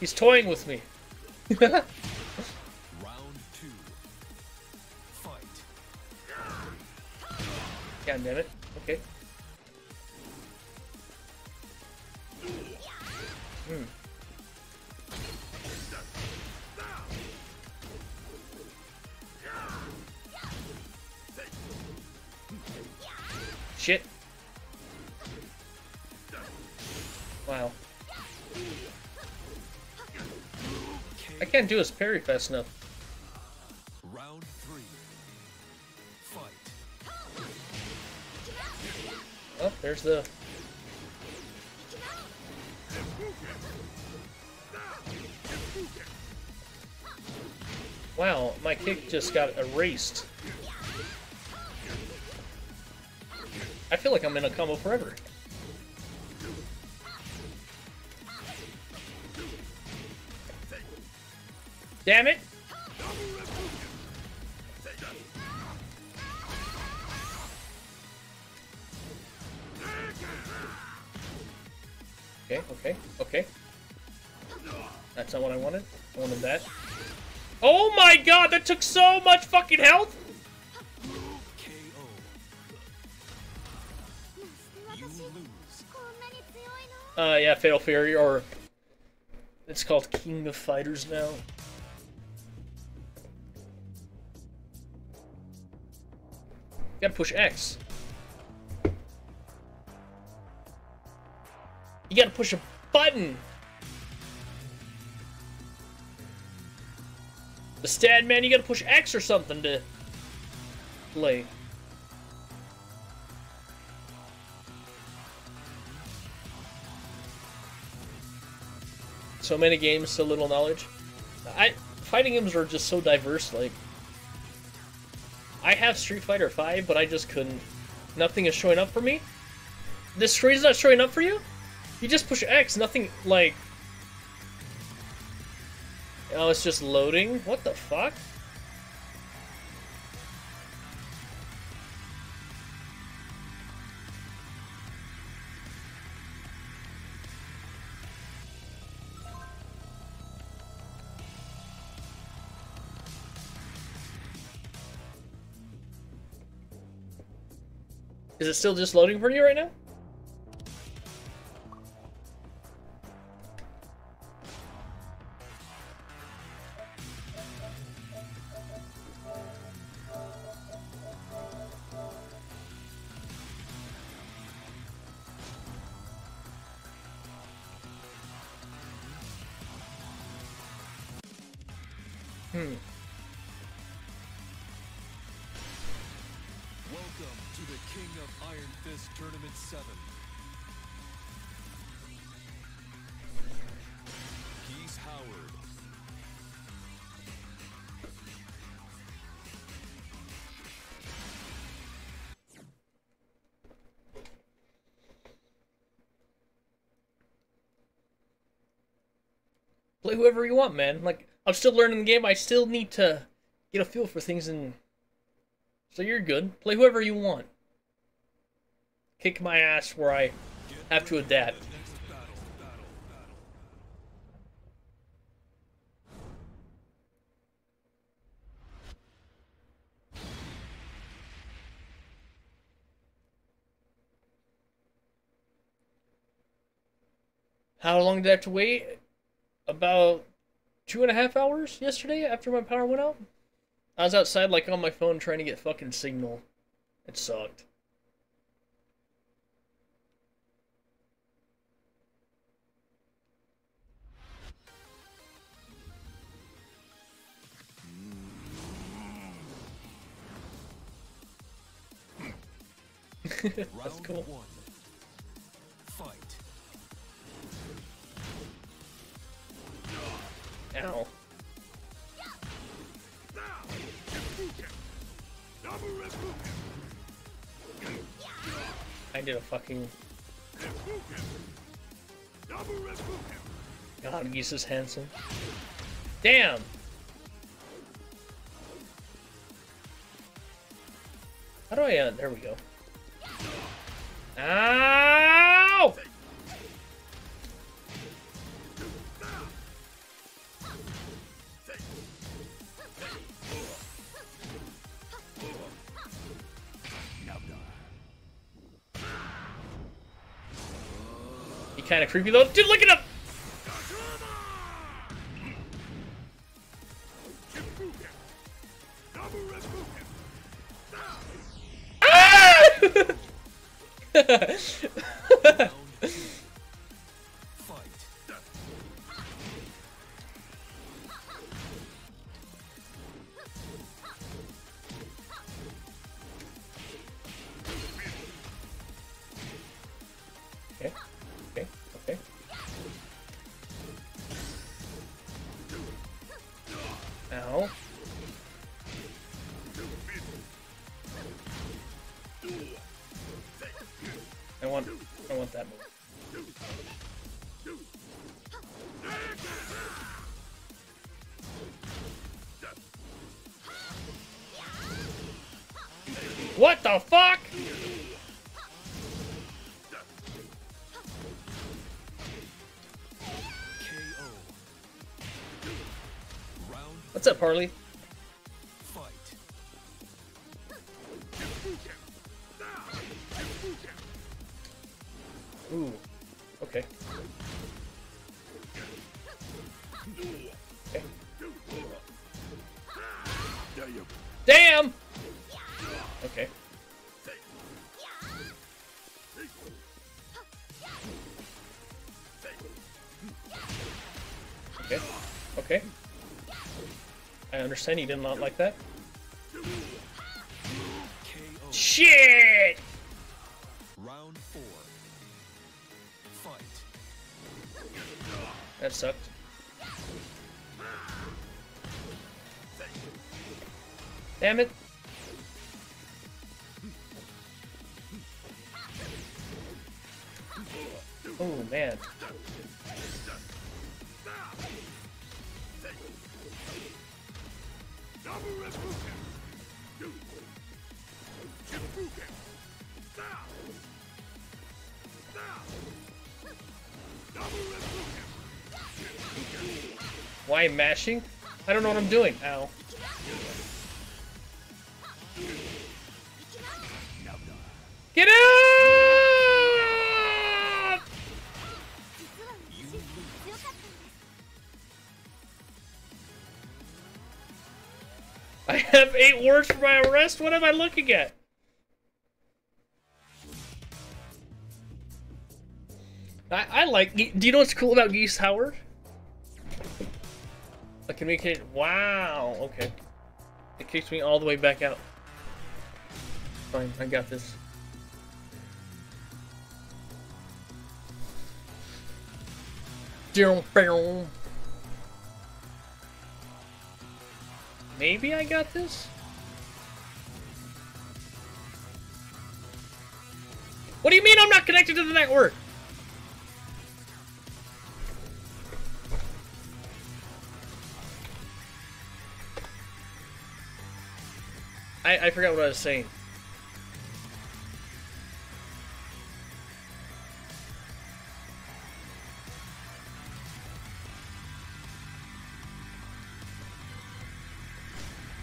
[SPEAKER 2] He's toying with me.
[SPEAKER 1] Round two. Fight.
[SPEAKER 2] God damn it. Okay. Shit. Wow. I can't do his parry fast enough.
[SPEAKER 1] Round three. Fight.
[SPEAKER 2] Oh, there's the. Wow, my kick just got erased. Feel like I'm in a combo forever. Damn it! Okay, okay, okay. That's not what I wanted. I wanted that. Oh my god, that took so much fucking health! Uh, yeah, Fatal Fury, or it's called King of Fighters now. You gotta push X. You gotta push a button! The stat man, you gotta push X or something to play. So many games, so little knowledge. I fighting games are just so diverse. Like, I have Street Fighter Five, but I just couldn't. Nothing is showing up for me. This screen's not showing up for you. You just push X. Nothing like. Oh, it's just loading. What the fuck? Is it still just loading for you right now? Hmm.
[SPEAKER 1] Tournament 7. Geese Howard.
[SPEAKER 2] Play whoever you want, man. Like, I'm still learning the game. I still need to get a feel for things and. So you're good. Play whoever you want. Kick my ass where I have to adapt. How long did I have to wait? About two and a half hours yesterday after my power went out. I was outside, like on my phone, trying to get fucking signal. It sucked. That's cool.
[SPEAKER 1] one. Fight.
[SPEAKER 2] Ow. I did a fucking. God, Geese is handsome. Damn! How do I, uh, there we go. Ow! He kind of creepy though. Dude, look at him!
[SPEAKER 1] Round
[SPEAKER 2] understand you did not like that. I am mashing? I don't know what I'm doing. Ow. Get up! I have eight words for my arrest? What am I looking at? I, I like... Do you know what's cool about Geese Howard? A communication. Wow. Okay. It kicks me all the way back out. Fine. I got this. Maybe I got this? What do you mean I'm not connected to the network? I, forgot what I was saying.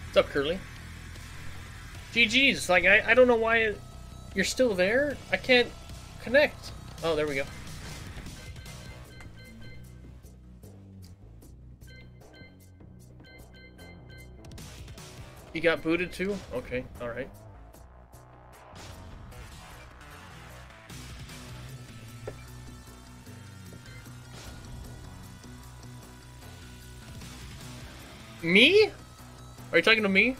[SPEAKER 2] What's up, Curly? GG's. Like, I, I don't know why you're still there. I can't connect. Oh, there we go. Got booted too? Okay, alright. Me? Are you talking to me?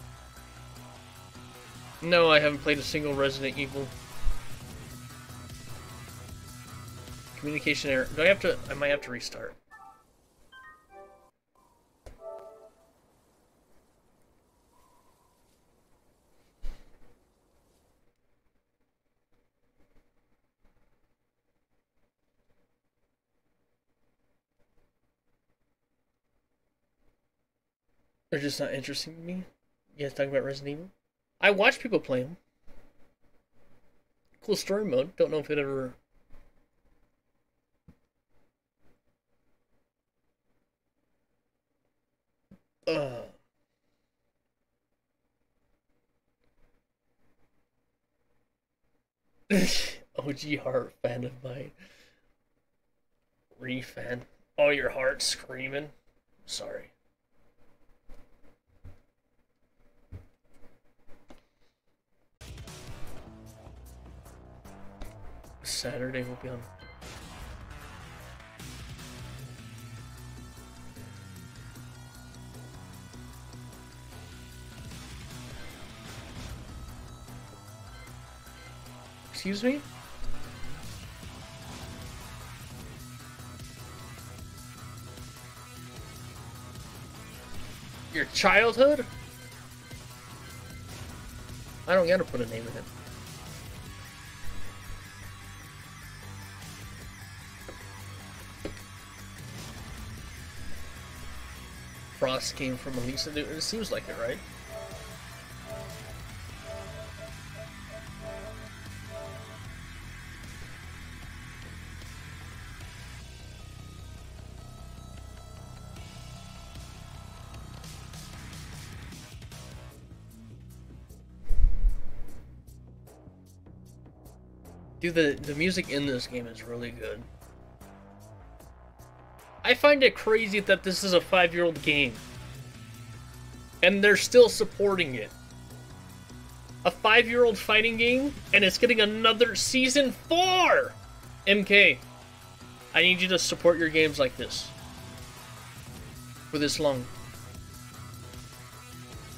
[SPEAKER 2] No, I haven't played a single Resident Evil. Communication error. Do I have to? I might have to restart. They're just not interesting to me. You guys talking about Resident Evil? I watch people play them. Cool story mode. Don't know if it ever. Uh. OG heart fan of mine. Re fan. Oh, your heart screaming. Sorry. Saturday will be on. Excuse me? Your childhood? I don't gotta put a name in it. Frost came from Elisa. Dude, It seems like it, right? Dude, the, the music in this game is really good. I find it crazy that this is a five year old game. And they're still supporting it. A five year old fighting game, and it's getting another season four! MK, I need you to support your games like this. For this long.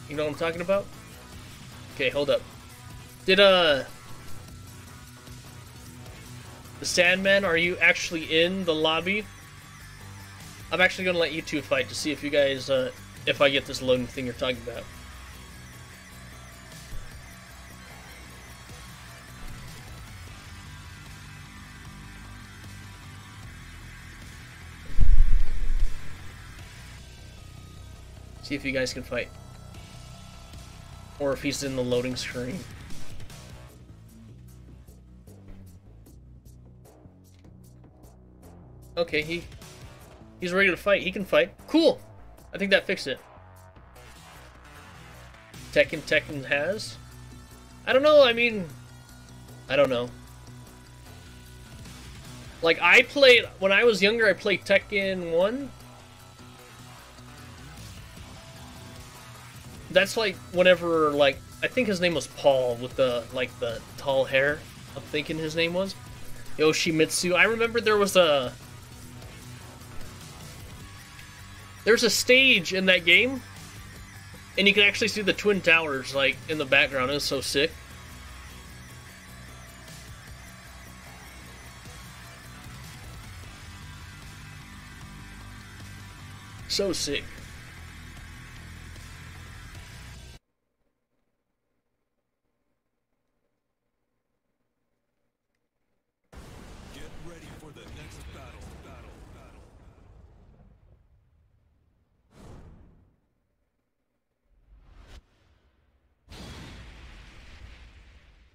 [SPEAKER 2] You know what I'm talking about? Okay, hold up. Did, uh. The Sandman, are you actually in the lobby? I'm actually gonna let you two fight to see if you guys, uh, if I get this loading thing you're talking about. See if you guys can fight. Or if he's in the loading screen. Okay, he he's ready to fight. He can fight. Cool. I think that fixed it. Tekken Tekken has. I don't know. I mean, I don't know. Like I played when I was younger. I played Tekken One. That's like whenever like I think his name was Paul with the like the tall hair. I'm thinking his name was Yoshimitsu. I remember there was a There's a stage in that game, and you can actually see the Twin Towers, like, in the background. It was so sick. So sick.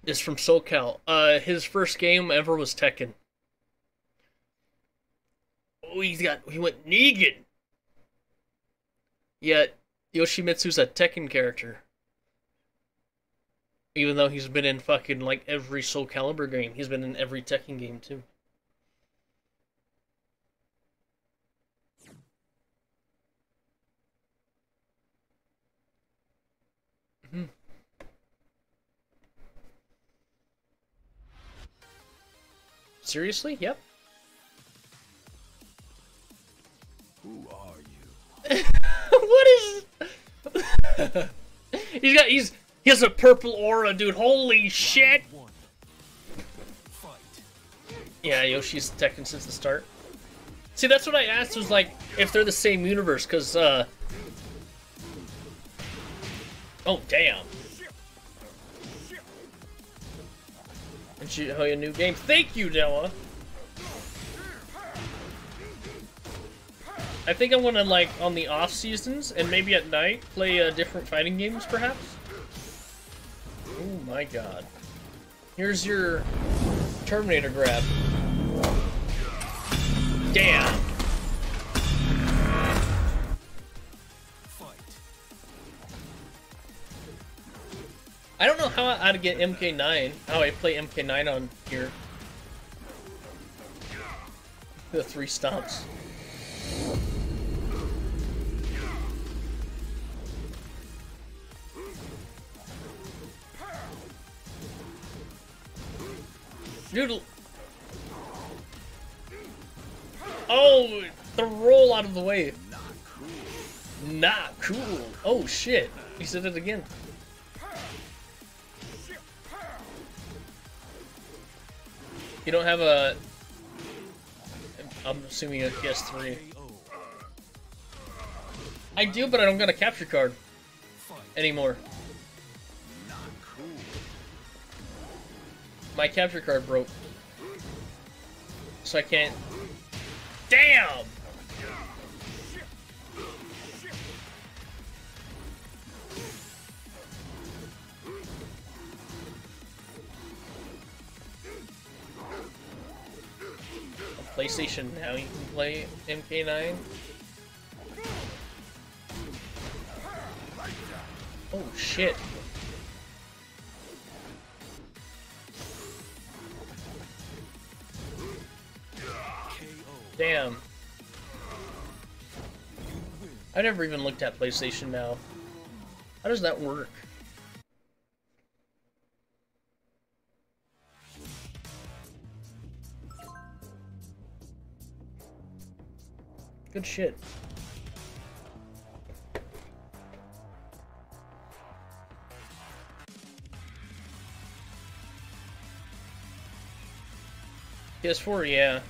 [SPEAKER 2] Is from SoCal. Uh, his first game ever was Tekken. Oh, he's got. He went Negan. Yet Yoshimitsu's a Tekken character. Even though he's been in fucking like every Soul Calibur game, he's been in every Tekken game too. Seriously? Yep.
[SPEAKER 1] Who are you?
[SPEAKER 2] what is? he's got he's he has a purple aura, dude. Holy shit! Yeah, Yoshi's Tekken since the start. See, that's what I asked was like if they're the same universe, cause uh. Oh damn! A new game. Thank you, Della. I think I'm gonna like on the off seasons and maybe at night play uh, different fighting games, perhaps. Oh my god! Here's your Terminator grab. Damn. I don't know how to get MK9. How I play MK9 on here. The three stomps. Dude. Oh, the roll out of the way. Not cool. Oh shit. He said it again. You don't have a. I'm assuming a PS3. I do, but I don't got a capture card anymore. My capture card broke. So I can't. Damn! PlayStation now you can play MK9. Oh shit. Damn. I never even looked at PlayStation Now. How does that work? Good shit. PS4, yeah.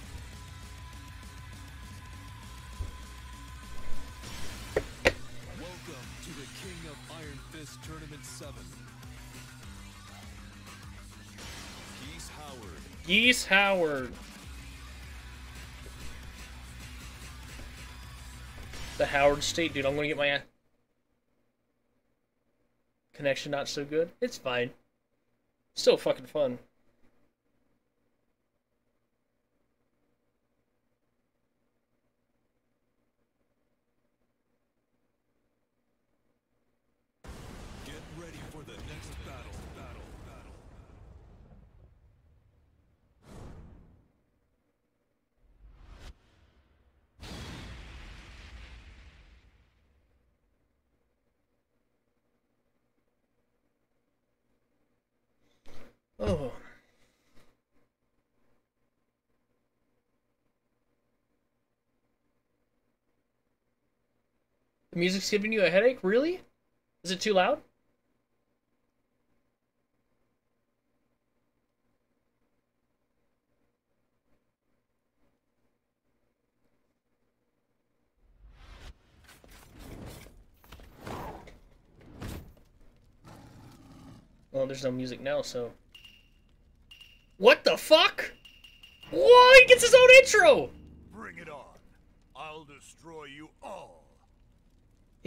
[SPEAKER 1] Welcome to the King of Iron Fist Tournament 7. Geese Howard.
[SPEAKER 2] Geese Howard. Howard State, dude. I'm gonna get my connection not so good. It's fine. Still fucking fun.
[SPEAKER 1] Get ready for the next battle. Battle. Battle.
[SPEAKER 2] Oh. The music's giving you a headache? Really? Is it too loud? Well, there's no music now, so. What the fuck? Whoa, he gets his own intro!
[SPEAKER 4] Bring it on. I'll destroy you all.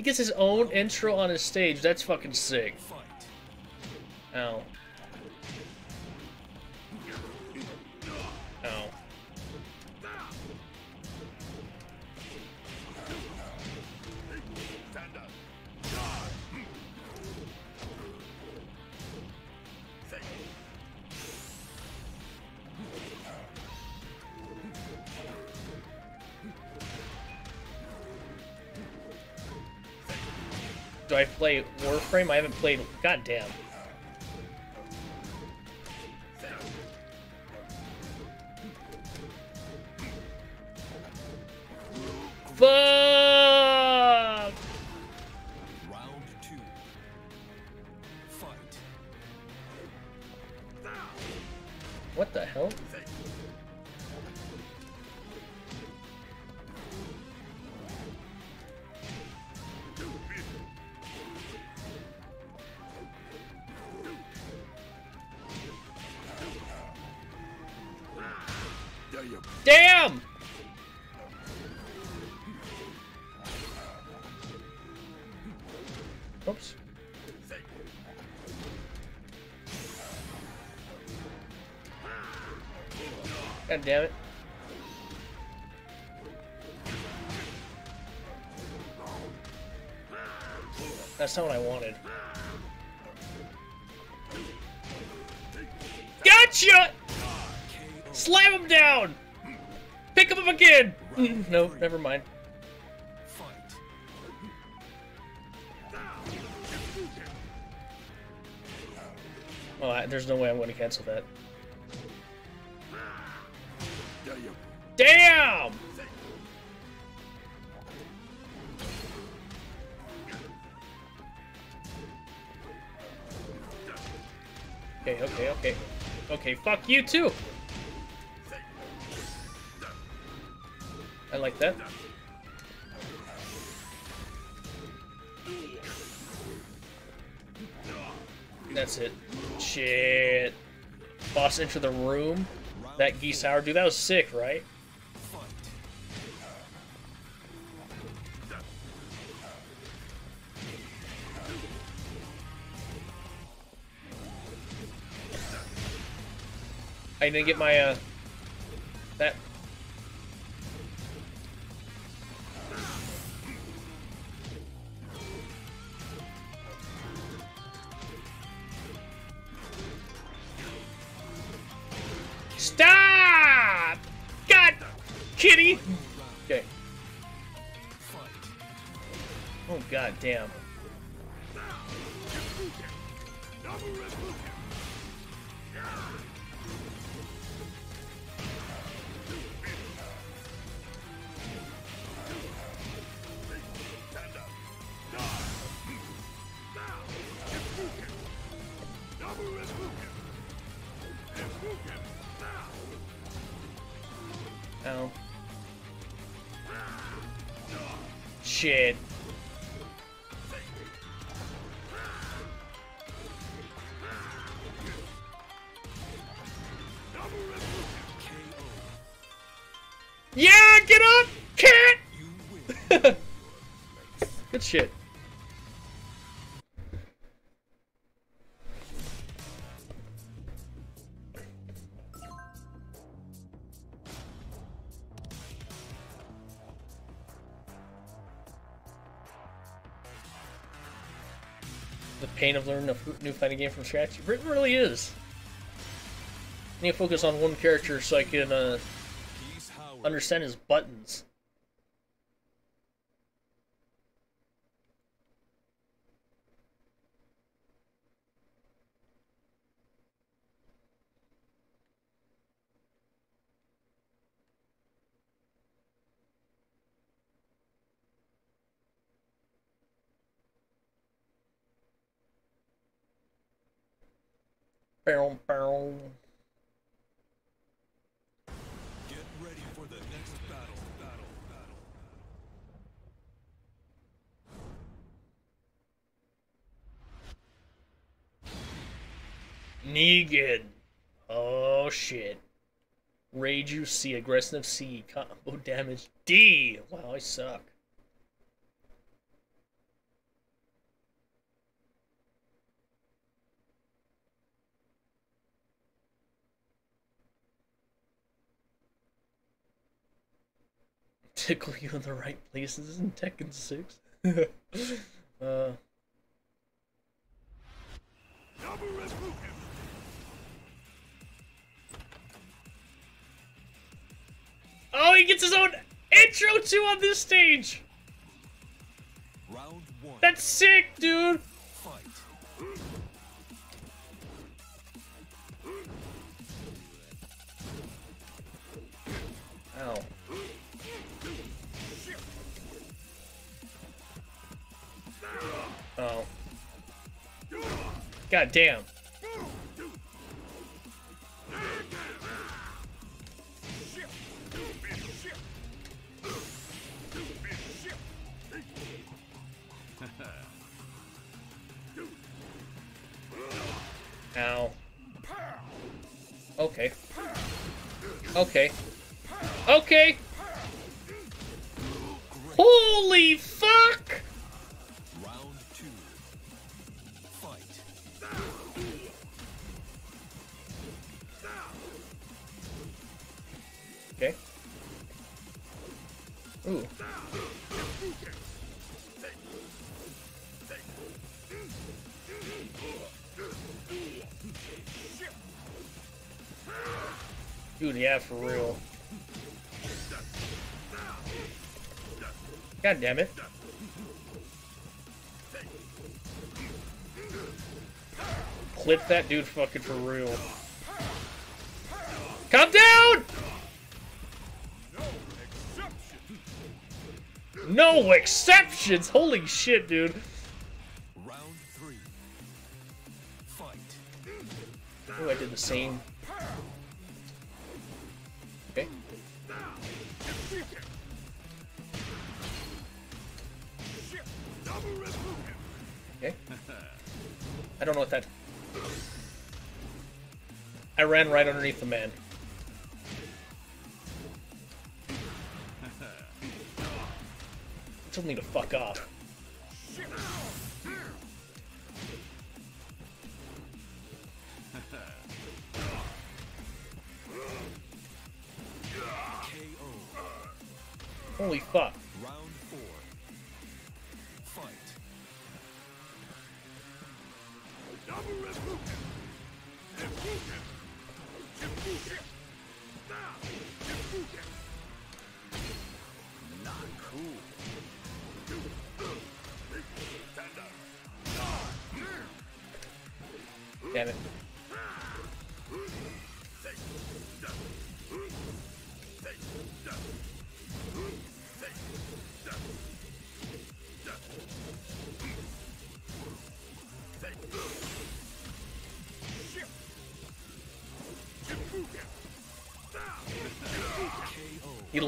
[SPEAKER 2] He gets his own intro on his stage. That's fucking sick. Ow. Do I play Warframe? I haven't played. Goddamn. Fuck!
[SPEAKER 1] Round two. Fight.
[SPEAKER 2] What the hell? Damn! Oops. God damn it. That's not what I wanted. Gotcha! Slam him down! Pick him up again! Mm, no, never mind. Oh, I, there's no way I'm going to cancel that. Damn! Okay, okay, okay. Okay, fuck you too! I like that. That's it. Shit. Boss enter the room. That Geese Howard, dude, that was sick, right? I didn't get my, uh, that. Kitty! Okay. Oh, god damn. Pain of learning a new fighting game from scratch. It really is. I need to focus on one character so I can uh, understand his buttons. Bow, bow.
[SPEAKER 1] Get ready for the next battle. Battle. Battle.
[SPEAKER 2] Negan. Oh shit. Rage you C, aggressive C, combo damage D. Wow, I suck. Tickle you in the right places in Tekken 6. uh, oh, he gets his own intro too on this stage.
[SPEAKER 1] Round one.
[SPEAKER 2] That's sick, dude.
[SPEAKER 1] Fight.
[SPEAKER 2] Ow. Oh. God damn. Ow. Okay. Okay. Okay. Holy fuck! Dude, yeah, for real. God damn it. Clip that dude fucking for real. Calm down! No exceptions! Holy shit, dude.
[SPEAKER 1] Round three. Fight.
[SPEAKER 2] Oh, I did the same. Okay. Okay. I don't know what that. I ran right underneath the man. Told me to fuck off. Holy fuck.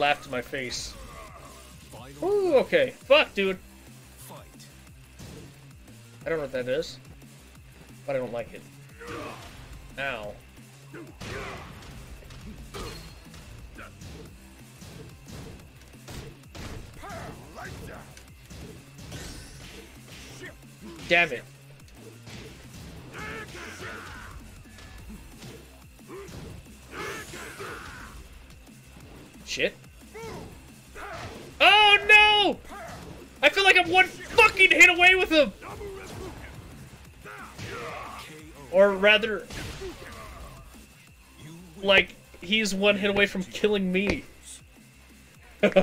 [SPEAKER 2] Laughed in my face. Ooh, okay. Fuck, dude. I don't know what that is. But I don't like it. Ow. Damn it. Rather, like, he's one hit away from killing me.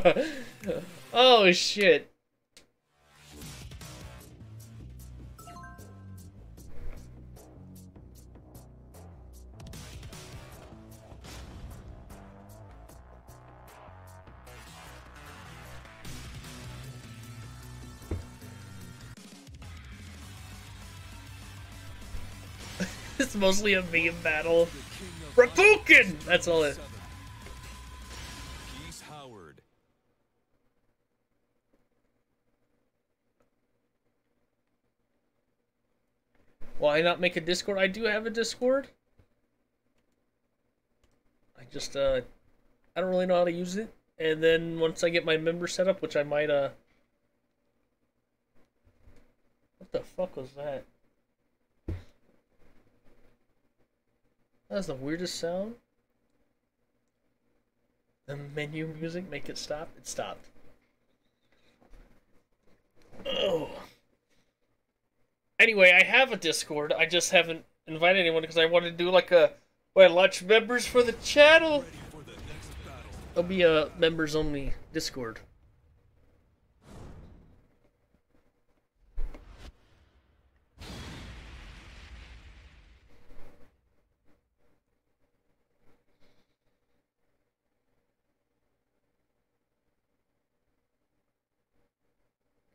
[SPEAKER 2] oh shit. It's mostly a meme battle. Reppuken! That's all it.
[SPEAKER 1] Geese Howard.
[SPEAKER 2] Why not make a Discord? I do have a Discord. I just uh I don't really know how to use it. And then once I get my member set up, which I might uh What the fuck was that? That's the weirdest sound. The menu music, make it stop. It stopped. Oh. Anyway, I have a Discord. I just haven't invited anyone because I want to do like a I launch members for the channel. It'll be a members only Discord.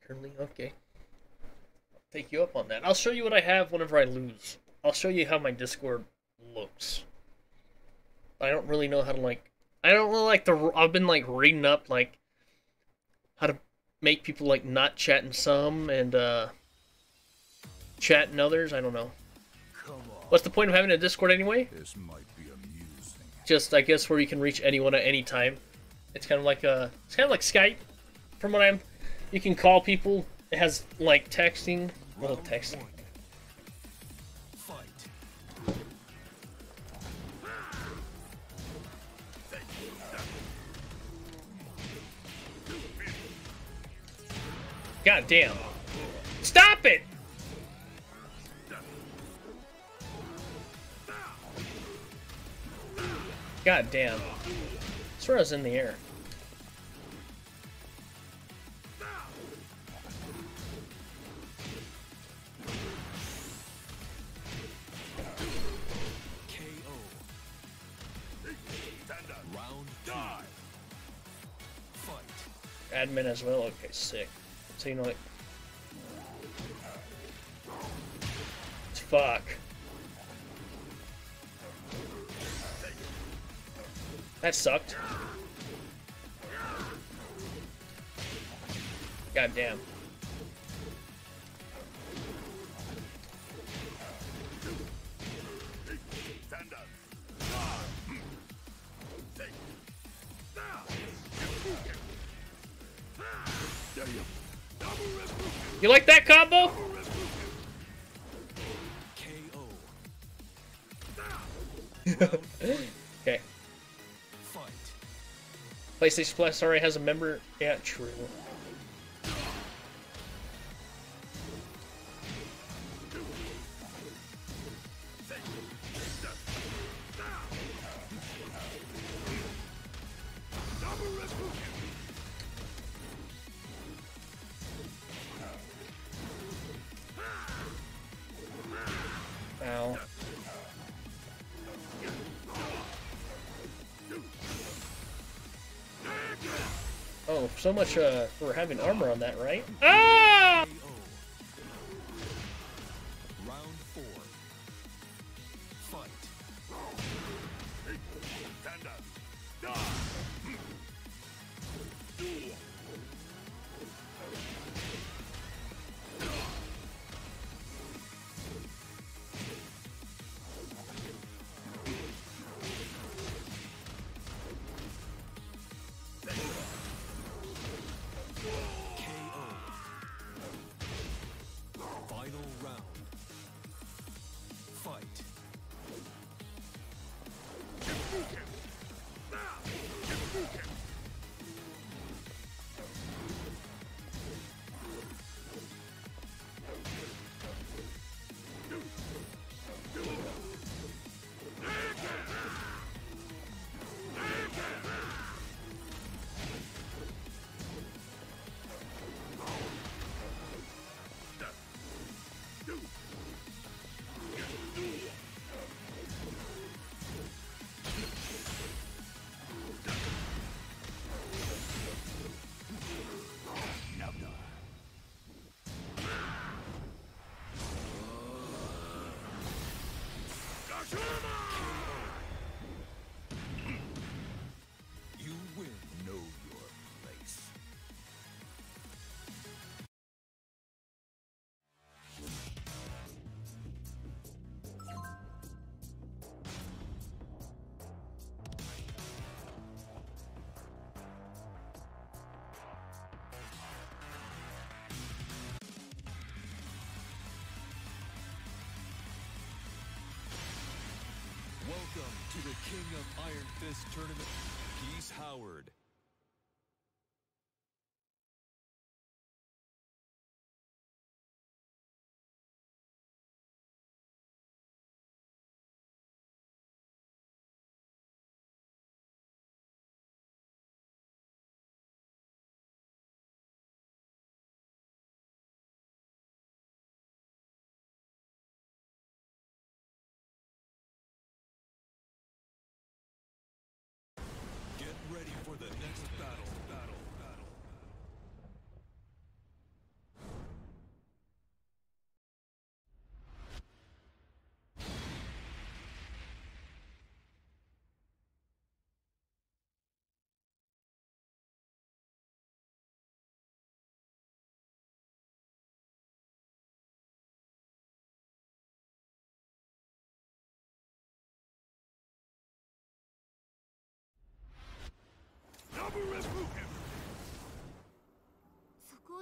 [SPEAKER 2] Currently, okay. I'll take you up on that. I'll show you what I have whenever I lose. I'll show you how my Discord looks. I don't really know how to like. I don't really like the. I've been like reading up like how to make people like not chat in some and uh chat in others. I don't know.
[SPEAKER 4] Come on.
[SPEAKER 2] What's the point of having a Discord anyway?
[SPEAKER 4] This might be amusing.
[SPEAKER 2] Just I guess where you can reach anyone at any time. It's kind of like uh it's kind of like Skype. From what I'm, you can call people. It has like texting. Well, texting. God damn! Stop it! God damn! I swear I was in the air. Admin as well. Okay, sick. So you know like. Fuck. That sucked. God damn. You like that combo?
[SPEAKER 1] KO.
[SPEAKER 2] Okay.
[SPEAKER 1] Fight.
[SPEAKER 2] PlayStation Plus already has a member. Yeah, true. Much uh, for having armor on that, right? Ah!
[SPEAKER 1] Welcome to the King of Iron Fist tournament. Geese Howard.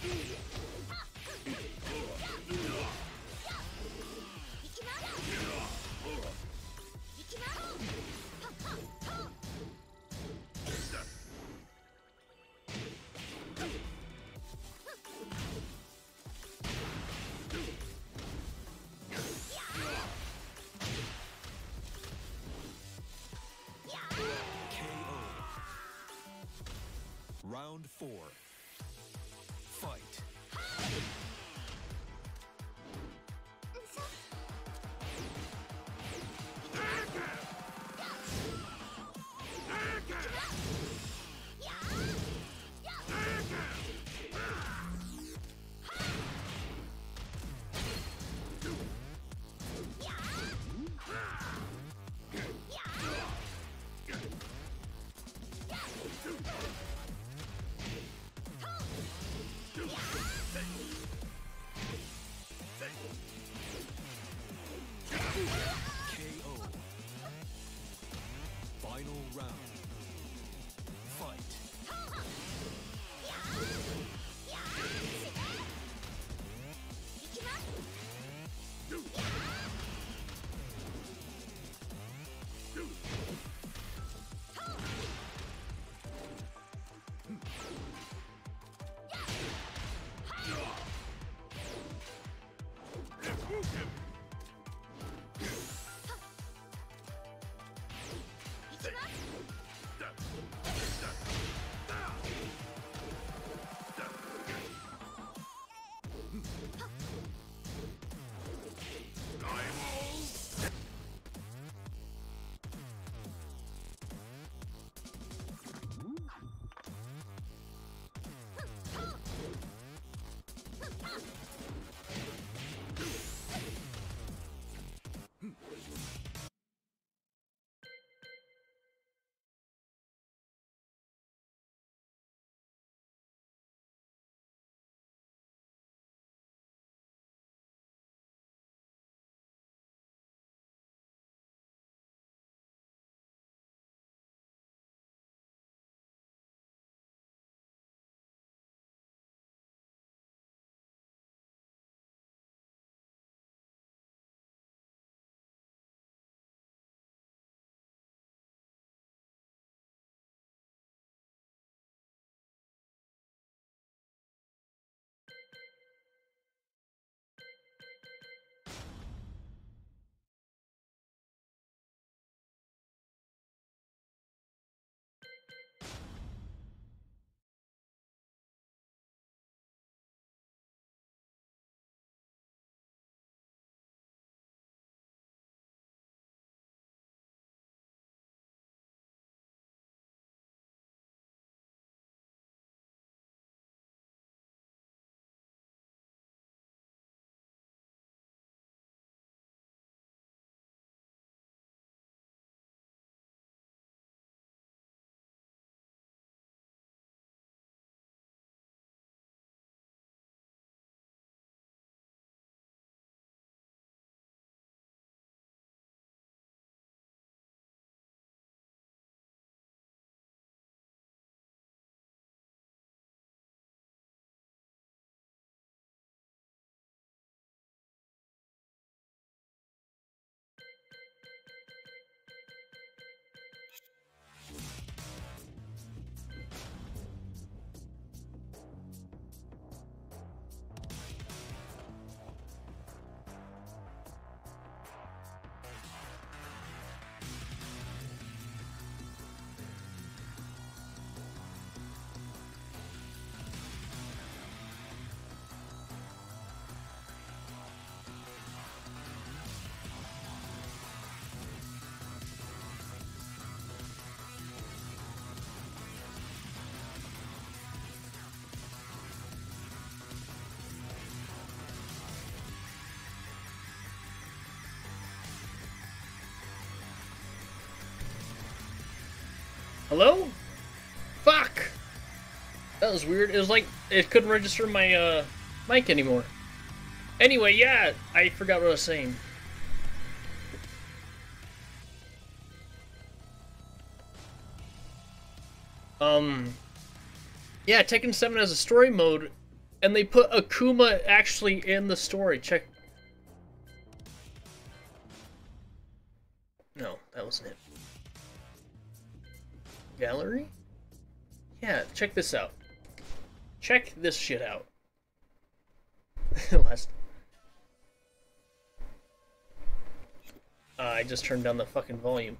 [SPEAKER 1] Fight.
[SPEAKER 2] Hello? Fuck! That was weird. It was like it couldn't register my uh, mic anymore. Anyway, yeah, I forgot what I was saying. Um, yeah, Tekken 7 has a story mode, and they put Akuma actually in the story. Check. Check this out. Check this shit out. Last. Uh, I just turned down the fucking volume.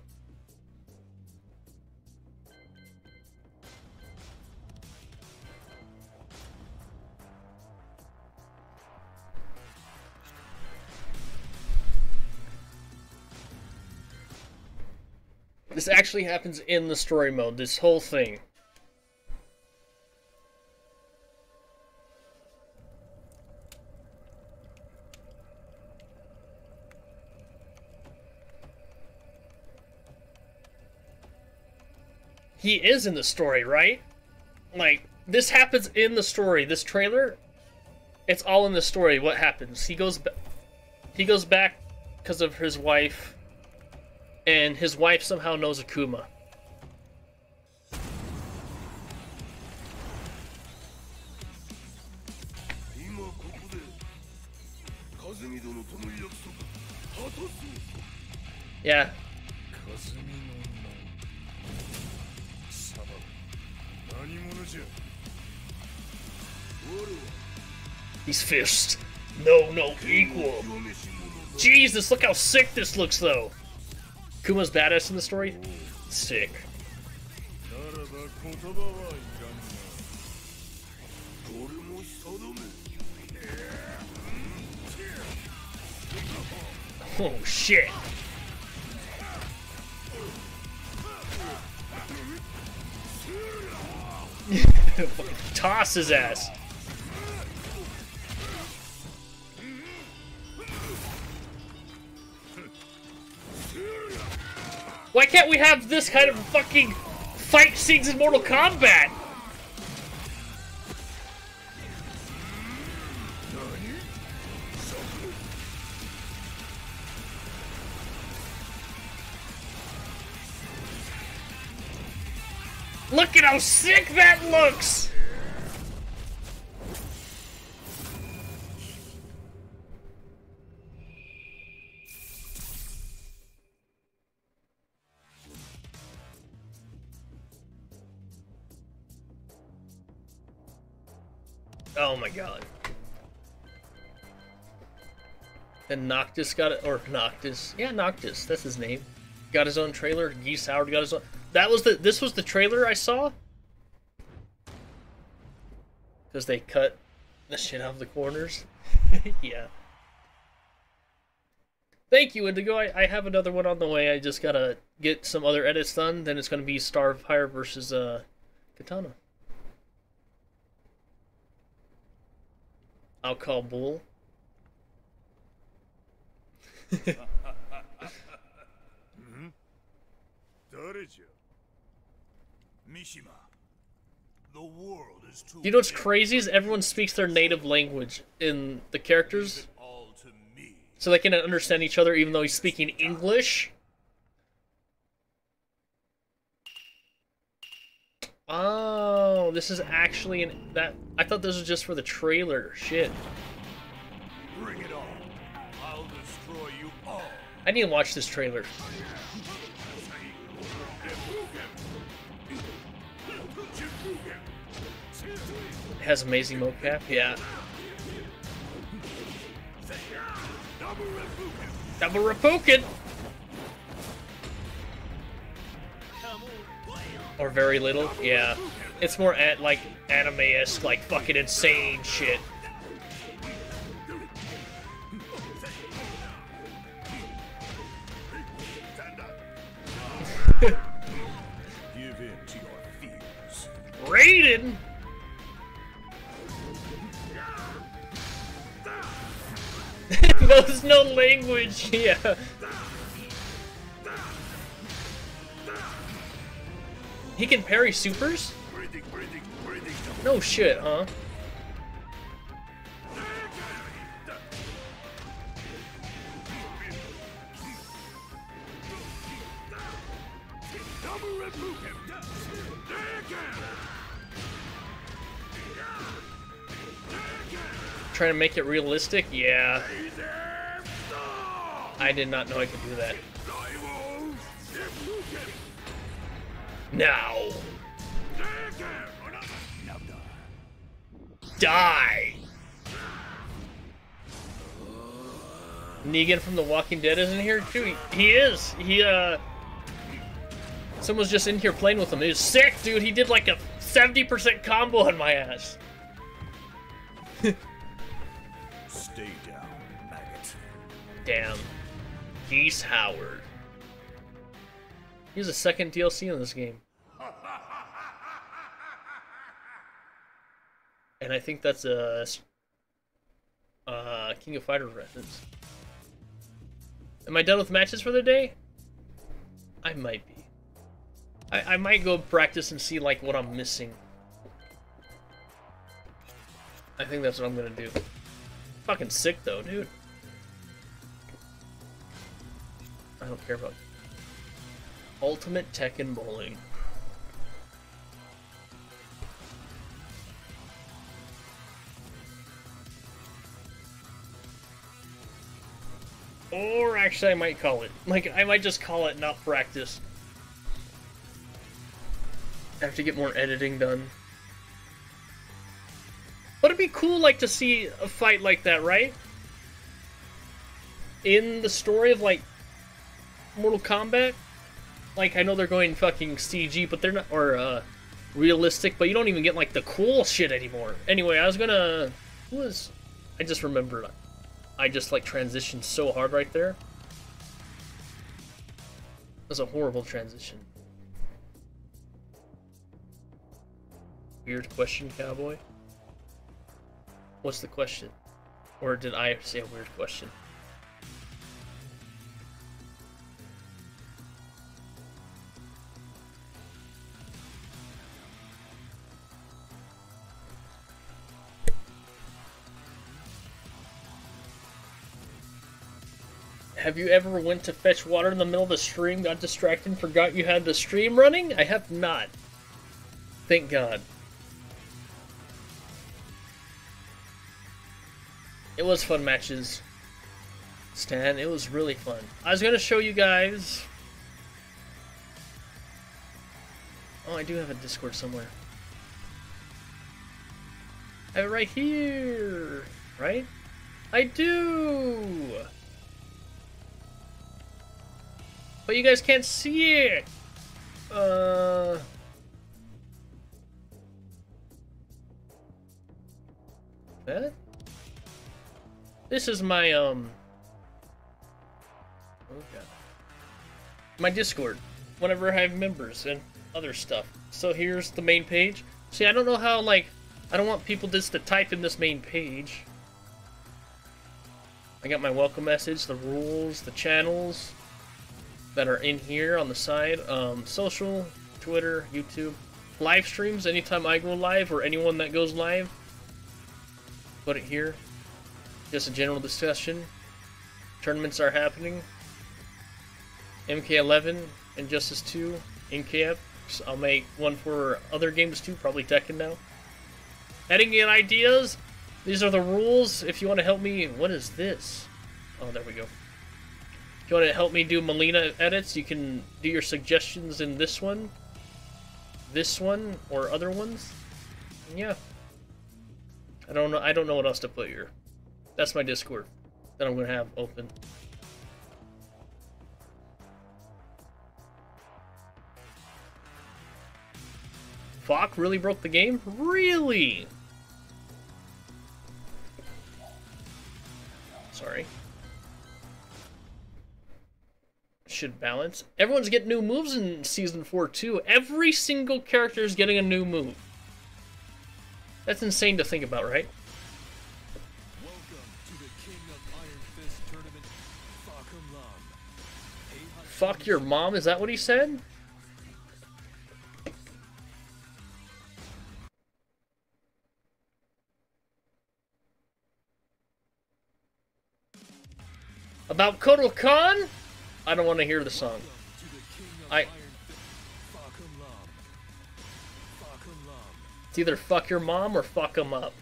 [SPEAKER 2] This actually happens in the story mode, this whole thing. he is in the story, right? Like, this happens in the story. This trailer, it's all in the story. What happens? He goes, he goes back because of his wife, and his wife somehow knows Akuma. Yeah, He's fists. No, no, equal. Jesus, look how sick this looks, though. Kuma's badass in the story? Sick. Oh, shit. Fucking Toss his ass. Why can't we have this kind of fucking fight scenes in Mortal Kombat? How sick that looks! Oh my god. And Noctis got it, or Noctis, yeah, Noctis, that's his name. Got his own trailer. Geese Howard got his own. That was the. This was the trailer I saw. They cut the shit out of the corners. yeah. Thank you, Indigo. I, I have another one on the way. I just gotta get some other edits done. Then it's gonna be Starfire versus uh, Katana. I'll call Bull.
[SPEAKER 4] 誰
[SPEAKER 2] You know what's crazy is everyone speaks their native language in the characters,
[SPEAKER 4] all to me.
[SPEAKER 2] so they can understand each other even though he's speaking English. Oh, this is actually an that I thought this was just for the trailer. Shit.
[SPEAKER 4] Bring it on. I'll destroy you all.
[SPEAKER 2] I need to watch this trailer. Oh, has amazing mocap, yeah. Double Reppuken! Or very little, yeah. It's more at like anime-esque, like fucking insane shit.
[SPEAKER 4] Give in to your fears.
[SPEAKER 2] Raiden! There's no language, yeah. He can parry supers? No shit, huh? Trying to make it realistic? Yeah. I did not know I could do that. Now. Die! Negan from The Walking Dead isn't here? Dude, he, is. He, uh... Someone's just in here playing with him. He was sick, dude. He did like a 70% combo on my ass. Damn. Geese Howard. He's a second DLC in this game. And I think that's a uh, King of Fighters reference. Am I done with matches for the day? I might be. I, I might go practice and see like what I'm missing. I think that's what I'm gonna do. Fucking sick though, dude. I don't care about Ultimate Tekken Bowling. Or actually, I might call it. Like, I might just call it not practice. I have to get more editing done. But it'd be cool, like, to see a fight like that, right? In the story of, like, Mortal Kombat. Like, I know they're going fucking CG, but they're not, or, uh, realistic, but you don't even get, like, the cool shit anymore. Anyway, I was gonna, who was, I just remembered. I just, like, transitioned so hard right there. That was a horrible transition. Weird question, cowboy. What's the question? Or did I say a weird question? Have you ever went to fetch water in the middle of the stream, got distracted, and forgot you had the stream running? I have not. Thank God. It was fun matches. Stan, it was really fun. I was gonna show you guys. Oh, I do have a Discord somewhere. I have it right here, right? I do. But you guys can't see it. Uh. That? This is my, um... Oh. My Discord. Whenever I have members and other stuff. So here's the main page. See, I don't know how, like... I don't want people just to type in this main page. I got my welcome message, the rules, the channels that are in here on the side. Um, social, Twitter, YouTube. Live streams, anytime I go live or anyone that goes live. Put it here. Just a general discussion. Tournaments are happening. MK11, Injustice 2, in NKF. I'll make one for other games too, probably Tekken now. Heading in ideas. These are the rules. If you want to help me, what is this? Oh, there we go. You want to help me do Mileena edits, you can do your suggestions in this one, this one, or other ones. Yeah. I don't know. I don't know what else to put here. That's my Discord that I'm gonna have open. Fok really broke the game? Really? Sorry. should balance. Everyone's getting new moves in Season 4, too. Every single character is getting a new move. That's insane to think about, right? Fuck your mom, is that what he said? About Kotal Kahn? I don't want to hear the song. I-. It's either fuck your mom or fuck him up.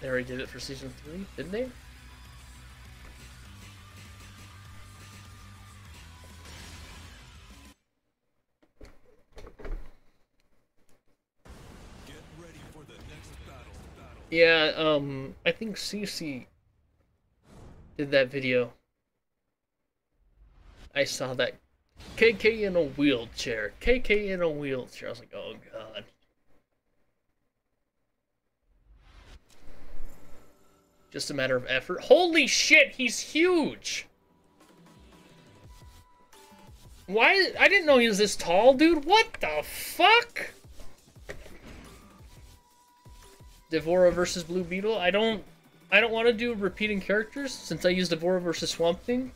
[SPEAKER 2] They already did it for season three, didn't they? Yeah, um, I think Cece did that video. I saw that KK in a wheelchair. KK in a wheelchair. I was like, oh god. Just a matter of effort. Holy shit, he's huge! Why? I didn't know he was this tall, dude. What the fuck? D'Vorah versus Blue Beetle. I don't I don't want to do repeating characters since I used D'Vorah versus Swamp Thing.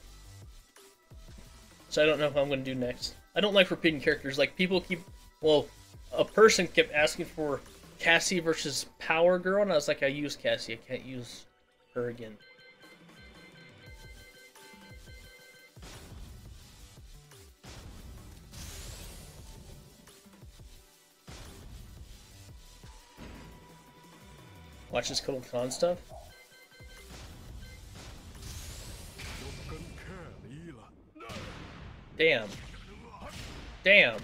[SPEAKER 2] So I don't know what I'm going to do next. I don't like repeating characters. Like people keep well, a person kept asking for Cassie versus Power Girl and I was like I use Cassie. I can't use her again. Watch this Kotal Kahn stuff. Damn. Damn.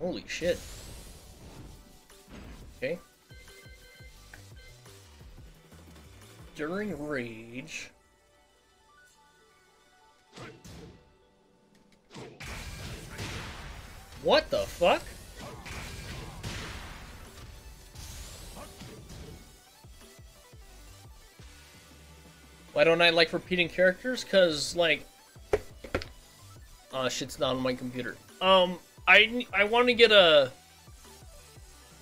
[SPEAKER 2] Holy shit. Okay. During rage. What the fuck? Why don't I like repeating characters? Cause like, oh shit's not on my computer. Um, I I want to get a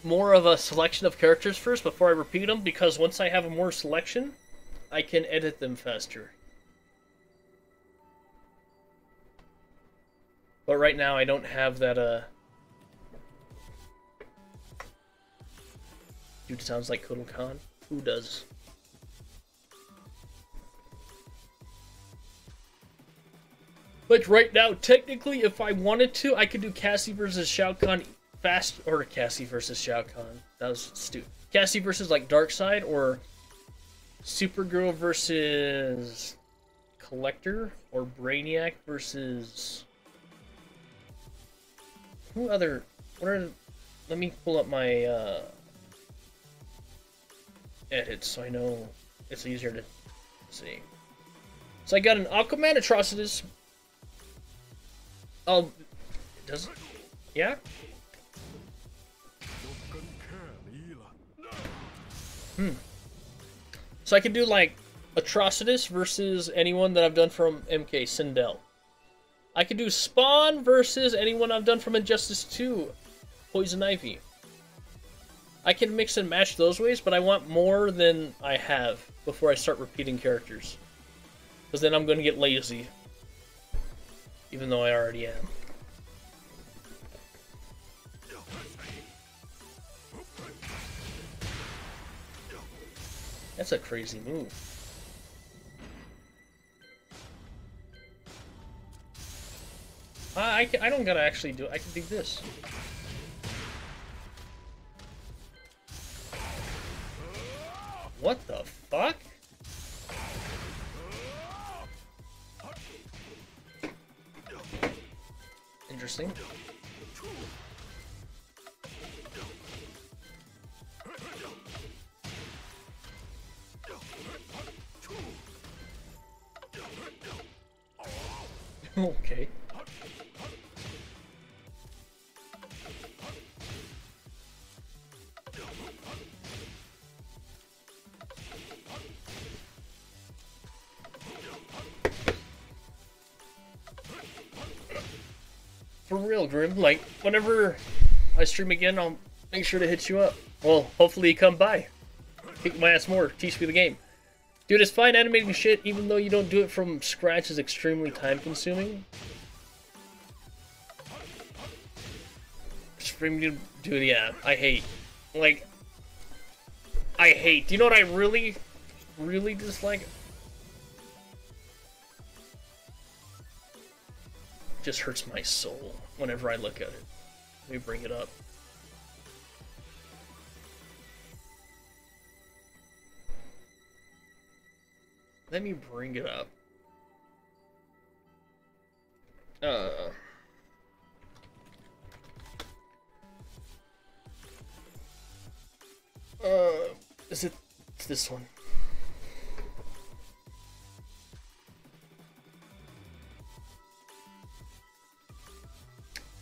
[SPEAKER 2] more of a selection of characters first before I repeat them because once I have a more selection, I can edit them faster. But right now I don't have that uh. Dude sounds like Kotal Kahn. Who does? But right now, technically, if I wanted to, I could do Cassie versus Shao Kahn fast, or Cassie versus Shao Kahn. That was stupid. Cassie versus like Darkseid, or Supergirl versus Kollector, or Brainiac versus who other? What are? Let me pull up my uh, edits so I know it's easier to see. So I got an Aquaman Atrocitus Oh, does yeah? Hmm. So I could do like Atrocitus versus anyone that I've done from MK Sindel. I could do Spawn versus anyone I've done from Injustice 2, Poison Ivy. I can mix and match those ways, but I want more than I have before I start repeating characters. Because then I'm going to get lazy even though I already am. That's a crazy move. I, I, I don't gotta actually do it. I can do this. What the fuck? Interesting. okay. For real, Grim. Like, whenever I stream again, I'll make sure to hit you up. Well, hopefully you come by. Kick my ass more. Teach me the game. Dude, it's fine animating shit, even though you don't do it from scratch is extremely time consuming. Extremely, dude, yeah, I hate. Like, I hate. Do you know what I really, really dislike? Just hurts my soul whenever I look at it. Let me bring it up. Let me bring it up. Uh. Uh, is it this one?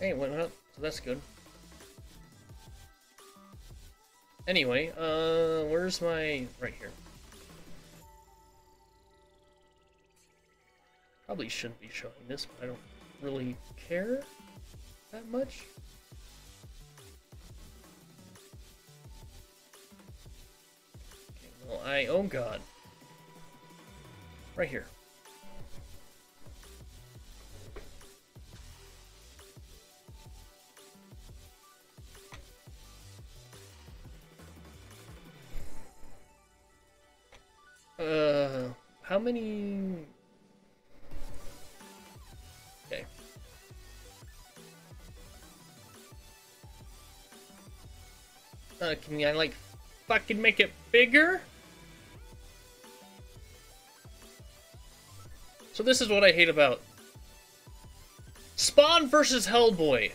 [SPEAKER 2] Hey, it went up, so that's good. Anyway, uh, where's my... right here. Probably shouldn't be showing this, but I don't really care that much. Okay, well, I... oh god. Right here. How many? Okay. Uh, can I like fucking make it bigger? So this is what I hate about Spawn versus Hellboy.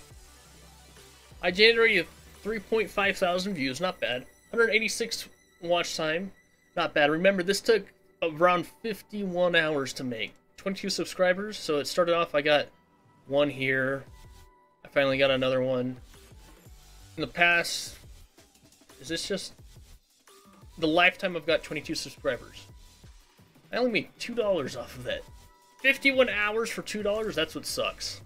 [SPEAKER 2] I generated 3.5 thousand views, not bad. 186 watch time, not bad. Remember, this took around 51 hours to make. 22 subscribers, so it started off, I got one here. I finally got another one. In the past, is this just... The lifetime I've got 22 subscribers. I only made $2 off of that. 51 hours for $2, that's what sucks.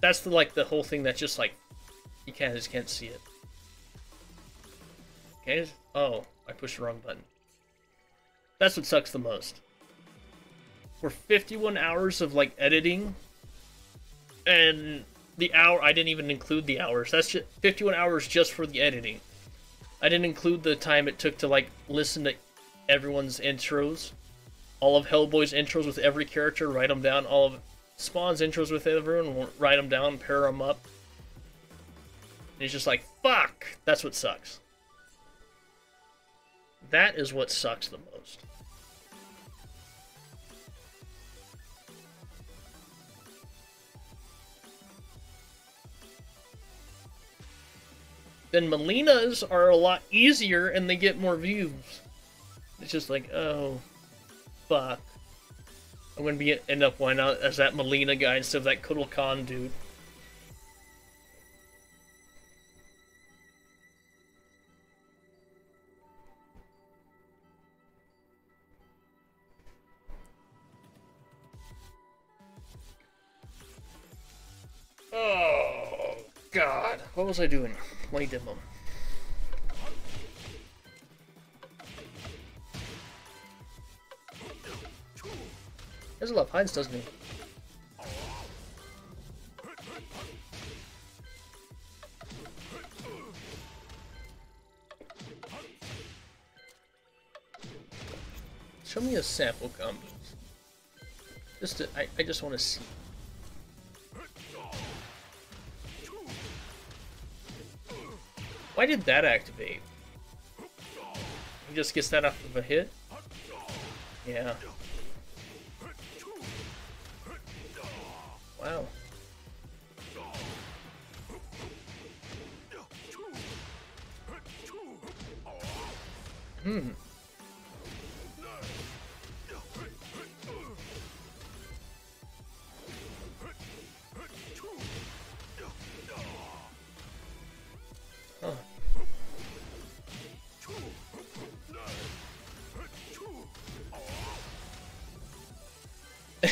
[SPEAKER 2] That's the, like, the whole thing that's just, like, you can't, just can't see it. Okay, oh, I pushed the wrong button. That's what sucks the most. For 51 hours of, like, editing, and the hour, I didn't even include the hours. That's just 51 hours just for the editing. I didn't include the time it took to, like, listen to everyone's intros. All of Hellboy's intros with every character, write them down. All of Spawn's intros with everyone, write them down, pair them up. And it's just like, fuck! That's what sucks. That is what sucks the most. Then Mileena's are a lot easier and they get more views. It's just like, oh, fuck. I'm gonna be end up why not as that Melina guy instead of that Kotal Kahn dude. Oh God! What was I doing? Let me demo. He has a lot of hides, doesn't he? Show me a sample combos. Just to, I, I just want to see. Why did that activate? He just gets that off of a hit? Yeah. Wow. Hmm.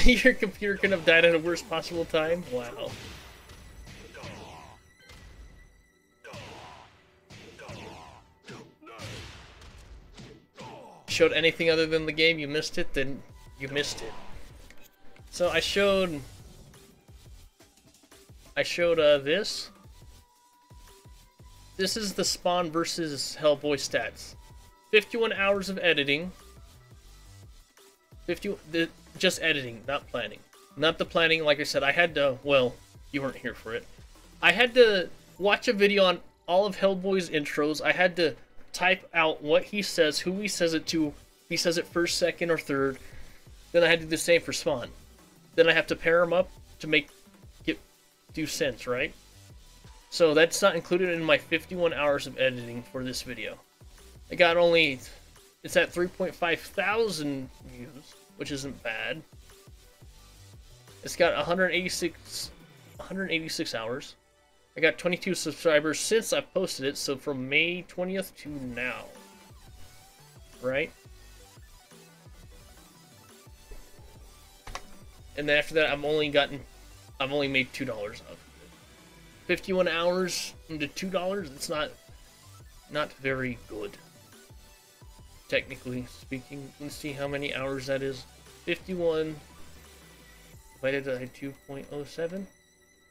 [SPEAKER 2] Your computer could have died at a worst possible time? Wow. showed anything other than the game, you missed it, then you missed it. So I showed I showed uh, this. This is the Spawn versus Hellboy stats. 51 hours of editing. 50 the, just editing, not planning. Not the planning, like I said, I had to, well, you weren't here for it. I had to watch a video on all of Hellboy's intros. I had to type out what he says, who he says it to. He says it first, second, or third. Then I had to do the same for Spawn. Then I have to pair them up to make get do sense, right? So that's not included in my 51 hours of editing for this video. I got only it's at 3.5 thousand views, which isn't bad. It's got 186 186 hours. I got 22 subscribers since I posted it, so from May 20th to now. Right? And then after that, I've only gotten, I've only made $2 of it. 51 hours into $2, it's not, not very good. Technically speaking, let's see how many hours that is. 51 divided by 2.07?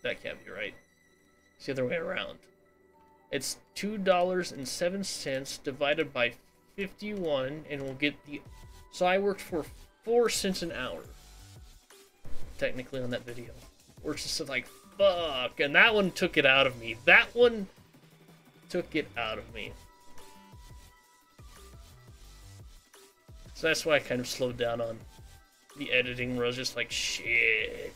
[SPEAKER 2] That can't be right. It's the other way around. It's $2.07 divided by 51, and we'll get the... So I worked for 4 cents an hour. Technically on that video. We're just like, fuck. And that one took it out of me. That one took it out of me. So that's why I kind of slowed down on the editing where I was just like, shit.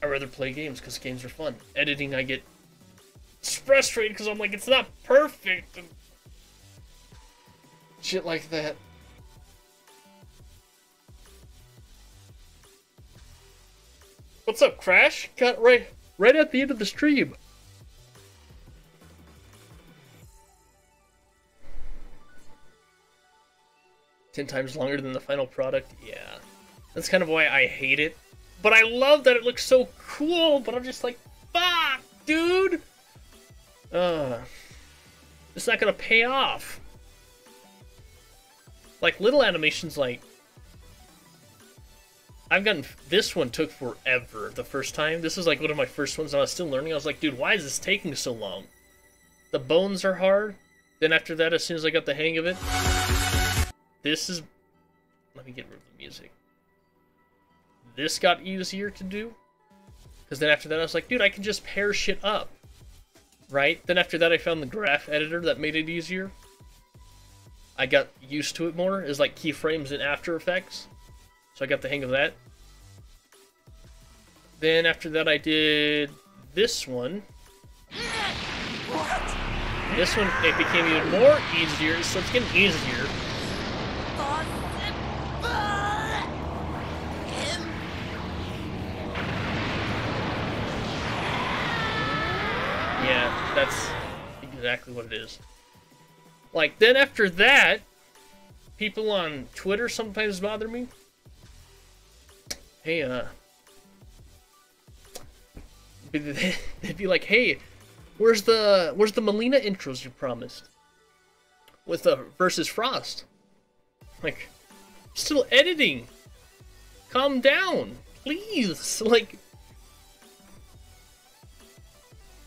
[SPEAKER 2] I rather play games because games are fun. Editing, I get frustrated because I'm like, it's not perfect. And shit like that. What's up, Crash? Got right, right at the end of the stream. Ten times longer than the final product? Yeah. That's kind of why I hate it. But I love that it looks so cool, but I'm just like, fuck, dude! Uh, it's not gonna pay off. Like, little animations like... I've gotten... This one took forever the first time. This is like one of my first ones, and I was still learning. I was like, dude, why is this taking so long? The bones are hard. Then after that, as soon as I got the hang of it, this is... Let me get rid of the music. This got easier to do. Because then after that, I was like, dude, I can just pair shit up. Right? Then after that, I found the graph editor that made it easier. I got used to it more, is like keyframes in After Effects. So I got the hang of that. Then after that, I did this one. This one, it became even more easier, so it's getting easier. Yeah, that's exactly what it is. Like, then after that, people on Twitter sometimes bother me. Hey, uh... They'd be like, hey, where's the where's the Mileena intros you promised? With the versus Frost. Like, still editing. Calm down, please. Like,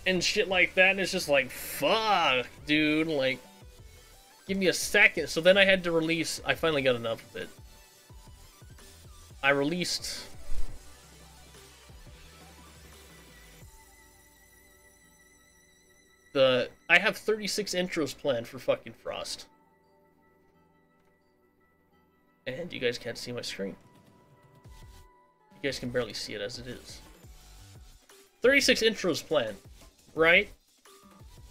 [SPEAKER 2] and shit like that. And it's just like, fuck, dude. Like, give me a second. So then I had to release. I finally got enough of it. I released. The I have 36 intros planned for fucking Frost. And you guys can't see my screen. You guys can barely see it as it is. 36 intros planned right?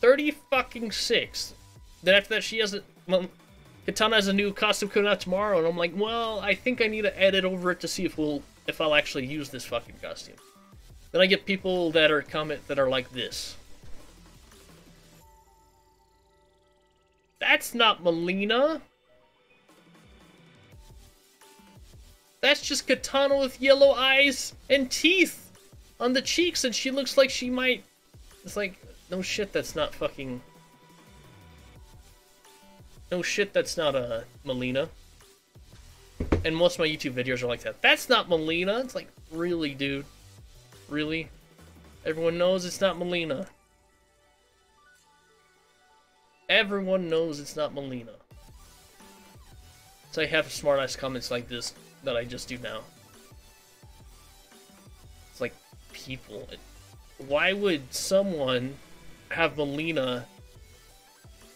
[SPEAKER 2] 30 fucking six. Then after that, she has a. Well, Katana has a new costume coming out tomorrow, and I'm like, well, I think I need to edit over it to see if we'll if I'll actually use this fucking costume. Then I get people that are comment that are like this. That's not Mileena. That's just Katana with yellow eyes and teeth. on the cheeks, and she looks like she might. It's like, no shit, that's not fucking. No shit, that's not a uh, Mileena. And most of my YouTube videos are like that. That's not Mileena. It's like, really, dude? Really? Everyone knows it's not Mileena. Everyone knows it's not Mileena. So I have smart ass comments like this that I just do now. It's like people. Why would someone have Mileena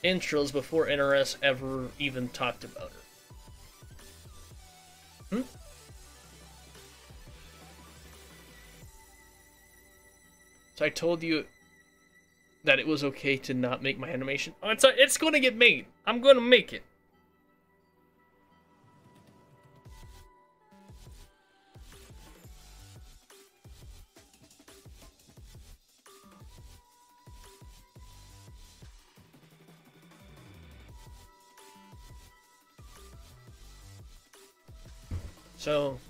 [SPEAKER 2] intros before NRS ever even talked about her? Hmm? So I told you that it was okay to not make my animation. Oh, it's, it's to get made. I'm to make it. So,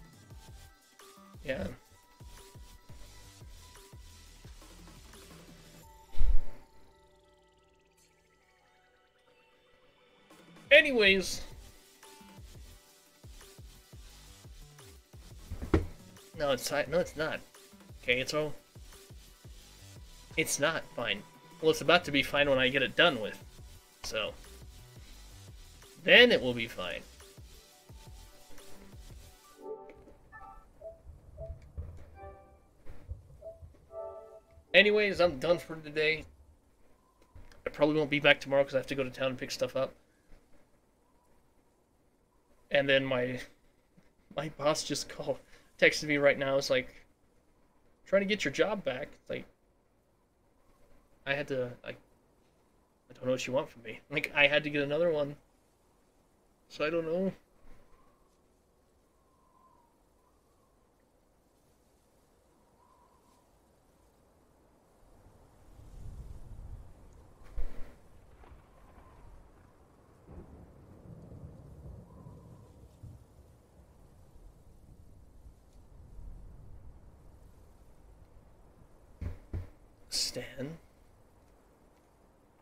[SPEAKER 2] yeah. Anyways. No, it's. No, it's not. Okay, it's all. It's not fine. Well, it's about to be fine when I get it done with. So. Then it will be fine. Anyways, I'm done for today. I probably won't be back tomorrow because I have to go to town and pick stuff up. And then my my boss just called, texted me right now. It's like, trying to get your job back. It's like, I had to, like, I don't know what you want from me. Like, I had to get another one. So I don't know. Stan.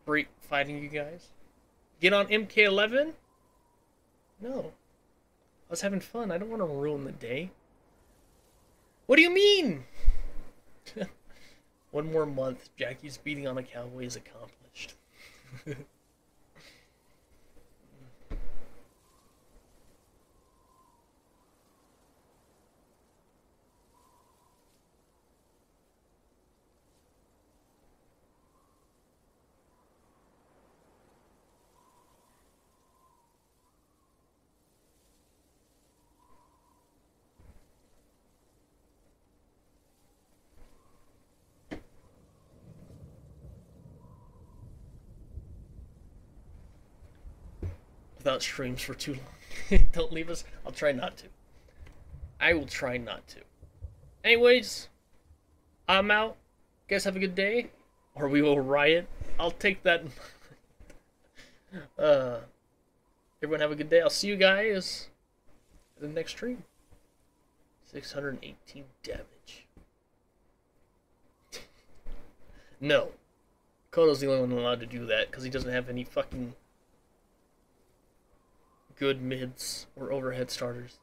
[SPEAKER 2] Great fighting you guys. Get on MK11? No. I was having fun. I don't want to ruin the day. What do you mean? One more month. Jackie's beating on a cowboy is accomplished. without streams for too long. Don't leave us. I'll try not to. I will try not to. Anyways, I'm out. You guys have a good day, or we will riot. I'll take that. uh, everyone have a good day. I'll see you guys in the next stream. 618 damage. no. Kodo's the only one allowed to do that because he doesn't have any fucking good mids or overhead starters.